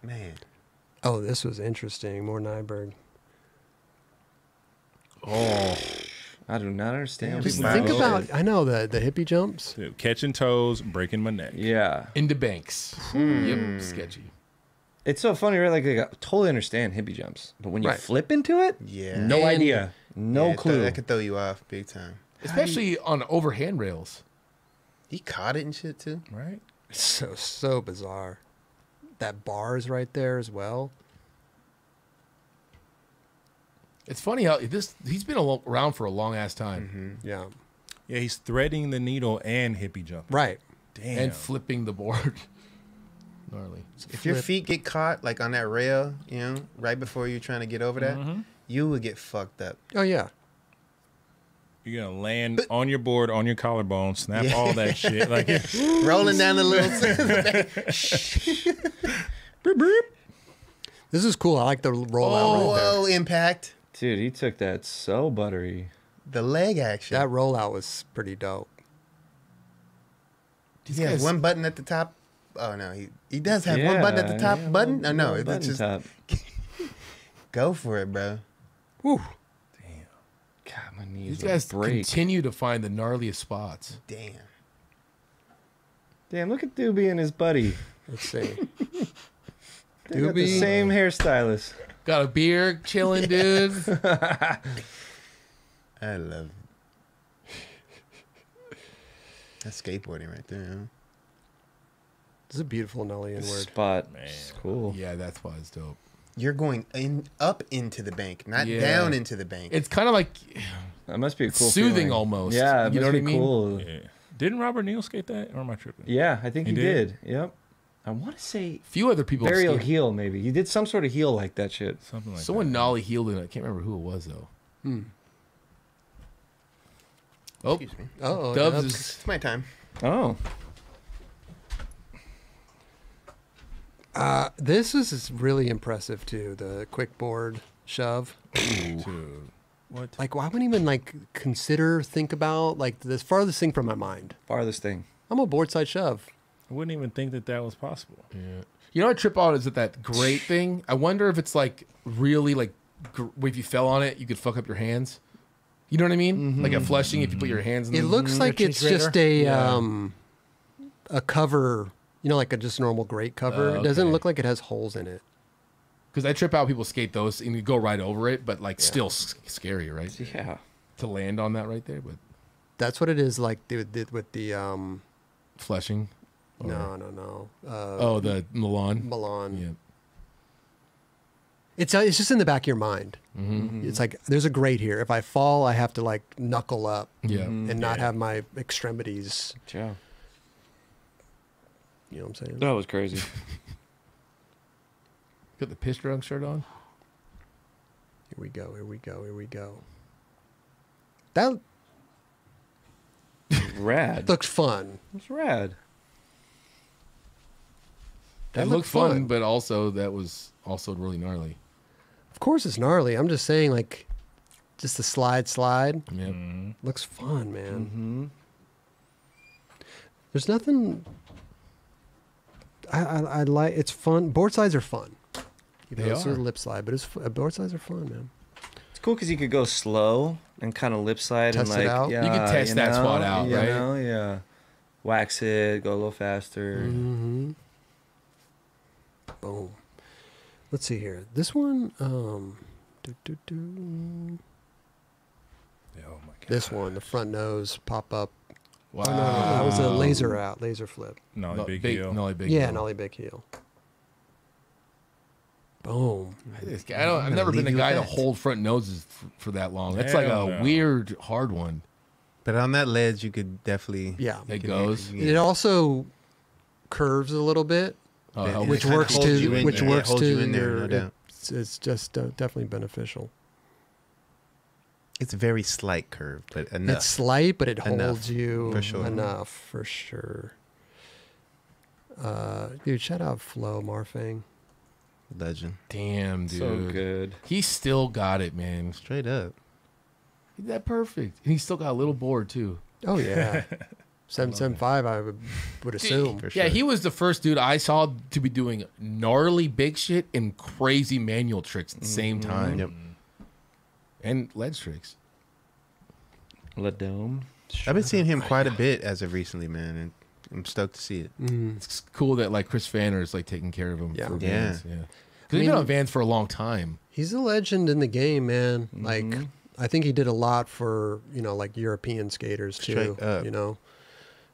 Man, Oh, this was interesting. More Nyberg. Oh, I do not understand. Just people think go about. I know the the hippie jumps. Dude, catching toes, breaking my neck. Yeah. into banks. Hmm. Yep, sketchy. It's so funny, right? Like, like, I totally understand hippie jumps, but when you Right. flip into it, yeah. no And- idea, no Yeah, it clue. th- that could throw you off big time. Especially on overhand rails. He caught it and shit too. Right? So so bizarre. That bar is right there as well. It's funny how this he's been around for a long ass time Yeah. Yeah, he's threading the needle and hippie jumping. Right. Damn. and flipping the board. Gnarly. If your feet get caught like on that rail, you know, right before you're trying to get over that, Mm-hmm. you would get fucked up. Oh yeah. You're gonna land on your board, on your collarbone, snap Yeah. all that shit. Like, Rolling down the little. This is cool. I like the rollout oh, right there. whoa! Impact. Dude, he took that so buttery. The leg action. That rollout was pretty dope. These he has guys- one button at the top. Oh no, he he does have one button at the top yeah, button. one- Oh no, it's just top. go for it, bro. Whew. God, my knees These guys break. continue to find the gnarliest spots. Damn. Damn, look at Doobie and his buddy. Let's see. They got the Doobie. same hairstylist. Got a beer, chilling, dude. I love it. That's skateboarding right there. Huh? This is a beautiful Nully This word. spot. It's cool. yeah, that's why it's dope. You're going in up into the bank, not Yeah. down into the bank. It's kind of like That must be a cool Soothing feeling. almost. Yeah, it You know must what I mean? cool. yeah. Didn't Robert Neal skate that, or am I tripping? Yeah, I think he, He did. did? Yep. I want to say a few other people. burial skate- heel, maybe. He did some sort of heel like that shit. Something like Someone that. nollie healed it. I can't remember who it was though. Hmm. Oh, Excuse me. Oh, Dubs Dubs. is It's my time. Oh, Uh, this is is really impressive too. The quick board shove. Dude, what? Like, why wouldn't even like consider, think about like the farthest thing from my mind? farthest thing. I'm a board side shove. I wouldn't even think that that was possible. Yeah. You know what trip out is that that great thing? I wonder if it's like really like gr- if you fell on it, you could fuck up your hands. You know what I mean? Like a flushing, if you put your hands in It the looks like it's just a Yeah. um a cover. You know, like a just normal grate cover. Oh, It doesn't look like it has holes in it. because I trip out people skate those and you go right over it, but like still s- scary, right? Yeah. To land on that right there, but That's what it is like with the, with the um. flushing. Or- No, no, no. Uh, Oh, the Milan. Milan. Yeah. It's uh, it's just in the back of your mind. Mm-hmm. It's like there's a grate here. If I fall, I have to like knuckle up Yeah. and not have my extremities. Yeah. You know what I'm saying? That was crazy. Got the piss drunk shirt on. Here we go. Here we go. Here we go. That rad. looks fun. It's rad. That That looked looked fun, fun. but also that was also really gnarly. Of course, it's gnarly. I'm just saying, like, just the slide, slide Yeah. looks fun, man. Mm-hmm. There's nothing. I, I I like. It's fun. Board sides are fun. You know, They it's sort of are. lip slide, but it's f- board sides are fun, man. It's cool because you could go slow and kind of lip slide Test and it like out? yeah, You can test that know, spot out, you right? know, yeah. Wax it, go a little faster. Mm-hmm. Boom. Let's see here. This one. Um. Do, do, do. Oh my god. This one, the front nose pop up. Wow. Oh, no, no, no, that was a laser out, laser flip. No, No, big, big, heel. Nolly big. yeah, heel. nollie big heel. Boom. This guy, I don't, I've never been leave a guy to that. hold front noses for, for that long. That's like a no. weird, hard one. But on that ledge, you could definitely. Yeah. It goes. you can- It also curves a little bit, Oh, Yeah, hell, and which works holds to you in which there. Yeah, works holds to you in there, your. no. It's, it's just uh, definitely beneficial. It's a very slight curve, but enough. It's slight, but it Enough, holds you for sure. enough for sure. Uh, dude, shout out Flo Marfaing. Legend. damn, dude. So good. He still got it, man. Straight up. He's that perfect. And he still got a little board, too. Oh yeah, seven seven five. I would would assume. For Yeah, sure. he was the first dude I saw to be doing gnarly big shit and crazy manual tricks at the same time. Yep. And ledge tricks. La Dome. I've been seeing him quite a bit as of recently, man, and I'm stoked to see it. Mm. It's cool that like Chris Pfanner is like taking care of him Yeah. for Yeah. Vans. Yeah. Because I he's been on Vans for a long time. He's a legend in the game, man. Like Mm-hmm. I think he did a lot for you know like European skaters too. You know,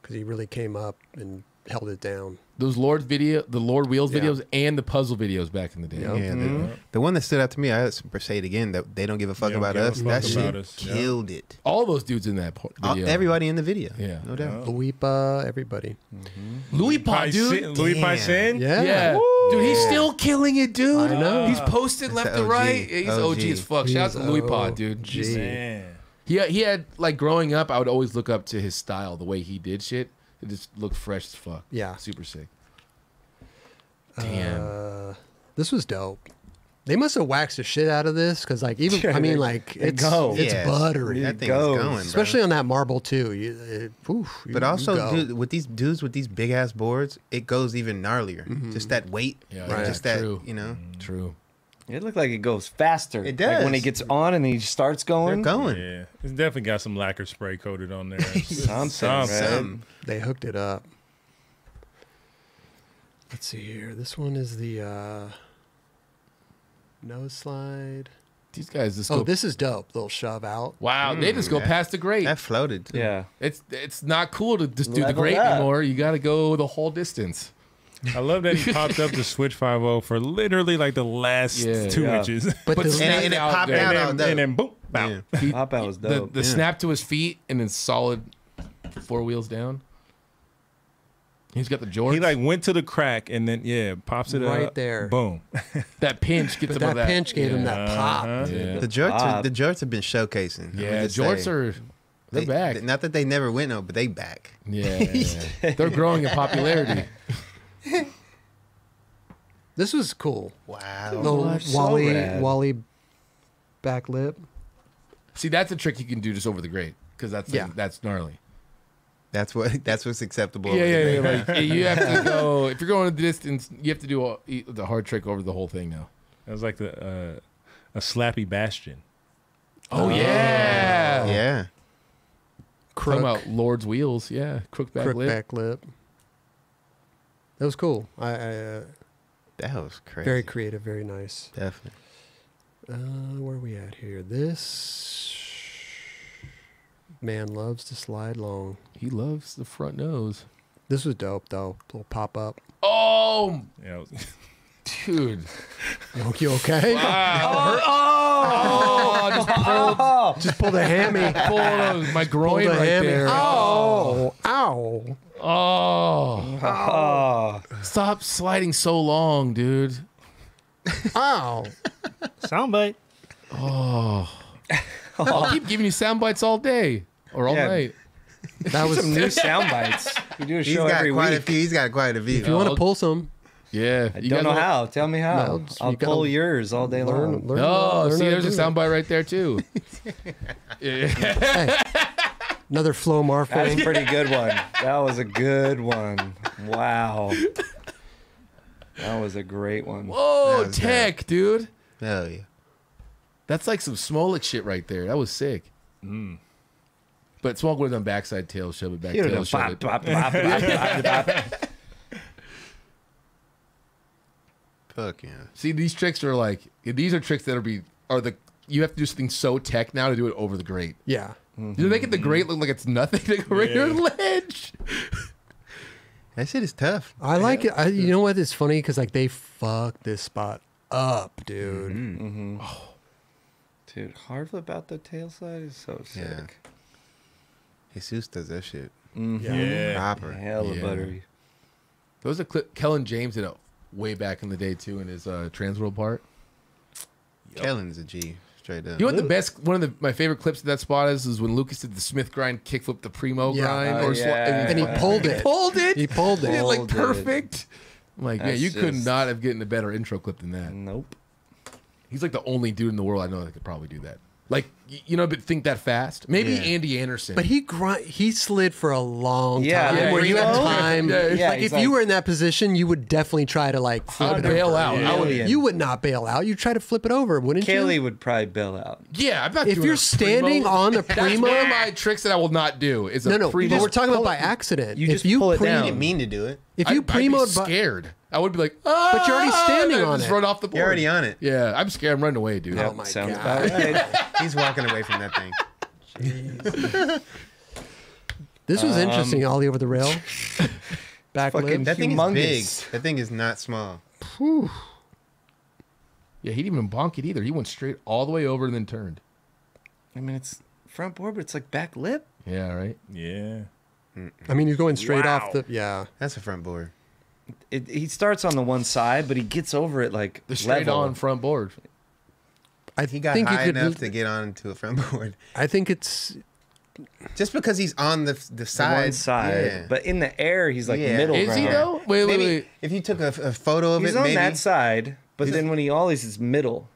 because he really came up and held it down. Those Lord video, the Lord Wheels Yeah. videos, and the puzzle videos back in the day. Yeah. Yeah, the, mm-hmm. the one that stood out to me, I say it again, that they don't give a fuck about us. fuck That shit about us, yeah. killed it. All those dudes in that po- All- everybody in the video. Yeah. no doubt. Luipa, everybody. Mm-hmm. Louis Pot, dude. Paisen- Louis Damn. Paisen? Yeah. Yeah. Dude, he's still killing it, dude. I know. He's posted That's left the and right. He's OG, as fuck. Shout out to Louis Pod, OG. dude. Gee. Man. He he had like growing up, I would always look up to his style, the way he did shit. It just looked fresh as fuck. Yeah. Super sick. Damn. Uh, this was dope. They must have waxed the shit out of this because, like, even I mean, like, they it's go. it's Yeah. buttery, That thing's goes. going, bro. especially on that marble too. You, it, oof, you- But you also, go. dude, with these dudes with these big ass boards, it goes even gnarlier. Just that weight, Yeah, and yeah, just that, true. you know, True. It looked like it goes faster. It Like when does. it gets on and he starts they're going. going. Yeah. It's definitely got some lacquer spray coated on there. Something, Something. right? They hooked it up. Let's see here. This one is the uh, nose slide. These guys just Oh, go. this is dope. They'll shove out. wow, they just go that- past the grate. That floated. Too. Yeah. It's it's not cool to just do the grate up. anymore. You got to go the whole distance. I love that he popped up the Switch 5 for literally like the last Yeah. two Yeah. inches. But, But the, snap- And, and it popped good. out and, all then, and then boom, bow. Yeah. He- Pop out was the dope. the Yeah. snap to his feet and then solid four wheels down. He's got the jorts. He like went to the crack and then yeah, pops it Right up. there. Boom. that pinch gets but him that that pinch gave him that pop. Uh-huh. Yeah. The jorts, are, the jorts have been showcasing. I'm Yeah, gonna jorts say. are They're They- back. Not that they never went no, but they back. Yeah, yeah, yeah. they're growing in popularity. This was cool. Wow. Little what? So Wally rad. Wally back lip. See, that's a trick you can do just over the grate because that's like, Yeah. that's gnarly. That's what. That's what's acceptable. Yeah, over yeah, there. yeah. Like you have to go if you're going the distance. You have to do all, e- the hard trick over the whole thing now. That was like the uh, a slappy bastion. Oh, yeah, yeah. Crook, Talking about Lord's wheels. Yeah, crook back crook lip. back lip. That was cool. I, I uh, That was crazy. very creative, very nice. Definitely. Uh, where are we at here? This man loves to slide long. He loves the front nose. This was dope though. Little pop up. Oh, Yeah, was- dude. You you okay? Oh, oh, just pulled, Just pulled a hammy. pulled my groin Pulled right hammy. there. Oh, ow. Oh, Oh, stop sliding so long, dude. Ow. Soundbite. Oh. I'll keep giving you sound bites all day or all Yeah. night. That was. some new sound bites. We do a He's show got every quite week. a few. He's got quite a few. If you want to pull some, Yeah, I you don't know wanna- how. Tell me how. No, I'll you pull yours all day learn. long. learn Oh, learn see, there's a do that. soundbite right there too. yeah. Another Flo Mar That's film. a pretty good one. That was a good one. Wow. That was a great one. Whoa, That was tech, dude. Hell yeah. That's like some Smolik shit right there. That was sick. Mm. But Smolik would have done backside tail, shove it back, You tail, shove bop, it. bop, bop, bop, bop, bop. Fuck yeah. See, these tricks are like these are tricks that are be are the you have to do something so tech now to do it over the grate. Yeah. You're making the grate look like it's nothing to go right Yeah. on the ledge. That shit is tough. I like it. I, you know what? It's funny because like they fucked this spot up, dude. Mm-hmm. Dude, hard flip out the tail side is so sick. Yeah. Jesus does that shit. Mhm. Yeah. Proper. Hella Yeah. buttery. There was a clip Kellen James did it way back in the day too in his uh, Transworld part. Kellen's a G. Straight up. You know what the best one of the my favorite clips of that spot is is when Lucas did the Smith grind kickflip the primo Yeah. grind Oh, or swa- yeah. And he pulled it. He pulled it. He pulled it. it like perfect. I'm like, man, That's you could not have gotten a better intro clip than that. Nope. He's like the only dude in the world I know that could probably do that. Like, you know, but think that fast. Maybe Yeah. Andy Anderson. But he grind, he slid for a long Yeah, time. yeah, where you have primo? time. Yeah, yeah, like he's if you were in that position, you would definitely try to like flip I'd it bail over. out. I would, You would not bail out. You try to flip it over, wouldn't Kaylee you? would probably bail out. yeah, I'm not If you're standing primo. on the That's primo, one of my tricks that I will not do. Is a no, no. primo. But we're talking about by accident. you if just you pull it pre- I down. didn't mean to do it. if you I'd, I'd primo, be scared. I would be like, ah, But you're already standing and on just it. run off the board. You're already on it. Yeah, I'm scared. I'm running away, dude. Yep, my sounds God. about right. He's walking away from that thing. this was Um, interesting. Ollie over the rail, back Fucking lip. That thing Humongous. is big. That thing is not small. Yeah, he didn't even bonk it either. He went straight all the way over and then turned. I mean, it's front board, but it's like back lip. Yeah, right. Yeah. I mean, he's going straight Wow. off the. Yeah. That's a front board. It, he starts on the one side, but he gets over it like The straight level. on front board. I He got think high you could. enough to get onto a front board. I think it's. Just because he's on the the The side. one side, yeah. but in the air, he's like Yeah. middle Is he though? Wait, wait, maybe wait. if you took a, a photo of He's it, on maybe that side, but then when he ollies, it's middle.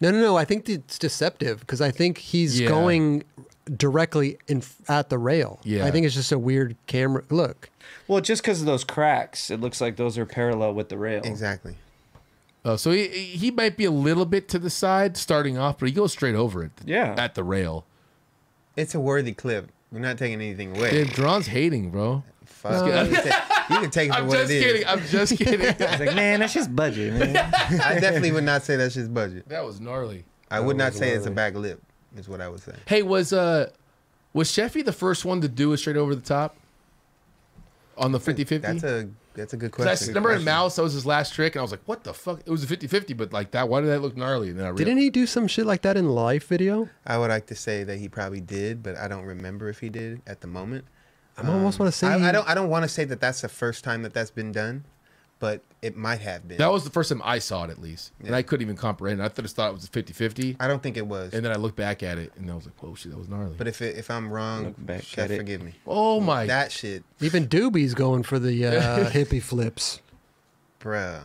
No, no, no. I think it's deceptive because I think he's Yeah. going directly in at the rail. Yeah. I think it's just a weird camera look. Well, just because of those cracks, it looks like those are parallel with the rail. exactly. Oh, so he he might be a little bit to the side starting off, but he goes straight over it. Yeah. at the rail. It's a worthy clip. We're not taking anything away. Dude, Dron's hating, bro. Fuck. You, can take, you can take it for I'm what just it is. kidding. I'm just kidding. It's like, man, that's just budget, man. I definitely would not say that's just budget. that was gnarly. I would not was say it's a back lip. Is what I would say. Hey, was uh was Sheffey the first one to do it straight over the top on the 50-50? That's a that's a good 'Cause I question. remember in Mouse, that was his last trick, and I was like, "What the fuck?" It was a 50-50, but like that. Why did that look gnarly? And then I realized, Didn't he do some shit like that in the live video? I would like to say that he probably did, but I don't remember if he did at the moment. I almost um, want to say. I, he- I don't. I don't want to say that that's the first time that that's been done, but it might have been. That was the first time I saw it, at least, and I couldn't even comprehend. it. I just thought it was 50-50. I don't think it was. and then I looked back at it, and I was like, "Whoa, shit, that was gnarly." but if it, if I'm wrong, Look back Chef, forgive me. oh my, That shit, Even Doobie's going for the uh, hippie flips. bruh.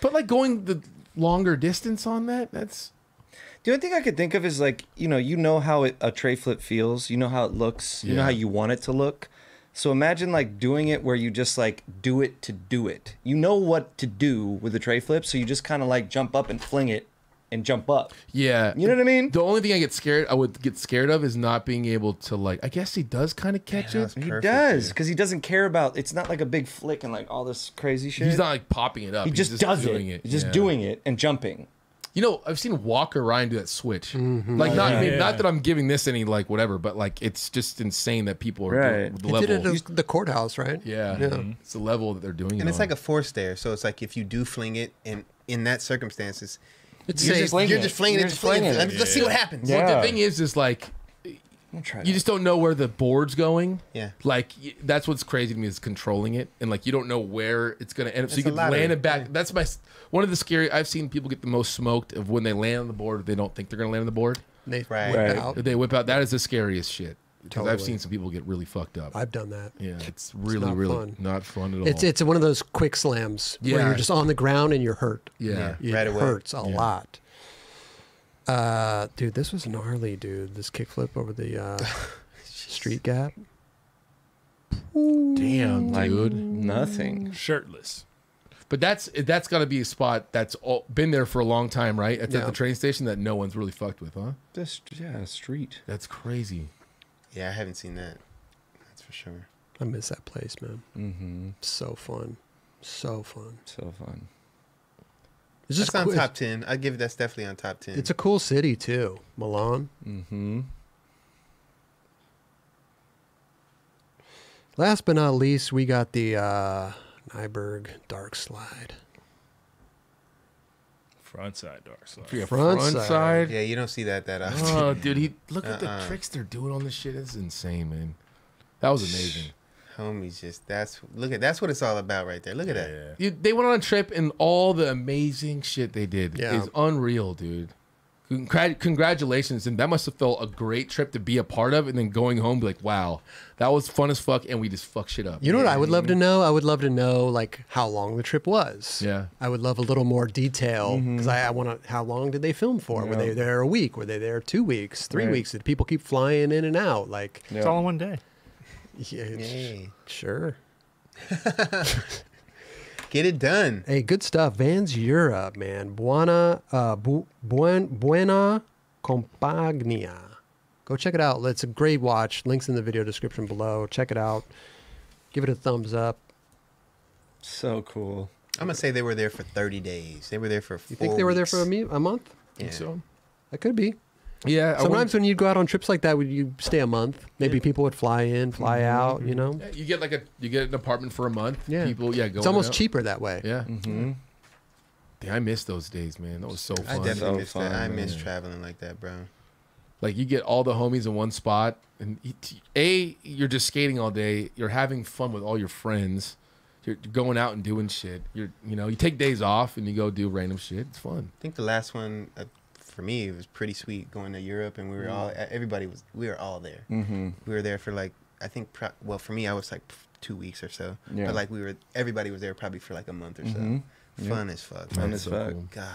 but like going the longer distance on that, that's The only thing I could think of is like, you know, you know how it, a tray flip feels, you know how it looks, you know how you want it to look. So imagine like doing it where you just like do it to do it. You know what to do with the tray flip, so you just kind of like jump up and fling it and jump up. yeah. You know what I mean? The only thing I get scared, I would get scared of, is not being able to like. I guess he does kind of catch Yeah, it. that's He does because he doesn't care about. It's not like a big flick and like all this crazy shit. He's not like popping it up. He He's just, does doing it. it. He's just Yeah. doing it and jumping. You know, I've seen Walker Ryan do that switch. Mm-hmm. Like not yeah. I mean, Yeah. not that I'm giving this any like whatever, but like it's just insane that people are Right. doing the He level. did it at the courthouse, right? yeah, Yeah. it's the level that they're doing. And it it's on. like a force there, so it's like if you do fling it, and in that circumstances, It's you're safe. just, flinging you're it. just flinging You're it, just just flinging it. flinging Let's, it. let's see what happens. Yeah. But the thing is, is like I'm gonna try you that. just don't know where the board's going. Yeah. Like y- that's what's crazy to me is controlling it, and like you don't know where it's gonna end up. So It's you a can lottery. land it back. That's my s- one of the scary. I've seen people get the most smoked of when they land on the board. They don't think they're gonna land on the board. They Right. whip Right. out. They whip out. That is the scariest shit. Because I've Totally. seen some people get really fucked up. I've done that. yeah, it's really, not really fun. not fun at all. It's it's one of those quick slams where Yeah. you're just on the ground and you're hurt. yeah. It Right away. hurts a lot. Uh, dude, this was gnarly, dude. This kickflip over the uh, street gap. Damn, like dude. nothing. Shirtless. But that's that's got to be a spot that's all, been there for a long time, right? It's Yeah. at the train station that no one's really fucked with, huh? This yeah, street. That's crazy. Yeah, I haven't seen that. That's for sure. I miss that place, man. Mm-hmm. So fun, so fun. So fun. It's just That's on cool- top ten. I give it that's definitely on top ten. It's a cool city too, Milan. Mm-hmm. Last but not least, we got the uh, Nyberg Dark Slide. Front side dark slide. Yeah, Front front, side. side. yeah, you don't see that that often. Oh, dude, he look at the Uh-uh. tricks they're doing on this shit. It's insane, man. That was amazing. Homies, just that's look at that's what it's all about right there. Look at that. Yeah. You, they went on a trip and all the amazing shit they did Yeah. is unreal, dude. Congrat- Congratulations, and that must have felt a great trip to be a part of, and then going home be like, "Wow, that was fun as fuck," and we just fuck shit up. You know what I would love to know? I would love to know like how long the trip was. Yeah. I would love a little more detail mm-hmm. because I, I want to. How long did they film for? Were they there a week? Were they there two weeks? Three Right. weeks? Did people keep flying in and out? Like, It's all in one day. yeah, Yay. sure. Get it done. Hey, good stuff. Vans Europe, man. Buona, uh, bu- buen, buena compagnia. Go check it out. It's a great watch. Links in the video description below. Check it out. Give it a thumbs up. So cool. I'm gonna say they were there for 30 days. They were there for. You think they were there for a, me- a month? Yeah. So, That could be. Yeah, Sometimes when you'd go out on trips like that, would you stay a month? Maybe people would fly in, fly out. You know, yeah, you get like a you get an apartment for a month. Yeah. people, yeah, go. it's almost cheaper that way. Yeah, Mm-hmm. Damn, I miss those days, man. That was so I definitely So miss that. I fun, miss traveling like that, bro. Like you get all the homies in one spot, and a you're just skating all day. You're having fun with all your friends. You're you're going out and doing shit. You're you know you take days off and you go do random shit. It's fun. I think the last one uh, for me it was pretty sweet going to Europe, and we were all everybody was we were all there. Mm-hmm. We were there for like I think pro- well for me I was like two weeks or so, Yeah. but like we were everybody was there probably for like a month or so. Mhm. Yeah. Fun as fuck. Fun That's as fuck. God.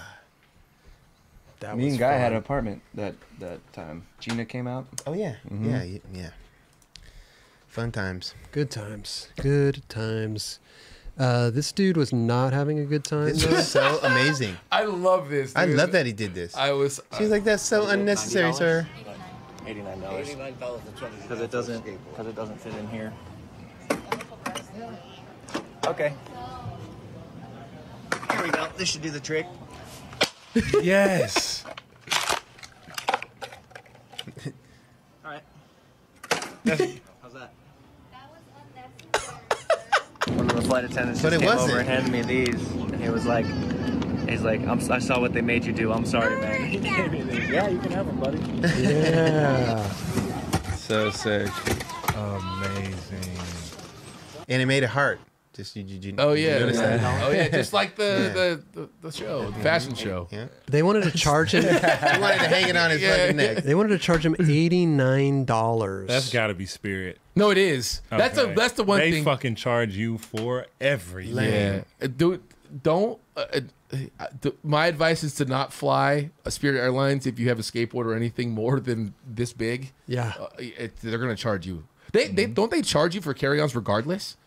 That Me was and Guy had an apartment that that time. Gina came out. Oh yeah, Mhm. yeah, yeah. Fun times. Good times. Good times. Uh, this dude was not having a good time. This though. was so amazing. I love this. I love that he did this. I was. She's like, that's so unnecessary, sir. Eighty-nine dollars. Eighty-nine dollars Because it doesn't, because it doesn't fit in here. Okay. Here we go. This should do the trick. Yes. All right. How's that? One of the flight attendants But just came wasn't. over and handed me these, and he was like, he's like, I'm, I saw what they made you do. I'm sorry, man. He gave me these. Yeah, you can have them, buddy. yeah. So sick. Amazing. And it made it hard. Just you, you, you Oh yeah, you notice that? oh yeah, just like the Yeah. the, the, the show, the fashion show. Yeah. They wanted to charge him. He wanted to hang it on his Yeah. neck. They wanted to charge him eighty nine dollars. That's got to be spirit. No, it is. That's Okay. a that's the one thing. they thing. fucking charge you for everything. Yeah, Uh, do don't. Uh, uh, my advice is to not fly a Spirit Airlines if you have a skateboard or anything more than this big. Yeah. uh, it, they're gonna charge you. They they don't they charge you for carry-ons regardless.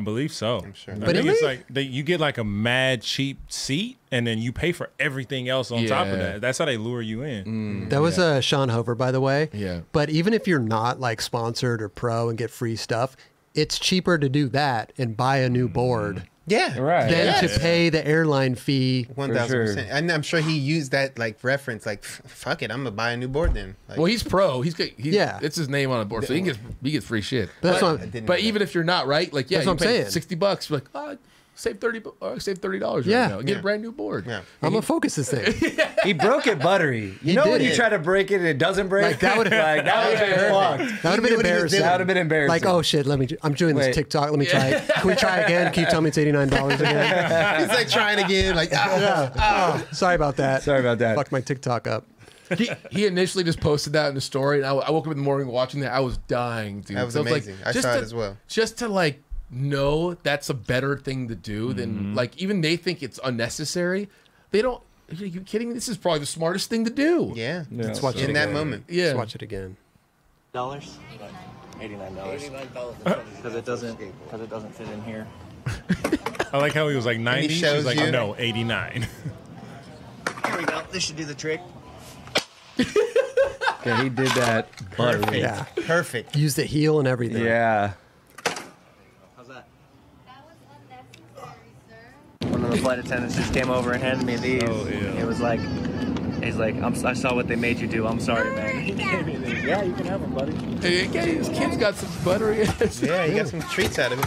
I believe so. I'm sure. I But think it's like they, you get like a mad cheap seat, and then you pay for everything else on top of that. That's how they lure you in. That was uh, Sean Hover, by the way. Yeah. But even if you're not like sponsored or pro and get free stuff, it's cheaper to do that and buy a new board Yeah. Right. than Yes. to pay the airline fee. One thousand percent. And I'm sure he used that like reference, like fuck it, I'm gonna buy a new board then. Like, Well, he's pro. He's, got- he's Yeah. It's his name on a board, so he gets he gets free shit. That's but what but even if you're not right, like yeah, That's you what I'm pay saying. sixty bucks. You're like, oh, save thirty, bu- uh, save thirty dollars Yeah. right now. Get Yeah. a brand new board. Yeah. I'm gonna focus this thing. He broke it buttery. You know when did you it. try to break it and it doesn't break? Like, that would've- like, that would have been fucked. That would have been what he was embarrassing. doing. That would have been embarrassing. Like, oh shit, let me. Do, I'm doing this TikTok. Let me try. it. Can we try again? Can you tell me it's eighty nine dollars again? he's like trying again, like ah, Oh, sorry about that. Sorry about that. Fucked my TikTok up. he, he initially just posted that in the story, and I, I woke up in the morning watching that. I was dying, dude. That was So it's like, amazing. I just saw it as well. Just to like know that's a better thing to do Mm-hmm. than like even they think it's unnecessary. They don't. Are you kidding? This is probably the smartest thing to do. yeah. Let's watch it In that moment. Yeah. Let's watch it again. Dollars? Eighty-nine dollars. Because it doesn't because it doesn't fit in here. I like how he was like 90. He's shows like, you. no, 89. Here we go. This should do the trick. Yeah, he did that buttery. Yeah. Perfect. Use the heel and everything. Yeah. How's that? One of the flight attendants just came over and handed me these. Oh, yeah. It was like, he's like, I'm, I saw what they made you do. I'm sorry, man. He gave me these. Yeah, you can have them, buddy. Hey, yeah, his kid's got some buttery. Yeah, he got some treats out of it.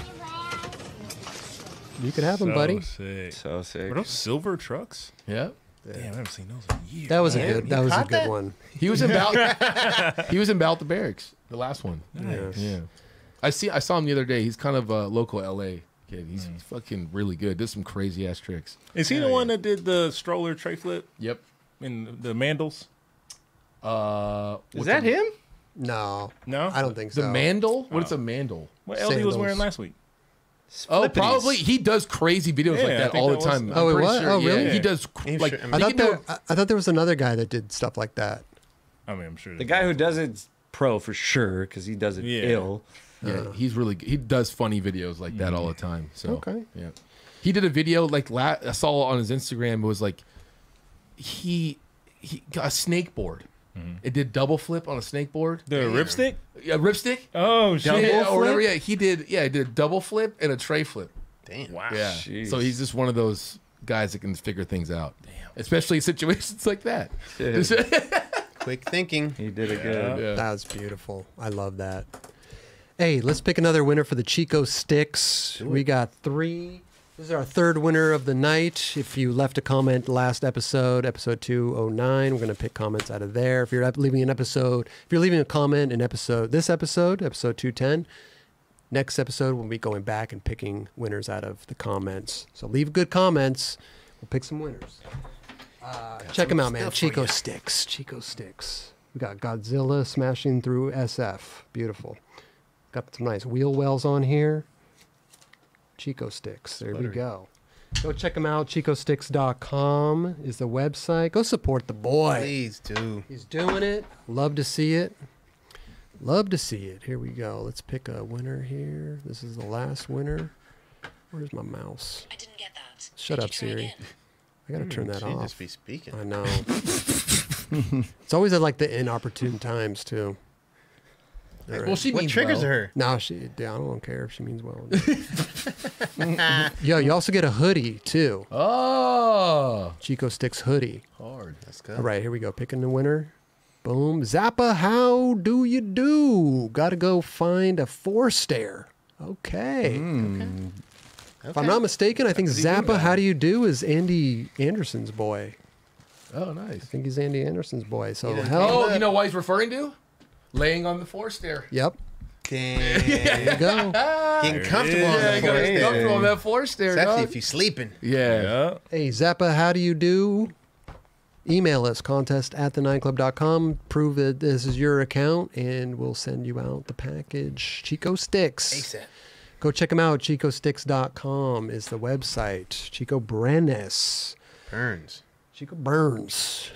You can have them, so buddy. sick. So sick. Were those silver trucks? yeah. Damn, I haven't seen those in years. That was a Yeah, good. you That was a good that? one. He was in Bal- he was in Balta Barracks, the last one. Nice. Yeah. I see. I saw him the other day. He's kind of uh, a local LA kid. He's Mm. fucking really good. Does some crazy ass tricks. Is he the one that did the stroller tray flip Yep. in the Mandals? Uh, Is that a- him? No, No? I don't think so. The so. mandel? What is a mandel? What LD was wearing last week? Oh, probably he does crazy videos like Yeah, I that think all the that was- time. Oh, I'm it was? Sure, Oh, yeah, really? he does I'm like I'm I thought can do there. I, I thought there was another guy that did stuff like that. I mean, I'm sure. The guy who does it's pro for sure because he does it Yeah. ill. Yeah, uh, he's really he does funny videos like that all the time. So Okay. yeah, he did a video like la- I saw on his Instagram. It was like he he got a snake board. Mm-hmm. It did double flip on a snake board. The ripstick? Yeah, ripstick. Oh, shit. Yeah, Double or whatever. flip? Yeah, he did. Yeah, he did a double flip and a tray flip. Damn. Wow. Yeah. Jeez. So he's just one of those guys that can figure things out. Damn. Especially in situations like that. Dude. Quick thinking. He did it good. Yeah. That was beautiful. I love that. Hey, let's pick another winner for the Chico Sticks. We got three. This is our third winner of the night. If you left a comment last episode, episode 209, we're going to pick comments out of there. If you're leaving an episode, if you're leaving a comment in episode, this episode, episode 210, next episode we'll be going back and picking winners out of the comments. So leave good comments. We'll pick some winners. Uh, check them out, man. Chico. Sticks. Chico Sticks. We got Godzilla smashing through SF. Beautiful. Got some nice wheel wells on here. Chico Sticks. There we go. Go check them out. ChicoSticks.com is the website. Go support the boy. Please do. He's doing it. Love to see it. Love to see it. Here we go. Let's pick a winner here. This is the last winner. Where's my mouse? I didn't get that. Shut up, Siri. I gotta turn that hmm, off. just be speaking. I know. it's always at like the inopportune times too. All Well, she What means triggers well. her? No, she. Yeah, I don't care if she means well. Yo, you also get a hoodie too. Oh, Chico Sticks hoodie. hard. That's good. All right, here we go. Picking the winner. Boom. Zappa, how do you do? Got to go find a four stair. Okay. Hmm. If I'm not mistaken, I think Zappa, how do you do is Andy Anderson's boy. Oh, nice. I think he's Andy Anderson's boy. So didn't hell. Oh, you know why he's referring to? Laying on the floor stair. Yep. Damn. There you go. Getting comfortable on Yeah, the you floor gotta stair. comfortable on that floor stair, Especially dog. if you're sleeping. Yeah. Yeah. Hey, Zappa, how do you do? Email us, contest at the nineclub.com. Prove that this is your account, and we'll send you out the package. Chico Sticks. ASAP. Go check them out. ChicoSticks.com is the website. Chico Brenes. Burns. Chico Burns.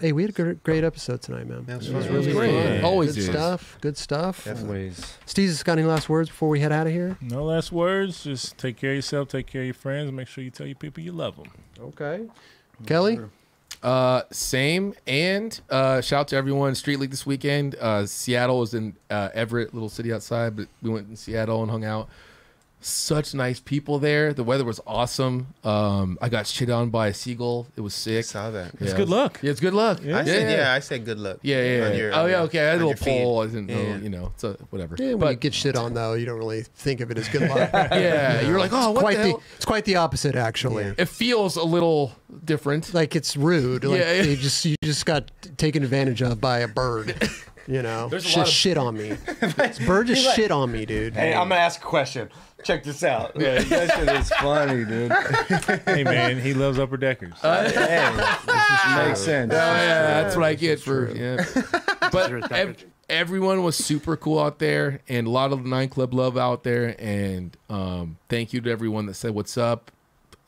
Hey, we had a great, great episode tonight, man. That was was really Great. fun. Always good is. stuff. Good stuff. Always. Steve's got any last words before we head out of here? No last words. Just take care of yourself. Take care of your friends. Make sure you tell your people you love them. Okay. Kelly? Uh, same. And uh, shout out to everyone. Street League this weekend. Uh, Seattle was in uh, Everett, little city outside, but we went in Seattle and hung out. Such nice people there. The weather was awesome. Um, I got shit on by a seagull. It was I sick. saw that. It's good luck. Yeah, it's good luck. I said, yeah, I said good luck. Yeah, yeah. Yeah. your- oh, yeah. Okay, I had a little your feed. poll. I didn't know, Yeah. you know, so whatever. Yeah, when but you get shit on though, you don't really think of it as good luck. yeah, you're like, oh, what quite the, the, hell? it's quite the opposite actually. Yeah. It feels a little different. Like it's rude. Like Yeah, yeah. you just you just got taken advantage of by a bird. You know, There's a just lot of- shit on me. this bird just shit on me, dude. Hey, I'm gonna ask a question. Check this out. Yeah, that shit is funny, dude. hey man, he loves upper deckers. hey, this makes sense. Oh, yeah, that's what I get for yeah. But ev- everyone was super cool out there, and a lot of the nine club love out there. And um, thank you to everyone that said what's up.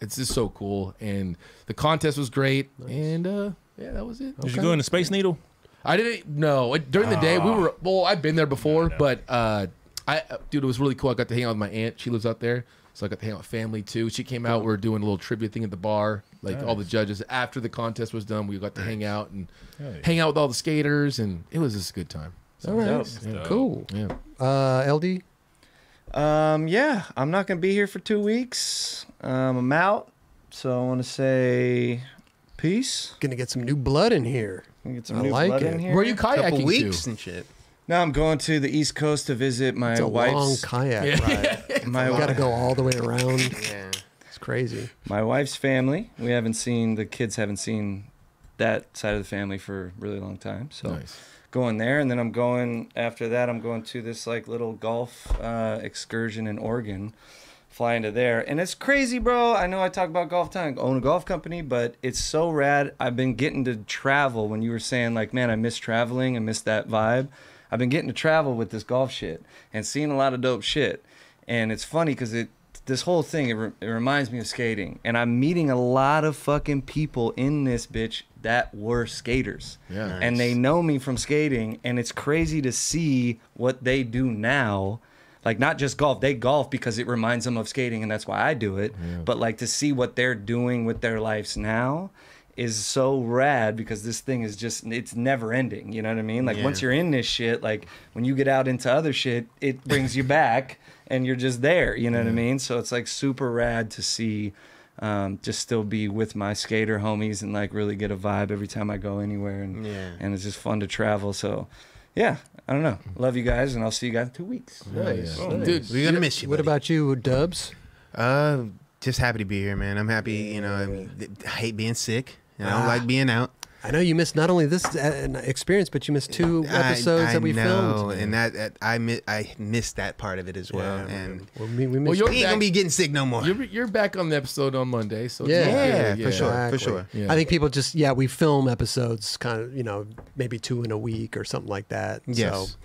It's just so cool, and the contest was great. And uh, yeah, that was it. Did you go in the Space Needle? I didn't know during the day we were. Well, I've been there before, but uh, I dude, it was really cool. I got to hang out with my aunt. She lives out there, so I got to hang out with family too. She came out. We were doing a little trivia thing at the bar. Like all the judges after the contest was done, we got to hang out and Hell yeah. hang out with all the skaters, and it was just a good time. All right, Dope. cool. Yeah. Uh, LD, Um, yeah, I'm not gonna be here for two weeks. Um, I'm out, so I want to say peace. gonna get some new blood in here. Get some I new like blood it. in here. Where are you Couple kayaking weeks to? and shit. Now I'm going to the East Coast to visit my It's a long wife's kayak ride. my You got to go all the way around. Yeah. It's crazy. my wife's family. We haven't seen the kids haven't seen that side of the family for a really long time. So Nice. going there, and then I'm going after that. I'm going to this like little golf uh, excursion in Oregon, flying to there, and it's crazy, bro. I know I talk about golf time, own a golf company, but it's so rad. I've been getting to travel. When you were saying like, man, I miss traveling, I miss that vibe. I've been getting to travel with this golf shit and seeing a lot of dope shit, and it's funny because it. This whole thing it, re- it reminds me of skating, and I'm meeting a lot of fucking people in this bitch that were skaters Yeah. and they know me from skating and it's crazy to see what they do now like not just golf they golf because it reminds them of skating and that's why i do it but like to see what they're doing with their lives now is so rad because this thing is just it's never ending you know what i mean like Yeah. once you're in this shit like when you get out into other shit it brings you back and you're just there you know what i mean so it's like super rad to see um, just still be with my skater homies and like really get a vibe every time I go anywhere and Yeah. and it's just fun to travel. So yeah, I don't know. Love you guys and I'll see you guys in two weeks. Nice. Yeah. nice. Dude, We're gonna miss you. What buddy. about you, Dubs? Uh, just happy to be here, man. I'm happy. You know, I, mean, I hate being sick. and I don't like being out. I know you missed not only this uh, experience, but you missed two episodes I, I that we know, filmed. and that, that I mi- I missed that part of it as well. Yeah, and well, we, we Well, you're we ain't gonna be getting sick no more. You're, you're back on the episode on Monday, so it's Yeah, all Yeah, for sure. Exactly. sure. Yeah. I think people just yeah we film episodes kind of you know maybe two in a week or something like that. Yes. So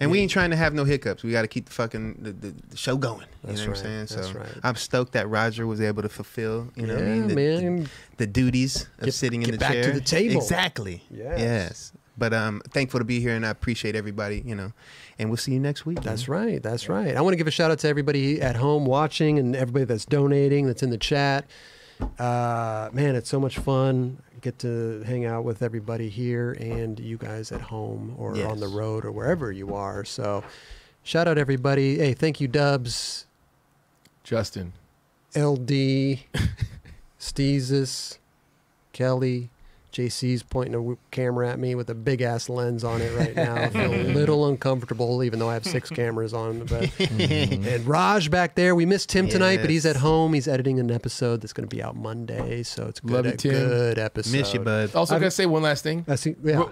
and we ain't trying to have no hiccups. We got to keep the fucking the, the, the show going. You That's know what I'm saying? that's So right. I'm stoked that Roger was able to fulfill. You know, what I Yeah, mean, the, man. The, the duties of Get- sitting in get the back to the table. Exactly. Yes. Yes. But um, thankful to be here, and I appreciate everybody. You know, and we'll see you next week. That's man. right. That's right. I want to give a shout out to everybody at home watching and everybody that's donating, that's in the chat. Uh, man, it's so much fun. Get to hang out with everybody here and you guys at home or on the road or wherever you are. So, shout out everybody. Hey, thank you, Dubs, Justin. LD, Steezus, Kelly. JC's pointing a camera at me with a big ass lens on it right now. I feel a little uncomfortable, even though I have six cameras on. But mm-hmm. and Raj back there, we missed Tim tonight, but he's at home. He's editing an episode that's going to be out Monday, so it's good. Love you, a Tim. good episode. Miss you, bud. Also, I've- gotta say one last thing. I see. Yeah,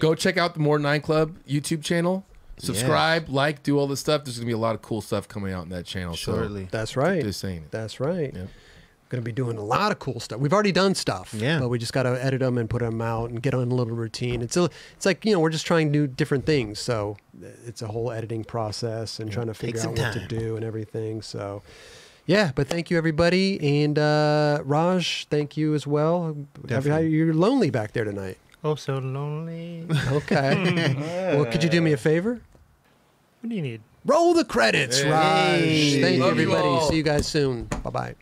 Go check out the More Nine Club YouTube channel. Subscribe, like, do all this stuff. There's gonna be a lot of cool stuff coming out in that channel. Shortly. That's right. Just saying it. That's right. Yep. Going to be doing a lot of cool stuff. We've already done stuff. Yeah. But we just got to edit them and put them out and get on a little routine. It's a, it's like you know we're just trying to do different things. So it's a whole editing process and trying to figure out what to do and everything. So. Yeah, but thank you everybody, and uh, Raj, thank you as well. Definitely. You're lonely back there tonight. Oh, so lonely. Okay. well, could you do me a favor? what do you need? Roll the credits, Hey. Raj. Thank you, Love you everybody. all. See you guys soon. Bye bye.